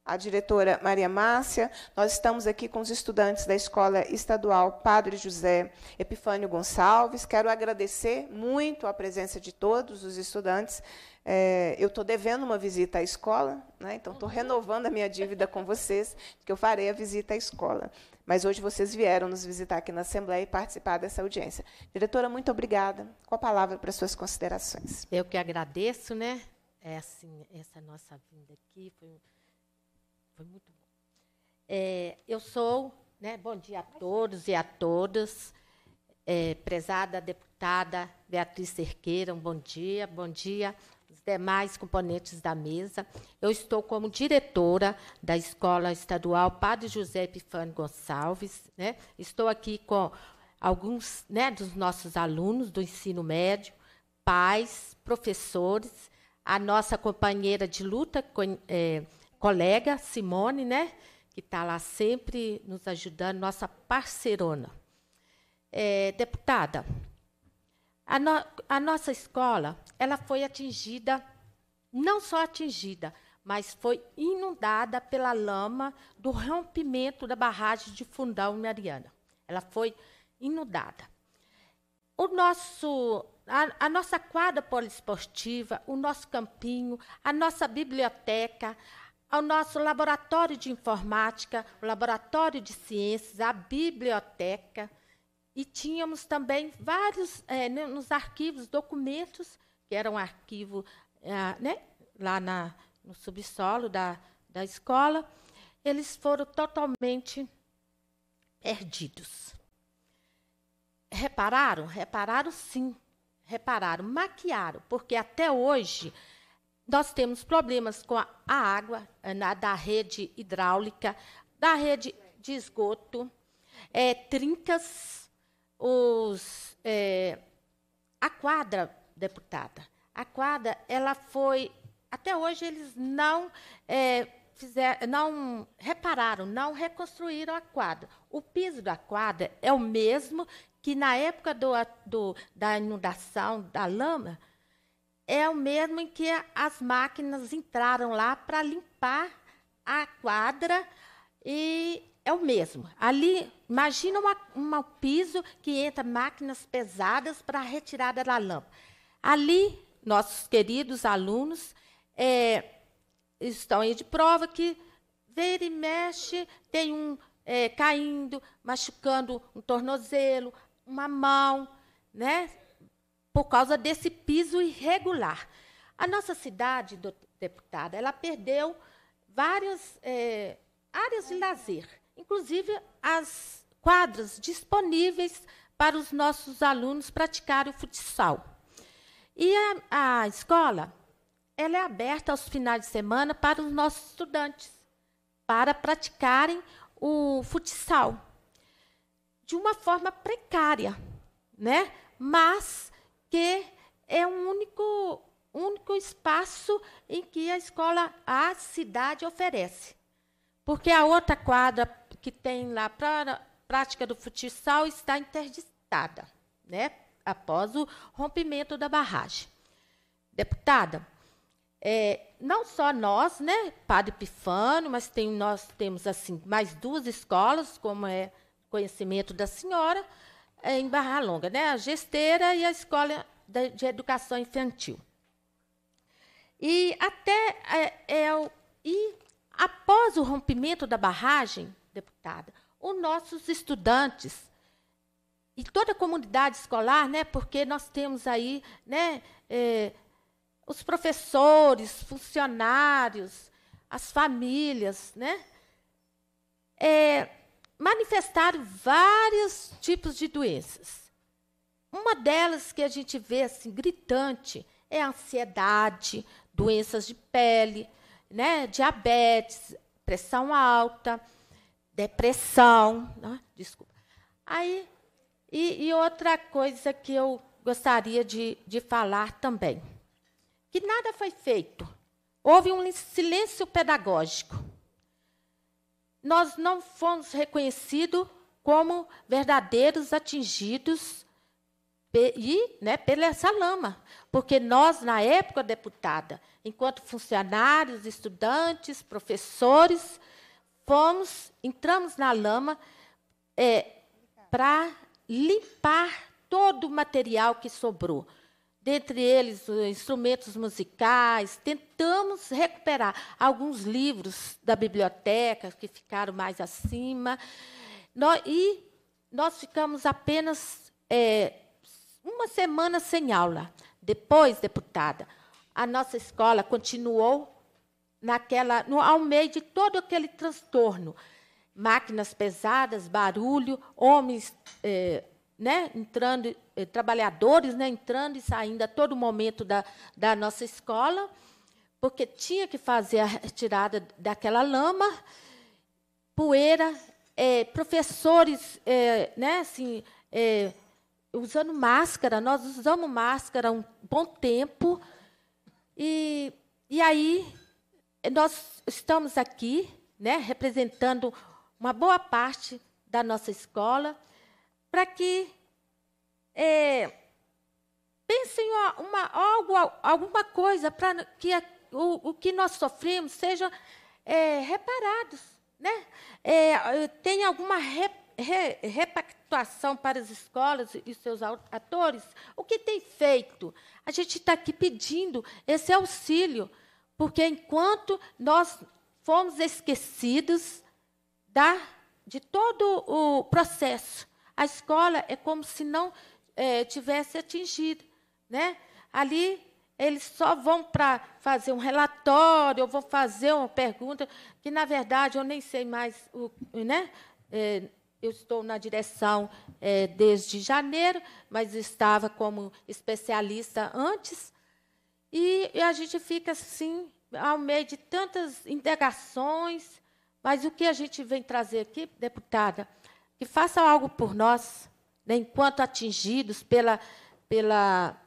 a diretora Maria Márcia. Nós estamos aqui com os estudantes da Escola Estadual Padre José Epifânio Gonçalves. Quero agradecer muito a presença de todos os estudantes. É, eu estou devendo uma visita à escola, né? então estou renovando a minha dívida com vocês, que eu farei a visita à escola. Mas hoje vocês vieram nos visitar aqui na Assembleia e participar dessa audiência. Diretora, muito obrigada. Com a palavra para suas considerações. Eu que agradeço, né? É assim, essa nossa vinda aqui foi foi muito bom. É, eu sou, né, bom dia a todos e a todas, é, prezada deputada Beatriz Cerqueira, um bom dia, bom dia demais componentes da mesa. Eu estou como diretora da Escola Estadual Padre José Epifânio Gonçalves. Né? Estou aqui com alguns né, dos nossos alunos do ensino médio, pais, professores, a nossa companheira de luta, é, colega Simone, né, que está lá sempre nos ajudando, nossa parceirona. É, deputada, a, no, a nossa escola ela foi atingida, não só atingida, mas foi inundada pela lama do rompimento da barragem de Fundão Mariana. Ela foi inundada. O nosso, a, a, nossa quadra poliesportiva, o nosso campinho, a nossa biblioteca, ao nosso laboratório de informática, o laboratório de ciências, a biblioteca. E tínhamos também vários, é, nos arquivos, documentos, que eram arquivo é, né, lá na, no subsolo da, da escola, eles foram totalmente perdidos. Repararam? Repararam sim. Repararam, maquiaram, porque até hoje nós temos problemas com a, a água eh, na, da rede hidráulica, da rede de esgoto, é, trincas, os, é, a quadra, deputada. A quadra, ela foi. Até hoje eles não é, fizeram, não repararam, não reconstruíram a quadra. O piso da quadra é o mesmo que na época do, do, da inundação da lama, é o mesmo em que as máquinas entraram lá para limpar a quadra e é o mesmo. Ali, imagina um piso que entra máquinas pesadas para a retirada da lama. Ali, nossos queridos alunos é, estão aí de prova que vira e mexe, tem um é, caindo, machucando um tornozelo, uma mão, né? por causa desse piso irregular. A nossa cidade, deputada, ela perdeu várias é, áreas de lazer, inclusive as quadras disponíveis para os nossos alunos praticarem o futsal. E a, a escola ela é aberta aos finais de semana para os nossos estudantes, para praticarem o futsal de uma forma precária, né? Mas que é um único, único espaço em que a escola, a cidade oferece. Porque a outra quadra que tem lá para prática do futsal está interditada, né? após o rompimento da barragem. Deputada, é, não só nós, né, Padre Pifano, mas tem, nós temos assim mais duas escolas, como é conhecimento da senhora, é, em Barra Longa, né? a gesteira e a escola de educação infantil. E até é, é, e após o rompimento da barragem, deputada, os nossos estudantes e toda a comunidade escolar, né, porque nós temos aí né, é, os professores, funcionários, as famílias, né, é, manifestaram vários tipos de doenças. Uma delas que a gente vê assim gritante é a ansiedade, doenças de pele, né, diabetes, pressão alta, depressão, né? desculpa. Aí, e, e, outra coisa que eu gostaria de, de falar também, que nada foi feito. Houve um silêncio pedagógico nós não fomos reconhecidos como verdadeiros atingidos e, né, pela essa lama. Porque nós, na época, deputada, enquanto funcionários, estudantes, professores, fomos, entramos na lama é, para limpar todo o material que sobrou dentre eles instrumentos musicais, tentamos recuperar alguns livros da biblioteca que ficaram mais acima, e nós ficamos apenas é, uma semana sem aula. Depois, deputada, a nossa escola continuou naquela, no, ao meio de todo aquele transtorno. Máquinas pesadas, barulho, homens é, né, entrando, eh, trabalhadores né, entrando e saindo a todo momento da, da nossa escola, porque tinha que fazer a retirada daquela lama, poeira, eh, professores eh, né, assim, usando máscara, nós usamos máscara um bom tempo, e, e aí nós estamos aqui né, representando uma boa parte da nossa escola, para que é, pensem uma, algo, alguma coisa para que a, o, o, que nós sofremos seja é, reparados, né? É, tem alguma re, re, repactuação para as escolas e seus atores? O que tem feito? A gente está aqui pedindo esse auxílio, porque enquanto nós fomos esquecidos da, de todo o processo, a escola é como se não é, tivesse atingido. Né? Ali, eles só vão para fazer um relatório, ou vão fazer uma pergunta, que, na verdade, eu nem sei mais. O, né? É, eu estou na direção é, desde janeiro, mas estava como especialista antes. E, e a gente fica assim, ao meio de tantas indagações, mas o que a gente vem trazer aqui, deputada, que faça algo por nós, né, enquanto atingidos pela, pela,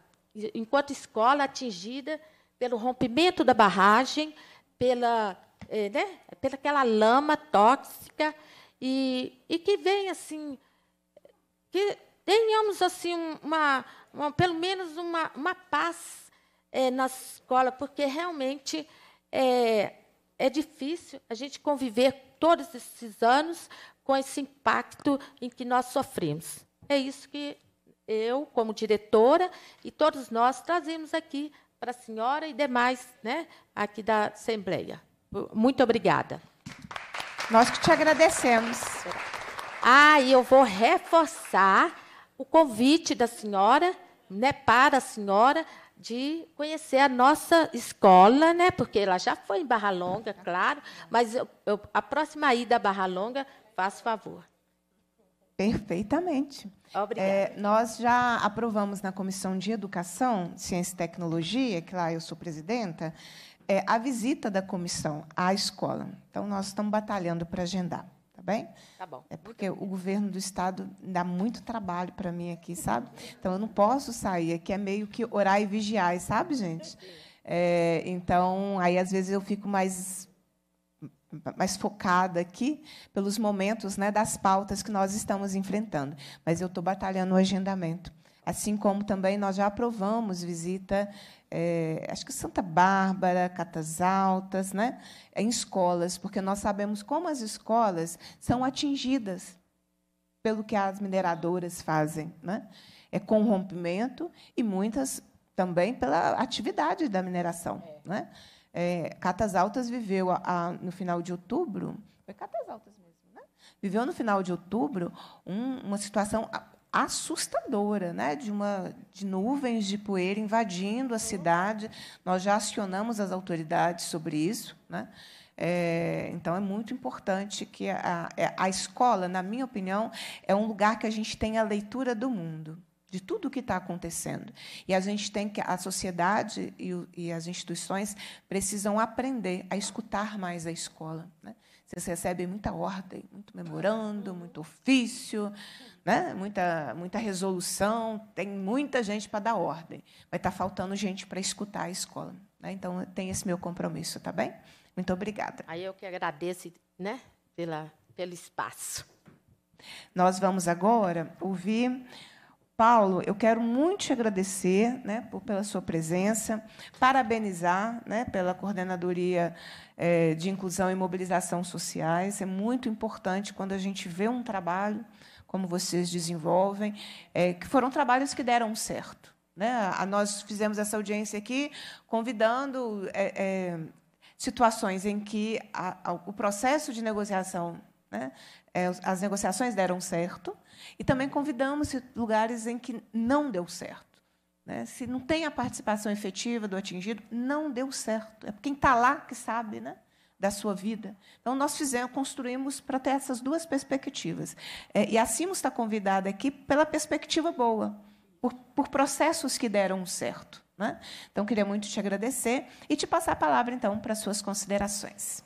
enquanto escola atingida pelo rompimento da barragem, pela, é, né, pela aquela lama tóxica e, e que venha assim, que tenhamos assim uma, uma pelo menos uma, uma paz é, na escola, porque realmente é, é difícil a gente conviver todos esses anos com esse impacto em que nós sofremos. É isso que eu, como diretora, e todos nós trazemos aqui para a senhora e demais né, aqui da Assembleia. Muito obrigada. Nós que te agradecemos. Ah, e eu vou reforçar o convite da senhora, né, para a senhora, de conhecer a nossa escola, né? Porque ela já foi em Barra Longa, claro, mas eu, eu, a próxima ida a Barra Longa, faça favor. Perfeitamente. Obrigada. É, nós já aprovamos na Comissão de Educação, Ciência e Tecnologia, que lá eu sou presidenta, é, a visita da comissão à escola. Então, nós estamos batalhando para agendar bem? Tá bom. É porque o governo do estado dá muito trabalho para mim aqui, sabe? Então eu não posso sair aqui, é meio que orar e vigiar, sabe, gente? É, então, aí às vezes eu fico mais mais focada aqui pelos momentos né, das pautas que nós estamos enfrentando. Mas eu estou batalhando o agendamento. Assim como também nós já aprovamos visita é, acho que Santa Bárbara, Catas Altas, né, em escolas, porque nós sabemos como as escolas são atingidas pelo que as mineradoras fazem, né? É com rompimento e muitas também pela atividade da mineração, é. né? É, Catas Altas viveu a, a, no final de outubro, foi Catas Altas mesmo, né? Viveu no final de outubro um, uma situação assustadora, né? de, uma, de nuvens de poeira invadindo a cidade. Nós já acionamos as autoridades sobre isso. Né? É, então, é muito importante que a, a, a escola, na minha opinião, é um lugar que a gente tem a leitura do mundo de tudo o que está acontecendo. E a gente tem que, a sociedade e, e, as instituições precisam aprender a escutar mais a escola. Né? Vocês recebem muita ordem, muito memorando, muito ofício, né? muita, muita resolução, tem muita gente para dar ordem. Vai estar tá faltando gente para escutar a escola. Né? Então, tem esse meu compromisso, tá bem? Muito obrigada. Aí eu que agradeço né, pela, pelo espaço. Nós vamos agora ouvir. Paulo, eu quero muito te agradecer né, por, pela sua presença, parabenizar né, pela coordenadoria é, de inclusão e mobilização sociais. É muito importante quando a gente vê um trabalho como vocês desenvolvem, é, que foram trabalhos que deram certo. Né? A, nós fizemos essa audiência aqui convidando é, é, situações em que a, a, o processo de negociação, né, é, as negociações deram certo, e também convidamos lugares em que não deu certo. Né? Se não tem a participação efetiva do atingido, não deu certo. É quem está lá que sabe. Né? Da sua vida. Então, nós fizemos, construímos para ter essas duas perspectivas. É, e a CIMOS está convidada aqui pela perspectiva boa, por, por processos que deram certo. Né? Então, queria muito te agradecer e te passar a palavra, então, para as suas considerações.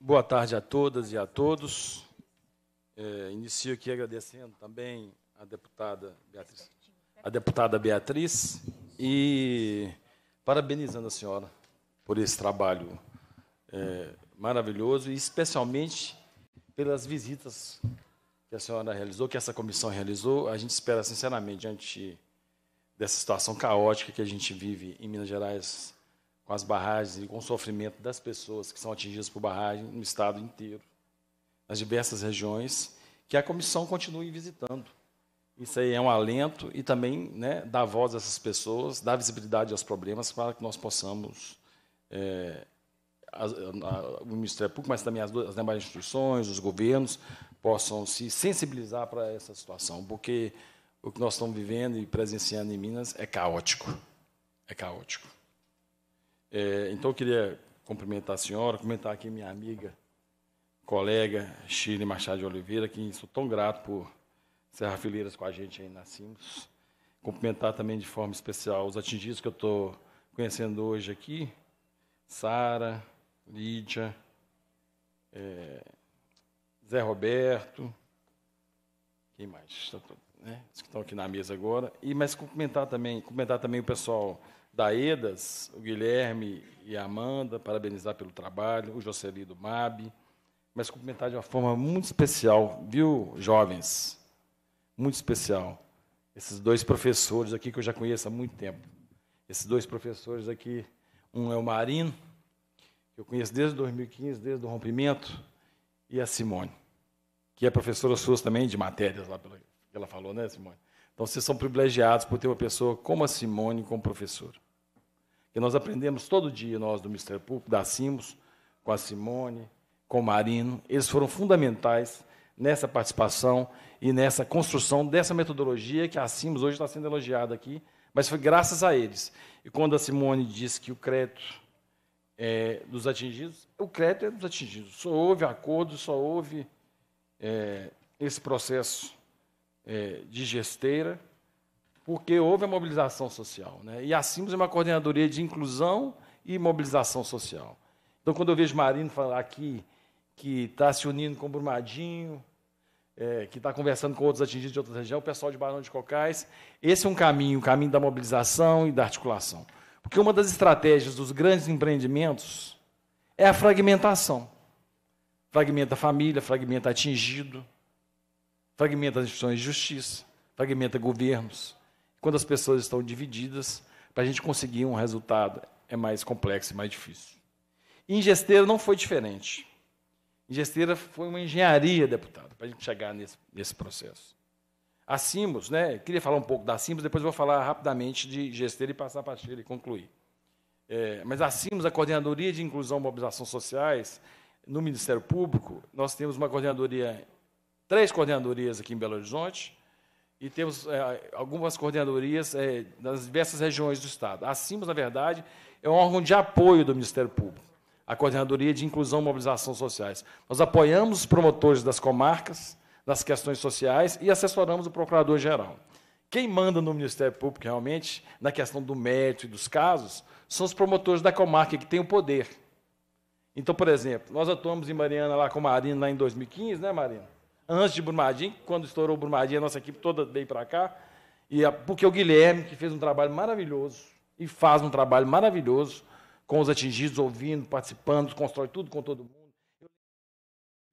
Boa tarde a todas e a todos. É, inicio aqui agradecendo também a deputada Beatriz, a deputada Beatriz e parabenizando a senhora por esse trabalho é, maravilhoso e especialmente pelas visitas que a senhora realizou, que essa comissão realizou. A gente espera, sinceramente, diante dessa situação caótica que a gente vive em Minas Gerais, com as barragens e com o sofrimento das pessoas que são atingidas por barragem no estado inteiro, nas diversas regiões, que a comissão continue visitando isso aí é um alento e também né, dar voz a essas pessoas, dar visibilidade aos problemas para que nós possamos, é, a, a, o Ministério Público, mas também as, as demais instituições, os governos, possam se sensibilizar para essa situação, porque o que nós estamos vivendo e presenciando em Minas é caótico. É caótico. É, então, eu queria cumprimentar a senhora, comentar aqui minha amiga, colega, Shirley Machado de Oliveira, que sou tão grato por Serra Fileiras com a gente aí na Simos. Cumprimentar também de forma especial os atingidos que eu estou conhecendo hoje aqui. Sara, Lídia, é, Zé Roberto, quem mais? Né? Os que estão aqui na mesa agora. E mas cumprimentar também, cumprimentar também o pessoal da EDAS, o Guilherme e a Amanda, parabenizar pelo trabalho, o Jocely do MAB, mas cumprimentar de uma forma muito especial, viu, jovens? Muito especial. Esses dois professores aqui que eu já conheço há muito tempo. Esses dois professores aqui, um é o Marino, que eu conheço desde 2015, desde o rompimento, e a Simone, que é professora sua também de matérias, lá pela, que ela falou, né, Simone? Então, vocês são privilegiados por ter uma pessoa como a Simone como professora que nós aprendemos todo dia, nós do Ministério Público, da Simos, com a Simone, com o Marino, eles foram fundamentais nessa participação e nessa construção dessa metodologia que a Simos hoje está sendo elogiada aqui, mas foi graças a eles. E quando a Simone disse que o crédito é dos atingidos, o crédito é dos atingidos. Só houve acordo, só houve é, esse processo é, de gesteira, porque houve a mobilização social. Né? E a Simos é uma coordenadoria de inclusão e mobilização social. Então, quando eu vejo Marino falar aqui que está se unindo com Brumadinho, é, que está conversando com outros atingidos de outras regiões, o pessoal de Barão de Cocais, esse é um caminho, o caminho da mobilização e da articulação. Porque uma das estratégias dos grandes empreendimentos é a fragmentação. Fragmenta a família, fragmenta atingido, fragmenta as instituições de justiça, fragmenta governos, quando as pessoas estão divididas, para a gente conseguir um resultado é mais complexo e mais difícil. E em Gesteira não foi diferente. Em Gesteira foi uma engenharia, deputado, para a gente chegar nesse, nesse processo. A Simos, né, queria falar um pouco da Simos, depois vou falar rapidamente de Gesteira e passar para a Sheila e concluir. É, mas a Simos, a Coordenadoria de Inclusão e Mobilização Sociais, no Ministério Público, nós temos uma coordenadoria, três coordenadorias aqui em Belo Horizonte, e temos é, algumas coordenadorias é, das diversas regiões do Estado. A CIMOS, na verdade, é um órgão de apoio do Ministério Público, a Coordenadoria de Inclusão e Mobilização Sociais. Nós apoiamos os promotores das comarcas, das questões sociais e assessoramos o Procurador-Geral. Quem manda no Ministério Público, realmente, na questão do mérito e dos casos, são os promotores da comarca, que têm o poder. Então, por exemplo, nós atuamos em Mariana, lá com Marina, lá em 2015, né, Marina? antes de Brumadinho, quando estourou Brumadinho, a nossa equipe toda veio para cá, e porque o Guilherme, que fez um trabalho maravilhoso, e faz um trabalho maravilhoso, com os atingidos, ouvindo, participando, constrói tudo com todo mundo.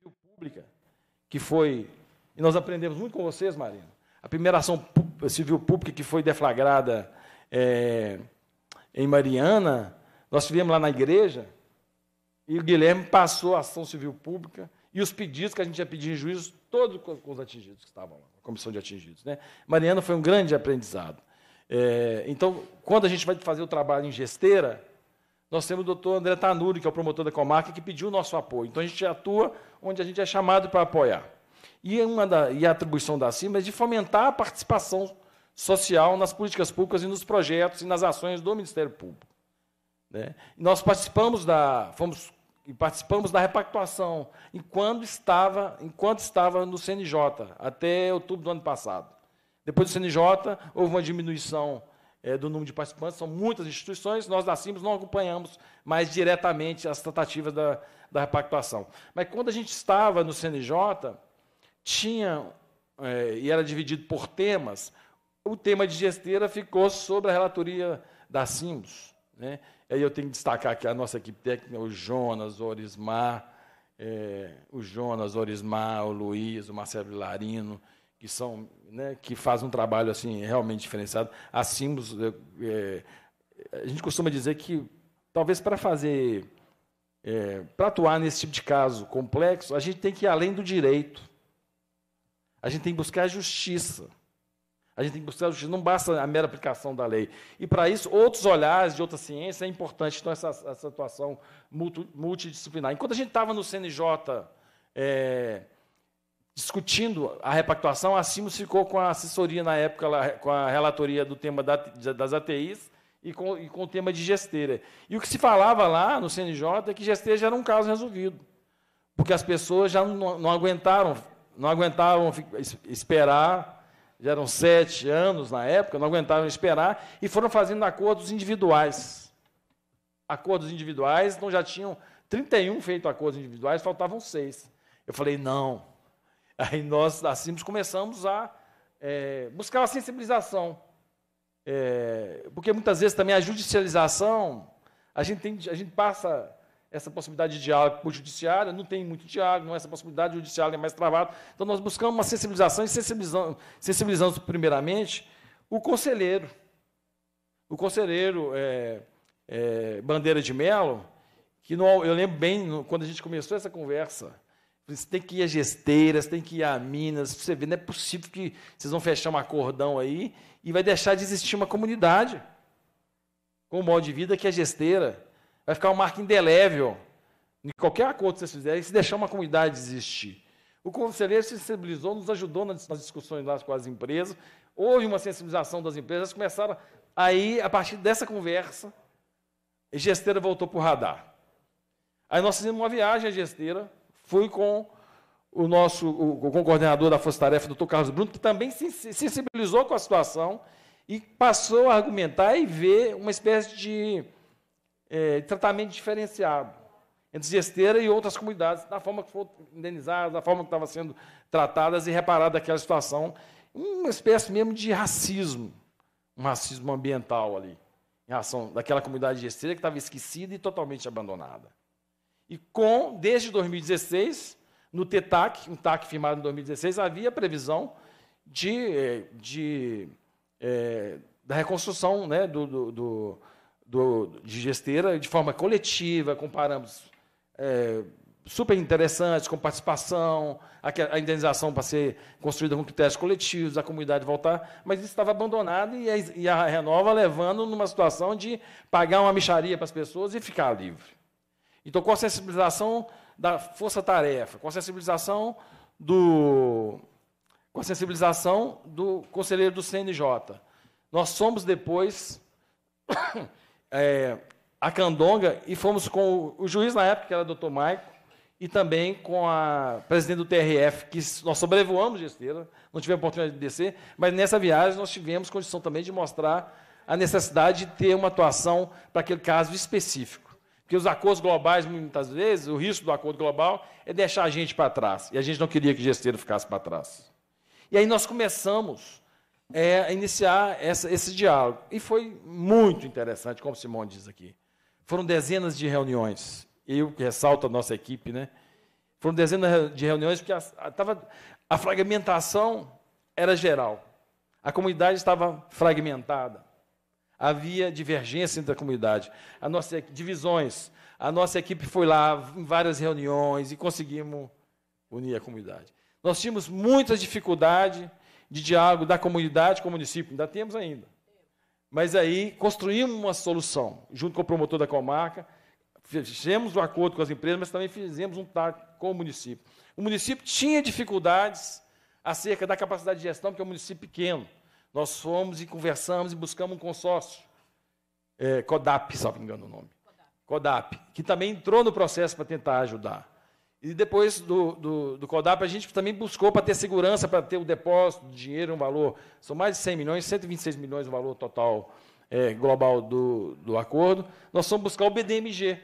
Eu pública, que foi, e nós aprendemos muito com vocês, Marina, a primeira ação civil pública que foi deflagrada é, em Mariana, nós tivemos lá na igreja, e o Guilherme passou a ação civil pública, e os pedidos que a gente ia pedir em juízo, todos com os atingidos que estavam lá, a comissão de atingidos. Né? Mariana foi um grande aprendizado. É, então, quando a gente vai fazer o trabalho em gesteira, nós temos o doutor André Tanuri, que é o promotor da comarca, que pediu o nosso apoio. Então, a gente atua onde a gente é chamado para apoiar. E, uma da, e a atribuição da CIMA é de fomentar a participação social nas políticas públicas e nos projetos e nas ações do Ministério Público. Né? nós participamos da, fomos participamos da repactuação enquanto estava, enquanto estava no CNJ, até outubro do ano passado. Depois do CNJ, houve uma diminuição é, do número de participantes, são muitas instituições, nós da CIMS não acompanhamos mais diretamente as tratativas da, da repactuação. Mas quando a gente estava no CNJ, tinha, é, e era dividido por temas, o tema de gesteira ficou sobre a relatoria da CIMS. Né? Aí eu tenho que destacar aqui a nossa equipe técnica, o Jonas, o Orismar, é, o Jonas, o Orismar, o Luiz, o Marcelo Vilarino, que são, né, que fazem um trabalho assim realmente diferenciado. A Simbos, é, a gente costuma dizer que talvez para fazer, é, para atuar nesse tipo de caso complexo, a gente tem que ir além do direito. A gente tem que buscar a justiça. A gente tem que buscar a justiça, não basta a mera aplicação da lei. E, para isso, outros olhares de outra ciência é importante. Então, essa, essa atuação multidisciplinar. Enquanto a gente estava no CNJ é, discutindo a repactuação, a CIMOS ficou com a assessoria, na época, com a relatoria do tema das ATIs e com, e com o tema de gesteira. E o que se falava lá no CNJ é que gesteira já era um caso resolvido, porque as pessoas já não, não aguentaram não aguentavam esperar, já eram sete anos na época, não aguentavam esperar, e foram fazendo acordos individuais. Acordos individuais, então já tinham 31 feito acordos individuais, faltavam seis. Eu falei, não. Aí nós, assim, começamos a é, buscar a sensibilização. É, porque muitas vezes também a judicialização, a gente, tem, a gente passa essa possibilidade de diálogo com o judiciário, não tem muito diálogo, não é essa possibilidade, o judiciário é mais travado. Então, nós buscamos uma sensibilização e sensibilizamos, sensibilizamos primeiramente, o conselheiro. O conselheiro é, é, Bandeira de Melo, que no, eu lembro bem, no, quando a gente começou essa conversa, você tem que ir a gesteiras, tem que ir a Minas, você vê, não é possível que vocês vão fechar um acordão aí e vai deixar de existir uma comunidade com o modo de vida que é gesteira. Vai ficar uma marca indelével em qualquer acordo que vocês fizerem, se deixar uma comunidade existir. O conselheiro se sensibilizou, nos ajudou nas, discussões lá com as empresas, houve uma sensibilização das empresas, começaram aí, a partir dessa conversa, a gesteira voltou para o radar. Aí nós fizemos uma viagem à gesteira, fui com o nosso o, o coordenador da Força Tarefa, doutor Carlos Bruno, que também se sensibilizou com a situação e passou a argumentar e ver uma espécie de é, tratamento diferenciado entre gesteira e outras comunidades, da forma que foram indenizadas, da forma que estavam sendo tratadas e reparadas aquela situação, uma espécie mesmo de racismo, um racismo ambiental ali, em relação daquela comunidade gesteira que estava esquecida e totalmente abandonada. E com, desde 2016, no TETAC, um TAC firmado em 2016, havia previsão de, de, é, da reconstrução né, do, do, do, de gesteira de forma coletiva, com parâmetros é, super interessantes, com participação, a, a indenização para ser construída com critérios coletivos, a comunidade voltar, mas isso estava abandonado e a, e a Renova levando numa situação de pagar uma micharia para as pessoas e ficar livre. Então, com a sensibilização da força-tarefa, com a sensibilização do com a sensibilização do conselheiro do CNJ. Nós somos depois é, a Candonga e fomos com o, o, juiz na época, que era o doutor Maico, e também com a presidente do TRF, que nós sobrevoamos Gesteira, não tivemos oportunidade de descer, mas nessa viagem nós tivemos condição também de mostrar a necessidade de ter uma atuação para aquele caso específico. Porque os acordos globais, muitas vezes, o risco do acordo global é deixar a gente para trás. E a gente não queria que o gesteiro ficasse para trás. E aí nós começamos é, a iniciar essa, esse diálogo. E foi muito interessante, como Simone diz aqui. Foram dezenas de reuniões. Eu que ressalto a nossa equipe, né? Foram dezenas de reuniões, porque a, a, tava, a fragmentação era geral. A comunidade estava fragmentada havia divergência entre a comunidade. A nossa divisões. A nossa equipe foi lá em várias reuniões e conseguimos unir a comunidade. Nós tínhamos muita dificuldade de diálogo da comunidade com o município, ainda temos ainda. Mas aí construímos uma solução, junto com o promotor da comarca, fizemos um acordo com as empresas, mas também fizemos um TAC com o município. O município tinha dificuldades acerca da capacidade de gestão, porque é um município pequeno. Nós fomos e conversamos e buscamos um consórcio, é, CODAP, me engano o nome. CODAP, que também entrou no processo para tentar ajudar. E depois do, do, do CODAP, a gente também buscou para ter segurança, para ter o depósito de dinheiro, um valor, são mais de 100 milhões, 126 milhões o valor total é, global do, do acordo. Nós fomos buscar o BDMG,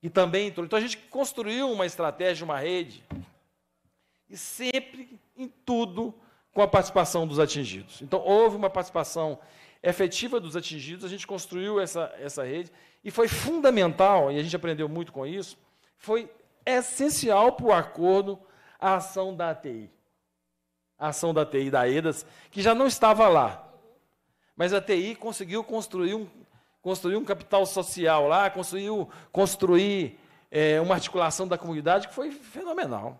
que também entrou. Então a gente construiu uma estratégia, uma rede, e sempre, em tudo, com a participação dos atingidos. Então, houve uma participação efetiva dos atingidos, a gente construiu essa, essa rede, e foi fundamental, e a gente aprendeu muito com isso, foi essencial para o acordo a ação da ATI. A ação da ATI da EDAS, que já não estava lá. Mas a TI conseguiu construir um, construir um capital social lá, conseguiu construir é, uma articulação da comunidade que foi fenomenal.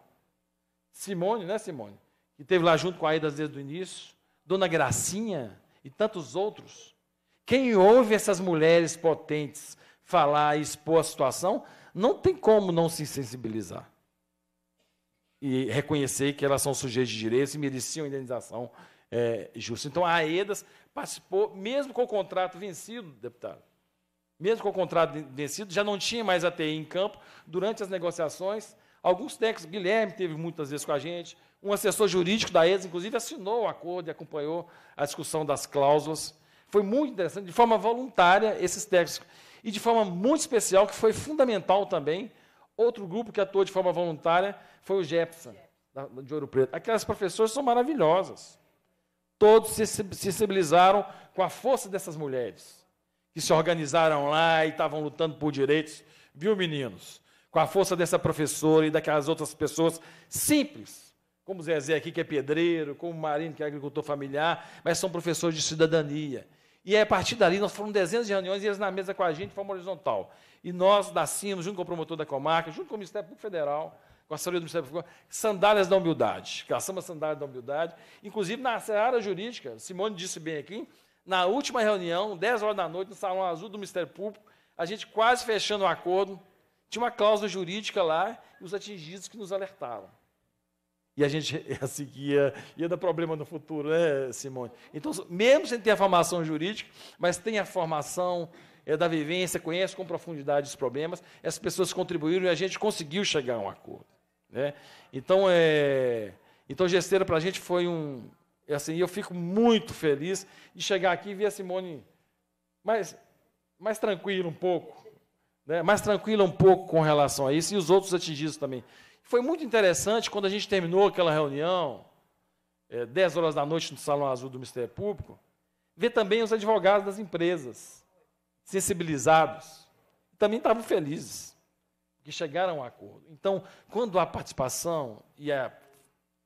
Simone, né, Simone? Que esteve lá junto com a Aida desde o início, Dona Gracinha e tantos outros. Quem ouve essas mulheres potentes falar e expor a situação, não tem como não se sensibilizar. E reconhecer que elas são sujeitos de direitos e mereciam indenização é, justa. Então, a AEDAS participou, mesmo com o contrato vencido, deputado, mesmo com o contrato vencido, já não tinha mais a TI em campo. Durante as negociações, Alguns técnicos, Guilherme teve muitas vezes com a gente, um assessor jurídico da ESA, inclusive, assinou o acordo e acompanhou a discussão das cláusulas. Foi muito interessante, de forma voluntária, esses técnicos. E de forma muito especial, que foi fundamental também, outro grupo que atuou de forma voluntária foi o Jepson, de Ouro Preto. Aquelas professoras são maravilhosas. Todos se sensibilizaram com a força dessas mulheres, que se organizaram lá e estavam lutando por direitos. Viu, meninos? Com a força dessa professora e daquelas outras pessoas simples, como o Zezé aqui, que é pedreiro, como o Marino, que é agricultor familiar, mas são professores de cidadania. E a partir dali, nós fomos dezenas de reuniões, e eles na mesa com a gente, de forma horizontal. E nós, da CIMOS, junto com o promotor da comarca, junto com o Ministério Público Federal, com a saúde do Ministério Público, sandálias da humildade, caçamos sandálias da humildade. Inclusive, na área jurídica, Simone disse bem aqui, na última reunião, 10 horas da noite, no Salão Azul do Ministério Público, a gente quase fechando o acordo, tinha uma cláusula jurídica lá, e os atingidos que nos alertaram. E a gente assim, ia, ia dar problema no futuro, né, Simone? Então, mesmo sem ter a formação jurídica, mas tem a formação é da vivência, conhece com profundidade os problemas, essas pessoas contribuíram e a gente conseguiu chegar a um acordo. Né? Então, é, então, Gesteira, para a gente foi um. É assim, eu fico muito feliz de chegar aqui e ver a Simone mais, mais tranquila um pouco, né? mais tranquila um pouco com relação a isso, e os outros atingidos também. Foi muito interessante quando a gente terminou aquela reunião, é, 10 horas da noite no Salão Azul do Ministério Público, ver também os advogados das empresas, sensibilizados, também estavam felizes que chegaram a um acordo. Então, quando a participação e a,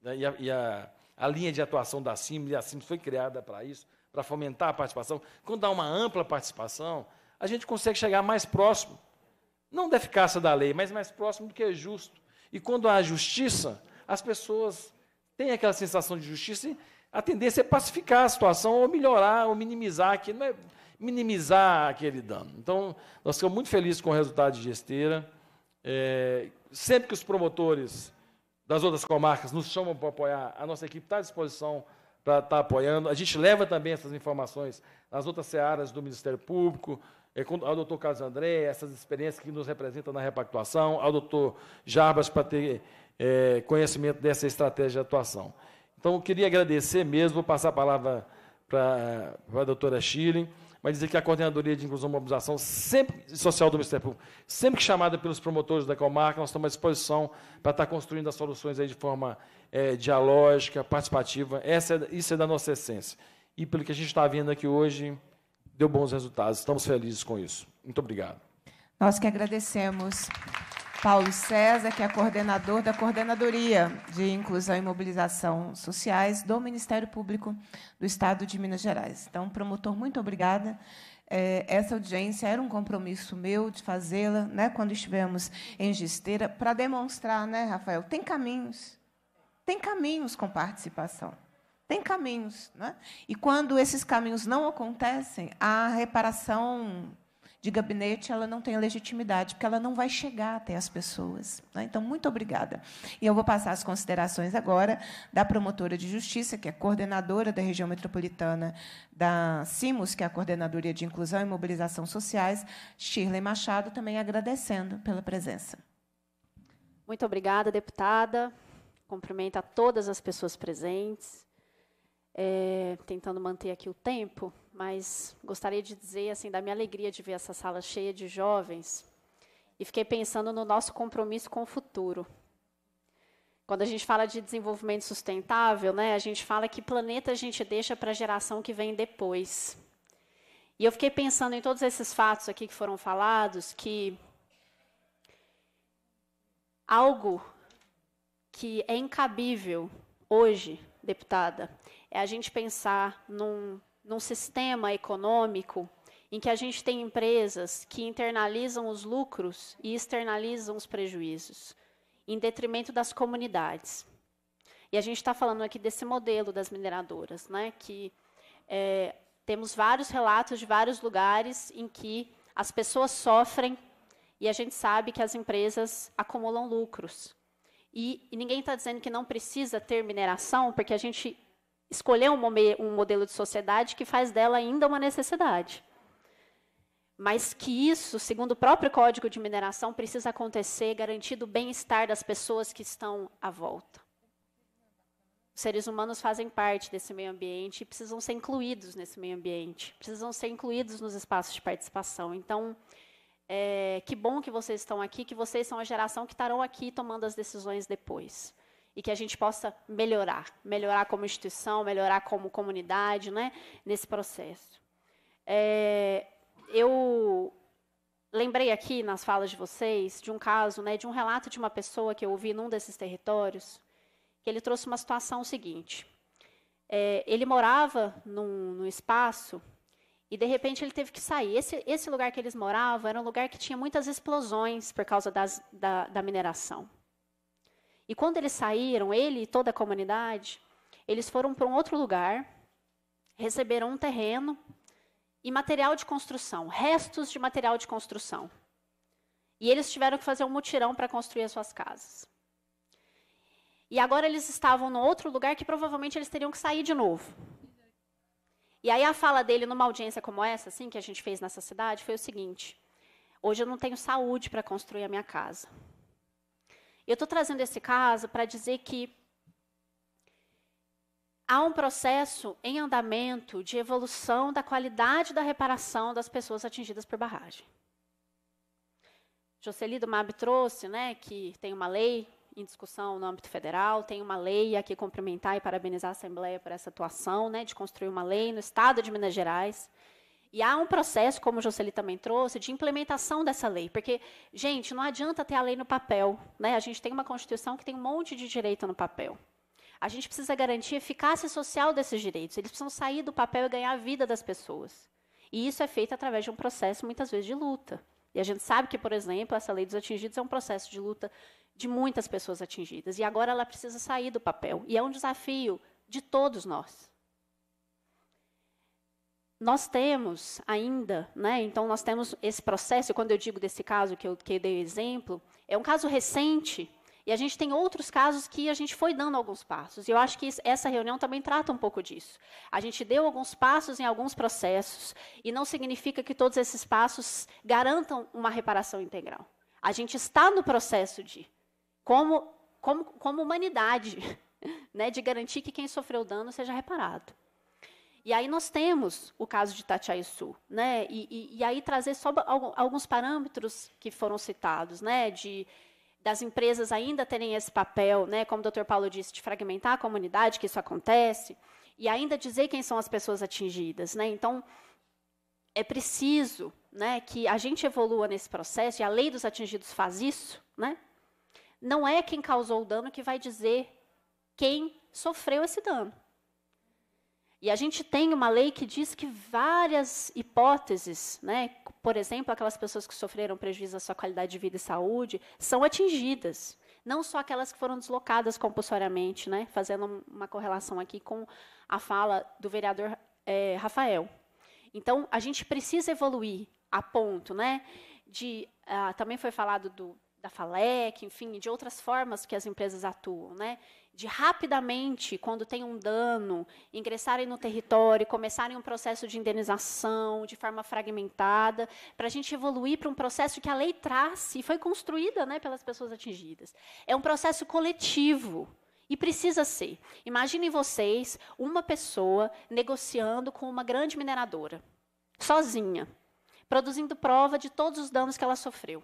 né, e a, e a, a linha de atuação da CIM, e a CIM foi criada para isso, para fomentar a participação, quando há uma ampla participação, a gente consegue chegar mais próximo, não da eficácia da lei, mas mais próximo do que é justo. E quando há justiça, as pessoas têm aquela sensação de justiça e a tendência é pacificar a situação, ou melhorar, ou minimizar aquilo, não é minimizar aquele dano. Então, nós ficamos muito felizes com o resultado de gesteira. É, sempre que os promotores das outras comarcas nos chamam para apoiar, a nossa equipe está à disposição para estar apoiando. A gente leva também essas informações nas outras searas do Ministério Público, ao doutor Carlos André, essas experiências que nos representam na repactuação, ao doutor Jarbas para ter é, conhecimento dessa estratégia de atuação. Então, eu queria agradecer mesmo, vou passar a palavra para a doutora Schilling mas dizer que a Coordenadoria de Inclusão e Mobilização, sempre, social do Ministério Público, sempre que chamada pelos promotores da comarca, nós estamos à disposição para estar construindo as soluções aí de forma é, dialógica, participativa. Essa é, isso é da nossa essência. E pelo que a gente está vendo aqui hoje, deu bons resultados. Estamos felizes com isso. Muito obrigado. Nós que agradecemos. Paulo César, que é coordenador da Coordenadoria de Inclusão e Mobilização Sociais do Ministério Público do Estado de Minas Gerais. Então, promotor, muito obrigada. É, essa audiência era um compromisso meu de fazê-la, né, quando estivemos em Gisteira, para demonstrar, né, Rafael, tem caminhos, tem caminhos com participação. Tem caminhos. Né? E quando esses caminhos não acontecem, a reparação de gabinete ela não tem legitimidade, porque ela não vai chegar até as pessoas. Né? Então, muito obrigada. E eu vou passar as considerações agora da promotora de justiça, que é coordenadora da região metropolitana da CIMOS, que é a Coordenadoria de Inclusão e Mobilização Sociais, Shirley Machado, também agradecendo pela presença. Muito obrigada, deputada. Cumprimento a todas as pessoas presentes. É, tentando manter aqui o tempo mas gostaria de dizer assim da minha alegria de ver essa sala cheia de jovens e fiquei pensando no nosso compromisso com o futuro. Quando a gente fala de desenvolvimento sustentável, né, a gente fala que planeta a gente deixa para a geração que vem depois. E eu fiquei pensando em todos esses fatos aqui que foram falados, que algo que é incabível hoje, deputada, é a gente pensar num num sistema econômico em que a gente tem empresas que internalizam os lucros e externalizam os prejuízos, em detrimento das comunidades. E a gente está falando aqui desse modelo das mineradoras, né, que é, temos vários relatos de vários lugares em que as pessoas sofrem e a gente sabe que as empresas acumulam lucros. E, e ninguém está dizendo que não precisa ter mineração, porque a gente escolher um, um modelo de sociedade que faz dela ainda uma necessidade. mas que isso, segundo o próprio Código de Mineração, precisa acontecer garantido o bem-estar das pessoas que estão à volta. Os seres humanos fazem parte desse meio ambiente e precisam ser incluídos nesse meio ambiente, precisam ser incluídos nos espaços de participação. Então, é, que bom que vocês estão aqui, que vocês são a geração que estarão aqui tomando as decisões depois. E que a gente possa melhorar, melhorar como instituição, melhorar como comunidade, né, nesse processo. É, eu lembrei aqui nas falas de vocês de um caso, né, de um relato de uma pessoa que eu ouvi num desses territórios, que ele trouxe uma situação seguinte. É, ele morava num, num, espaço e de repente ele teve que sair. Esse, esse, lugar que eles moravam era um lugar que tinha muitas explosões por causa das, da, da mineração. E quando eles saíram, ele e toda a comunidade, eles foram para um outro lugar, receberam um terreno e material de construção, restos de material de construção. E eles tiveram que fazer um mutirão para construir as suas casas. E agora eles estavam no outro lugar que provavelmente eles teriam que sair de novo. E aí a fala dele numa audiência como essa, assim, que a gente fez nessa cidade, foi o seguinte: hoje eu não tenho saúde para construir a minha casa. Eu estou trazendo esse caso para dizer que há um processo em andamento de evolução da qualidade da reparação das pessoas atingidas por barragem. Jocely do MAB trouxe né, que tem uma lei em discussão no âmbito federal, tem uma lei aqui cumprimentar e parabenizar a Assembleia por essa atuação, né, de construir uma lei no Estado de Minas Gerais. E há um processo, como o Jocely também trouxe, de implementação dessa lei. Porque, gente, não adianta ter a lei no papel. Né? A gente tem uma Constituição que tem um monte de direito no papel. A gente precisa garantir a eficácia social desses direitos. Eles precisam sair do papel e ganhar a vida das pessoas. E isso é feito através de um processo, muitas vezes, de luta. E a gente sabe que, por exemplo, essa lei dos atingidos é um processo de luta de muitas pessoas atingidas. E agora ela precisa sair do papel. E é um desafio de todos nós. Nós temos ainda, né, então nós temos esse processo, quando eu digo desse caso que eu, que dei exemplo, é um caso recente, e a gente tem outros casos que a gente foi dando alguns passos. E eu acho que essa reunião também trata um pouco disso. A gente deu alguns passos em alguns processos, e não significa que todos esses passos garantam uma reparação integral. A gente está no processo de, como, como, como humanidade, né, de garantir que quem sofreu dano seja reparado. E aí nós temos o caso de Tatiaiçu, né? E, e, e, aí trazer só alguns parâmetros que foram citados, né? De das empresas ainda terem esse papel, né, como o Dr. Paulo disse, de fragmentar a comunidade, que isso acontece, e ainda dizer quem são as pessoas atingidas. Né? Então, é preciso né, que a gente evolua nesse processo, e a lei dos atingidos faz isso. Né? Não é quem causou o dano que vai dizer quem sofreu esse dano. E a gente tem uma lei que diz que várias hipóteses, né, por exemplo, aquelas pessoas que sofreram prejuízo à sua qualidade de vida e saúde, são atingidas. Não só aquelas que foram deslocadas compulsoriamente, né, fazendo uma correlação aqui com a fala do vereador é, Rafael. Então, a gente precisa evoluir a ponto né, de. Ah, também foi falado do, da FALEC, enfim, de outras formas que as empresas atuam. Né? de rapidamente, quando tem um dano, ingressarem no território, começarem um processo de indenização de forma fragmentada, para a gente evoluir para um processo que a lei traz e foi construída né, pelas pessoas atingidas. É um processo coletivo. E precisa ser. Imaginem vocês uma pessoa negociando com uma grande mineradora, sozinha, produzindo prova de todos os danos que ela sofreu.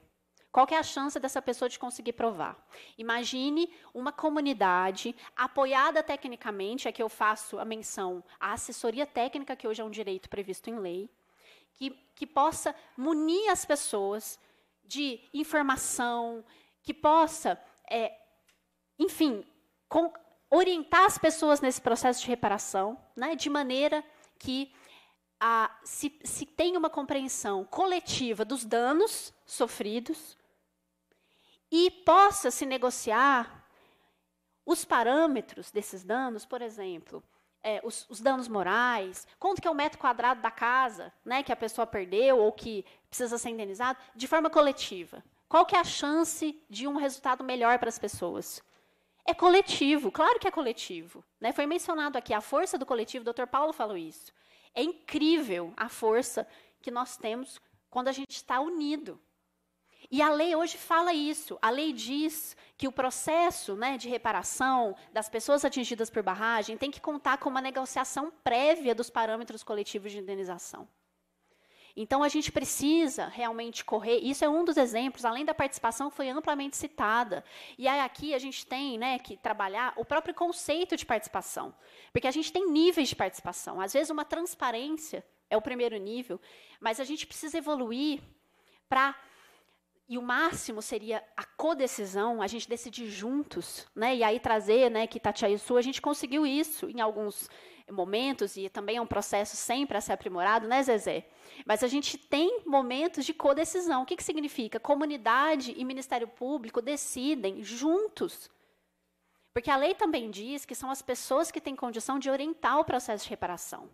Qual é a chance dessa pessoa de conseguir provar? Imagine uma comunidade apoiada tecnicamente, é que eu faço a menção à assessoria técnica, que hoje é um direito previsto em lei, que, que possa munir as pessoas de informação, que possa, é, enfim, com, orientar as pessoas nesse processo de reparação, né, de maneira que a, se, se tenha uma compreensão coletiva dos danos sofridos, e possa se negociar os parâmetros desses danos, por exemplo, é, os, os, danos morais, quanto que é o metro quadrado da casa né, que a pessoa perdeu ou que precisa ser indenizado, de forma coletiva. Qual que é a chance de um resultado melhor para as pessoas? É coletivo, claro que é coletivo. Né? Foi mencionado aqui a força do coletivo, o Dr. Paulo falou isso. É incrível a força que nós temos quando a gente está unido. E a lei hoje fala isso. A lei diz que o processo né, de reparação das pessoas atingidas por barragem tem que contar com uma negociação prévia dos parâmetros coletivos de indenização. Então, a gente precisa realmente correr. Isso é um dos exemplos, além da participação foi amplamente citada. E aí, aqui a gente tem né, que trabalhar o próprio conceito de participação. Porque a gente tem níveis de participação. Às vezes, uma transparência é o primeiro nível, mas a gente precisa evoluir para e o máximo seria a codecisão, a gente decidir juntos, né? E aí trazer, né, que Itatiaia-Sul, a gente conseguiu isso em alguns momentos e também é um processo sempre a ser aprimorado, né, Zezé? Mas a gente tem momentos de codecisão. O que, que significa? Comunidade e Ministério Público decidem juntos. Porque a lei também diz que são as pessoas que têm condição de orientar o processo de reparação.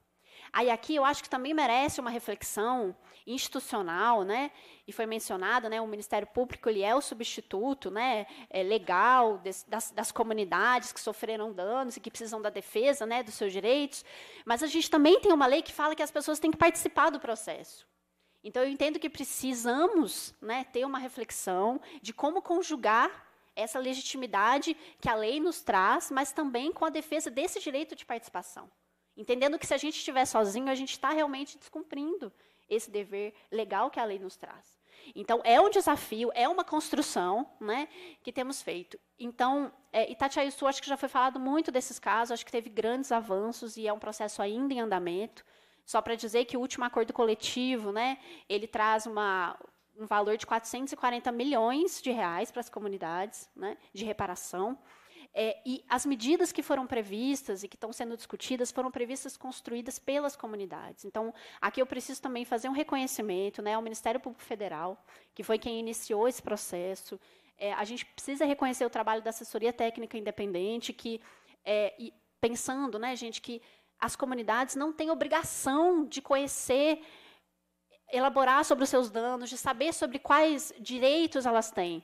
Aí aqui eu acho que também merece uma reflexão institucional, né? E foi mencionado, né? O Ministério Público ele é o substituto, né? É legal das, das comunidades que sofreram danos e que precisam da defesa, né? Dos seus direitos. Mas a gente também tem uma lei que fala que as pessoas têm que participar do processo. Então eu entendo que precisamos, né? Ter uma reflexão de como conjugar essa legitimidade que a lei nos traz, mas também com a defesa desse direito de participação. Entendendo que se a gente estiver sozinho, a gente está realmente descumprindo esse dever legal que a lei nos traz. Então, é um desafio, é uma construção né, que temos feito. Então, é, Itatiaia-Sul, acho que já foi falado muito desses casos, acho que teve grandes avanços e é um processo ainda em andamento. Só para dizer que o último acordo coletivo, né, ele traz uma, um valor de 440 milhões de reais para as comunidades né, de reparação. É, e as medidas que foram previstas e que estão sendo discutidas foram previstas construídas pelas comunidades. Então, aqui eu preciso também fazer um reconhecimento né, ao Ministério Público Federal, que foi quem iniciou esse processo. É, a gente precisa reconhecer o trabalho da assessoria técnica independente, que, é, pensando, né, gente, que as comunidades não têm obrigação de conhecer, elaborar sobre os seus danos, de saber sobre quais direitos elas têm.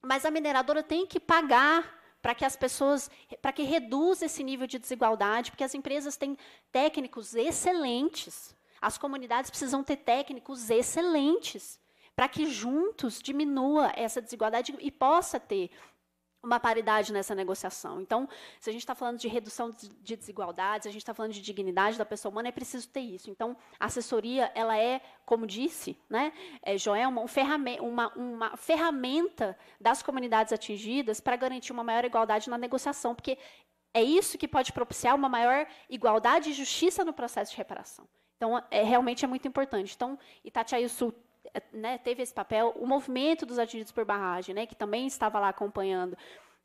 Mas a mineradora tem que pagar para que as pessoas, para que reduza esse nível de desigualdade, porque as empresas têm técnicos excelentes. As comunidades precisam ter técnicos excelentes para que juntos diminua essa desigualdade e possa ter uma paridade nessa negociação. Então, se a gente está falando de redução de desigualdades, a gente está falando de dignidade da pessoa humana, é preciso ter isso. Então, a assessoria, ela é, como disse, né, é, Joelma, um uma, uma ferramenta das comunidades atingidas para garantir uma maior igualdade na negociação, porque é isso que pode propiciar uma maior igualdade e justiça no processo de reparação. Então, é, realmente é muito importante. Então, Itatiaia Sul né, teve esse papel, o movimento dos atingidos por barragem, né, que também estava lá acompanhando,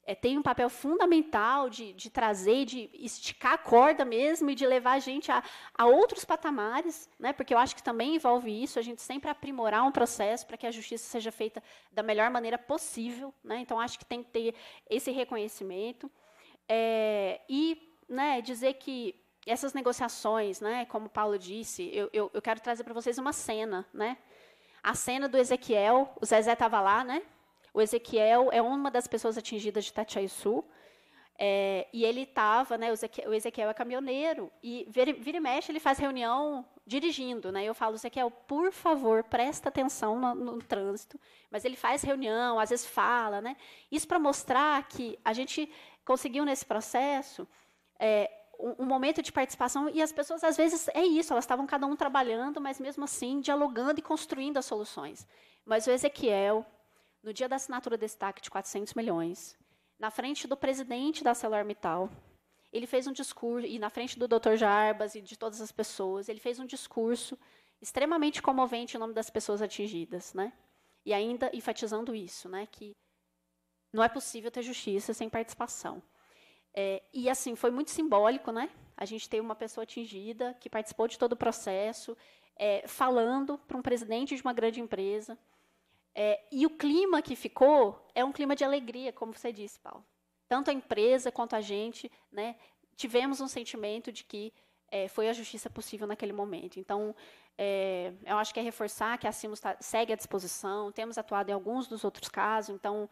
é, tem um papel fundamental de, de, trazer, de esticar a corda mesmo e de levar a gente a, a, outros patamares, né, porque eu acho que também envolve isso, a gente sempre aprimorar um processo para que a justiça seja feita da melhor maneira possível. Né, então, acho que tem que ter esse reconhecimento. É, e né, dizer que essas negociações, né, como o Paulo disse, eu, eu, eu quero trazer para vocês uma cena, né, a cena do Ezequiel, o Zezé estava lá, né? O Ezequiel é uma das pessoas atingidas de Tatiaissu. É, e ele estava, né, o Ezequiel, o Ezequiel, é caminhoneiro, e vira, vira, e mexe, ele faz reunião dirigindo. Né, eu falo, Ezequiel, por favor, presta atenção no, no, trânsito. Mas ele faz reunião, às vezes fala. Né, isso para mostrar que a gente conseguiu, nesse processo, é, um, momento de participação e as pessoas às vezes é isso, elas estavam cada um trabalhando, mas mesmo assim dialogando e construindo as soluções. Mas o Ezequiel, no dia da assinatura desse TAC de 400 milhões, na frente do presidente da ArcelorMittal, ele fez um discurso e na frente do Dr. Jarbas e de todas as pessoas, ele fez um discurso extremamente comovente em nome das pessoas atingidas, né? E ainda enfatizando isso, né, que não é possível ter justiça sem participação. É, e assim, foi muito simbólico, né? A gente tem uma pessoa atingida que participou de todo o processo, é, falando para um presidente de uma grande empresa. É, e o clima que ficou é um clima de alegria, como você disse, Paulo. Tanto a empresa quanto a gente, né, tivemos um sentimento de que é, foi a justiça possível naquele momento. Então, é, eu acho que é reforçar que a CIMOS tá, segue à disposição, temos atuado em alguns dos outros casos, então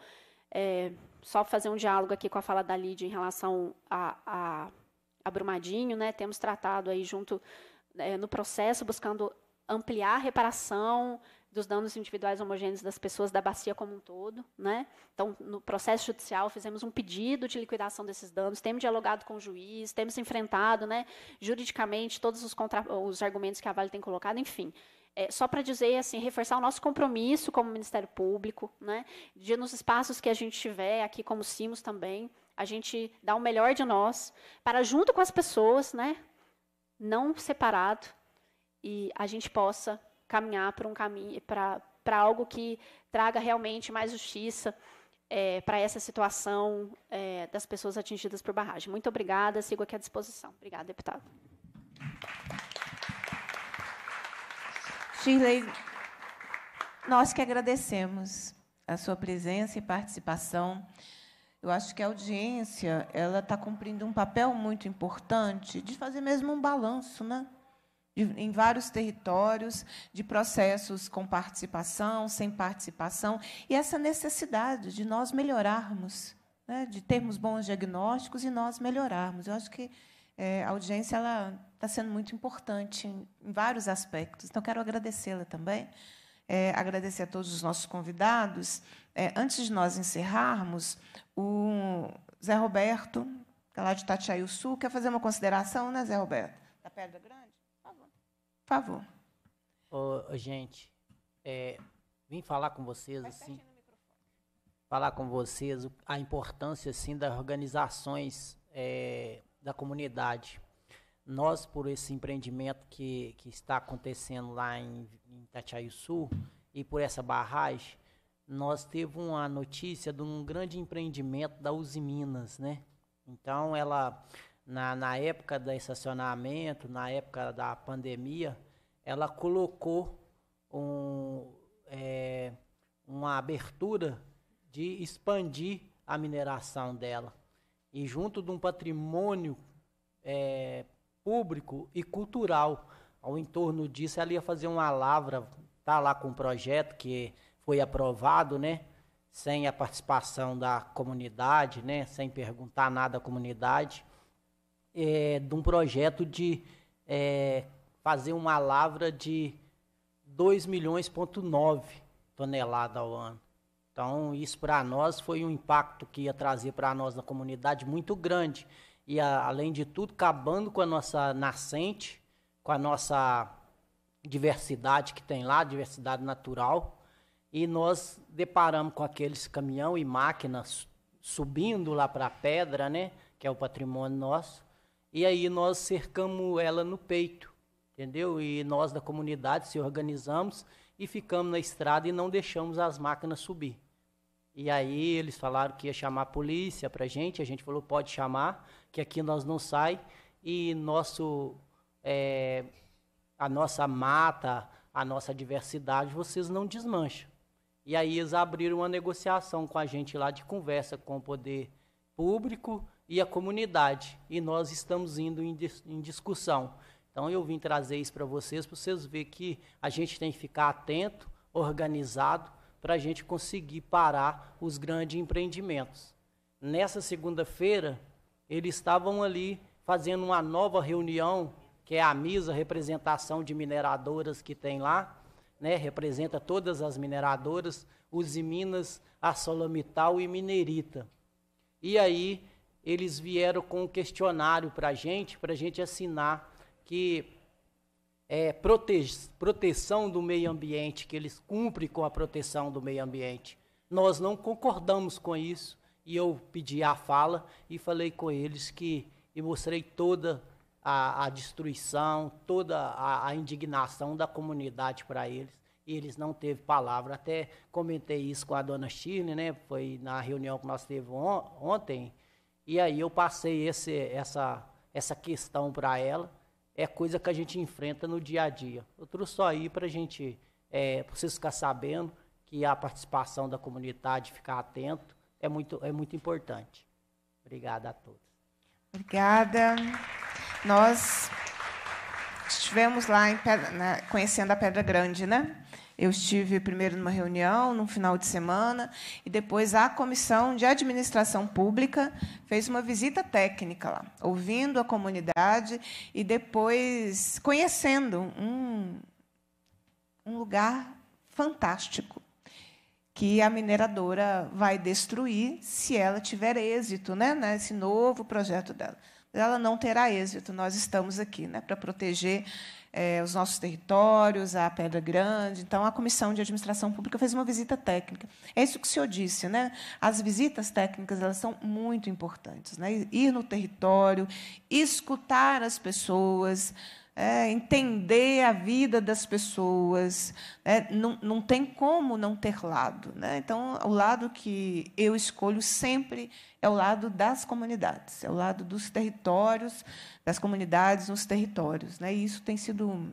é, só fazer um diálogo aqui com a fala da Lídia em relação a, a, a Brumadinho, né? Temos tratado aí junto é, no processo, buscando ampliar a reparação dos danos individuais homogêneos das pessoas da bacia como um todo. Né? Então, no processo judicial, fizemos um pedido de liquidação desses danos, temos dialogado com o juiz, temos enfrentado né, juridicamente todos os, contra... os argumentos que a Vale tem colocado, enfim. É, só para dizer, assim, reforçar o nosso compromisso como Ministério Público, né, de nos espaços que a gente tiver, aqui como CIMOS também, a gente dar o melhor de nós, para junto com as pessoas, né, não separado, e a gente possa caminhar para um caminho, para algo que traga realmente mais justiça é, para essa situação é, das pessoas atingidas por barragem. Muito obrigada, sigo aqui à disposição. Obrigada, deputado. Shirley, nós que agradecemos a sua presença e participação. Eu acho que a audiência ela está cumprindo um papel muito importante de fazer mesmo um balanço, né? Em vários territórios, de processos com participação, sem participação, e essa necessidade de nós melhorarmos, né? de termos bons diagnósticos e nós melhorarmos. Eu acho que é, a audiência ela está sendo muito importante em, em vários aspectos. Então, quero agradecê-la também, é, agradecer a todos os nossos convidados. É, antes de nós encerrarmos, o Zé Roberto, que é lá de Tatiaio Sul, quer fazer uma consideração, né, Zé Roberto? Da Pedra Grande? Por favor. Por favor. Ô, gente, é, vim falar com vocês assim, falar com vocês a importância assim das organizações é, da comunidade. Nós, por esse empreendimento que, que está acontecendo lá em, em Itatiaio Sul e por essa barragem, nós teve uma notícia de um grande empreendimento da Uzi Minas, né? Então, ela, na, na época do estacionamento, na época da pandemia, ela colocou um, é, uma abertura de expandir a mineração dela e junto de um patrimônio é, público e cultural. Ao entorno disso, ela ia fazer uma lavra, tá lá com um projeto que foi aprovado, né? Sem a participação da comunidade, né? Sem perguntar nada à comunidade, é, de um projeto de é, fazer uma lavra de 2 milhões ponto 9 toneladas ao ano. Então, isso para nós foi um impacto que ia trazer para nós na comunidade muito grande. E, a, além de tudo, acabando com a nossa nascente, com a nossa diversidade que tem lá, diversidade natural. E nós deparamos com aqueles caminhão e máquinas subindo lá para a pedra, né? Que é o patrimônio nosso. E aí nós cercamos ela no peito, entendeu? E nós da comunidade se organizamos e ficamos na estrada e não deixamos as máquinas subir. E aí eles falaram que ia chamar a polícia para a gente, a gente falou, pode chamar, que aqui nós não sai, e nosso, é, a nossa mata, a nossa diversidade, vocês não desmancham. E aí eles abriram uma negociação com a gente lá de conversa com o poder público e a comunidade. E nós estamos indo em, em discussão. Então eu vim trazer isso para vocês, para vocês verem que a gente tem que ficar atento, organizado, para a gente conseguir parar os grandes empreendimentos. Nessa segunda-feira, eles estavam ali fazendo uma nova reunião, que é a MISA, representação de mineradoras que tem lá, né, representa todas as mineradoras, Uzi Minas, ArcelorMittal e Minerita. E aí eles vieram com um questionário para a gente, para a gente assinar que é, prote proteção do meio ambiente, que eles cumprem com a proteção do meio ambiente. Nós não concordamos com isso e eu pedi a fala e falei com eles que e mostrei toda a, a destruição, toda a, a, indignação da comunidade para eles. E eles não teve palavra. Até comentei isso com a dona Shirley, né? Foi na reunião que nós tivemos on ontem. E aí eu passei esse, essa, essa questão para ela é coisa que a gente enfrenta no dia a dia. Eu trouxe só aí para a gente, é, para vocês ficarem sabendo que a participação da comunidade, ficar atento, é muito, é muito importante. Obrigada a todos. Obrigada. Nós estivemos lá Pedra, né, conhecendo a Pedra Grande, né? Eu estive primeiro numa reunião, no final de semana, e depois a Comissão de Administração Pública fez uma visita técnica lá, ouvindo a comunidade e depois conhecendo um, lugar fantástico que a mineradora vai destruir se ela tiver êxito né, nesse novo projeto dela. Ela não terá êxito. Nós estamos aqui né, para proteger é, os nossos territórios, a Pedra Grande. Então, a Comissão de Administração Pública fez uma visita técnica. É isso que o senhor disse, né? As visitas técnicas elas são muito importantes. Né? Ir no território, escutar as pessoas, é, entender a vida das pessoas. É, não, não tem como não ter lado. Né? Então, o lado que eu escolho sempre é o lado das comunidades, é o lado dos territórios, das comunidades nos territórios. Né? E isso tem sido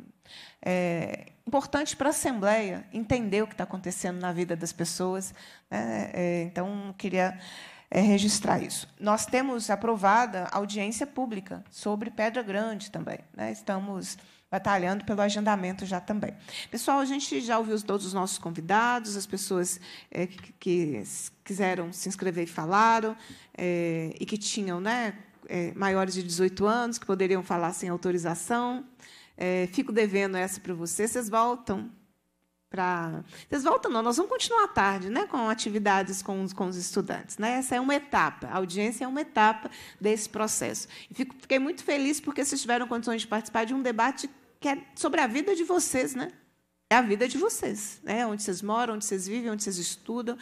é, importante para a Assembleia entender o que está acontecendo na vida das pessoas. Né? É, então, queria é, registrar isso. Nós temos aprovada audiência pública sobre Pedra Grande também. Né? Estamos batalhando pelo agendamento já também. Pessoal, a gente já ouviu todos os nossos convidados, as pessoas é, que, que, quiseram se inscrever e falaram, é, e que tinham né, é, maiores de 18 anos, que poderiam falar sem autorização. É, fico devendo essa para vocês. Vocês voltam para. Vocês voltam, não, nós vamos continuar tarde né, com atividades com os, com os estudantes. Né? Essa é uma etapa, a audiência é uma etapa desse processo. E fico, fiquei muito feliz porque vocês tiveram condições de participar de um debate que é sobre a vida de vocês, né? É a vida de vocês, né? onde vocês moram, onde vocês vivem, onde vocês estudam,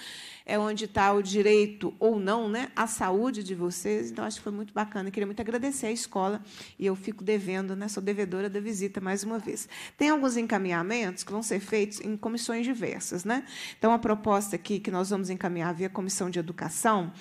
é onde está o direito ou não né? à saúde de vocês. Então, acho que foi muito bacana. Queria muito agradecer à escola e eu fico devendo, né? sou devedora da visita mais uma vez. Tem alguns encaminhamentos que vão ser feitos em comissões diversas. Né? Então, a proposta aqui que nós vamos encaminhar via Comissão de Educação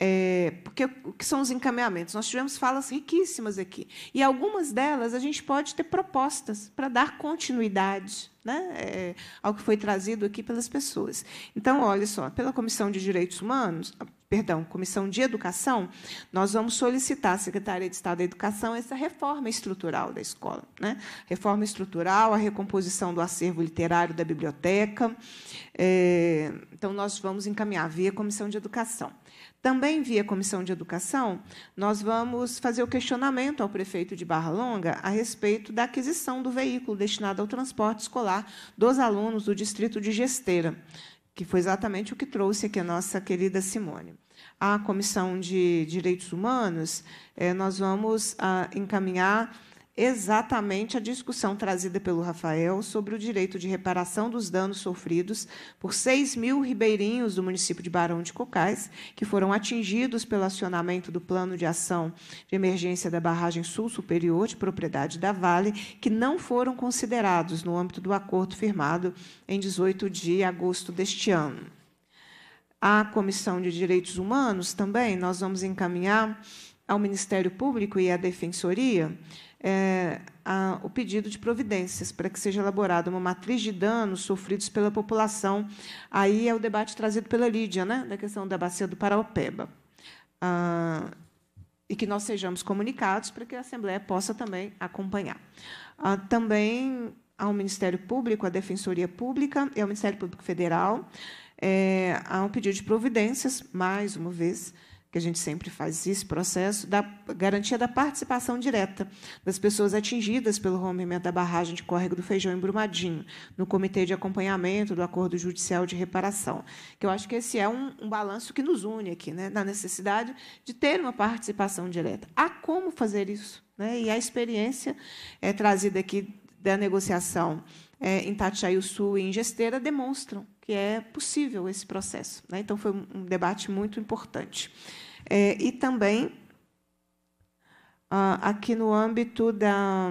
é, porque o que são os encaminhamentos? Nós tivemos falas riquíssimas aqui. E algumas delas a gente pode ter propostas para dar continuidade né, é, ao que foi trazido aqui pelas pessoas. Então, olha só, pela Comissão de Direitos Humanos, perdão, Comissão de Educação, nós vamos solicitar à Secretaria de Estado da Educação essa reforma estrutural da escola. Né? Reforma estrutural, a recomposição do acervo literário da biblioteca. É, então, nós vamos encaminhar via Comissão de Educação. Também, via Comissão de Educação, nós vamos fazer o questionamento ao prefeito de Barra Longa a respeito da aquisição do veículo destinado ao transporte escolar dos alunos do distrito de Gesteira, que foi exatamente o que trouxe aqui a nossa querida Simone. A Comissão de Direitos Humanos, eh, nós vamos ah, encaminhar exatamente a discussão trazida pelo Rafael sobre o direito de reparação dos danos sofridos por 6 mil ribeirinhos do município de Barão de Cocais, que foram atingidos pelo acionamento do Plano de Ação de Emergência da Barragem Sul Superior, de propriedade da Vale, que não foram considerados no âmbito do acordo firmado em 18 de agosto deste ano. A Comissão de Direitos Humanos também nós vamos encaminhar ao Ministério Público e à Defensoria é, a, o pedido de providências para que seja elaborada uma matriz de danos sofridos pela população. Aí é o debate trazido pela Lídia, né, da questão da bacia do Paraopeba. Ah, e que nós sejamos comunicados para que a Assembleia possa também acompanhar. Ah, também ao Ministério Público, à Defensoria Pública e ao Ministério Público Federal, é, há um pedido de providências, mais uma vez, que a gente sempre faz esse processo, da garantia da participação direta das pessoas atingidas pelo rompimento da barragem de córrego do Feijão em Brumadinho, no Comitê de Acompanhamento do Acordo Judicial de Reparação. Que eu acho que esse é um, um balanço que nos une aqui, né, na necessidade de ter uma participação direta. Há como fazer isso? Né? E a experiência é, trazida aqui da negociação é, em Tatiaio Sul e em Gesteira demonstram que é possível esse processo. Né? Então, foi um debate muito importante. É, e também, ah, aqui no âmbito da,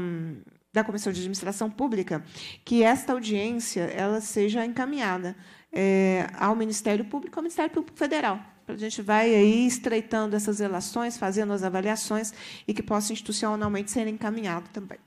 da Comissão de Administração Pública, que esta audiência ela seja encaminhada é, ao Ministério Público, ao Ministério Público Federal, a gente vai aí estreitando essas relações, fazendo as avaliações e que possa institucionalmente ser encaminhado também.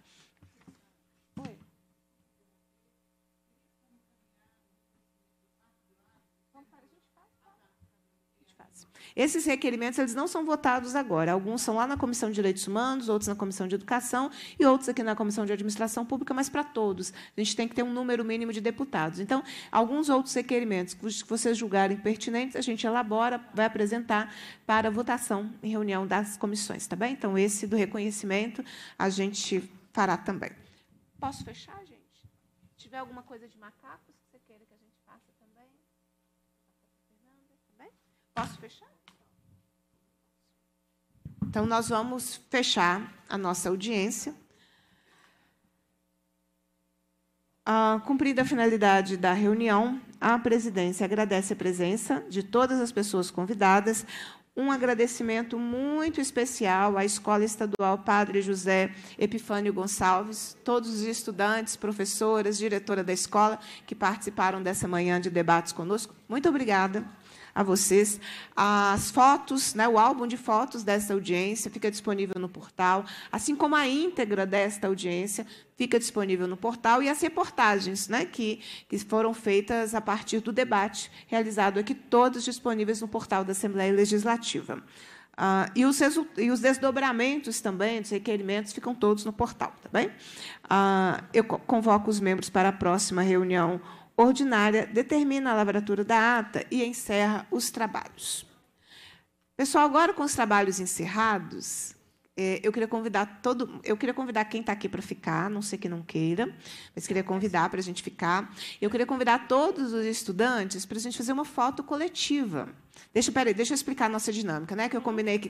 Esses requerimentos eles não são votados agora. Alguns são lá na Comissão de Direitos Humanos, outros na Comissão de Educação e outros aqui na Comissão de Administração Pública, mas para todos. A gente tem que ter um número mínimo de deputados. Então, alguns outros requerimentos que vocês julgarem pertinentes, a gente elabora, vai apresentar para votação em reunião das comissões, tá bem? Então, esse do reconhecimento a gente fará também. Posso fechar, gente? tiver alguma coisa de macacos que você queira que a gente faça também. Tá Posso fechar? Então, nós vamos fechar a nossa audiência. Ah, cumprida a finalidade da reunião, a presidência agradece a presença de todas as pessoas convidadas. Um agradecimento muito especial à Escola Estadual Padre José Epifânio Gonçalves, todos os estudantes, professoras, diretora da escola que participaram dessa manhã de debates conosco. Muito obrigada a vocês. As fotos, né, o álbum de fotos dessa audiência fica disponível no portal, assim como a íntegra desta audiência fica disponível no portal e as reportagens né, que, que foram feitas a partir do debate realizado aqui, todas disponíveis no portal da Assembleia Legislativa. Ah, e, os e, os desdobramentos também dos requerimentos ficam todos no portal, tá bem? Ah, eu convoco os membros para a próxima reunião ordinária determina a lavratura da ata e encerra os trabalhos. Pessoal, agora com os trabalhos encerrados, é, eu queria convidar todo, eu queria convidar quem está aqui para ficar, não sei que não queira, mas queria convidar para a gente ficar. Eu queria convidar todos os estudantes para a gente fazer uma foto coletiva. Deixa, peraí, deixa eu explicar a nossa dinâmica, né? Que eu combinei que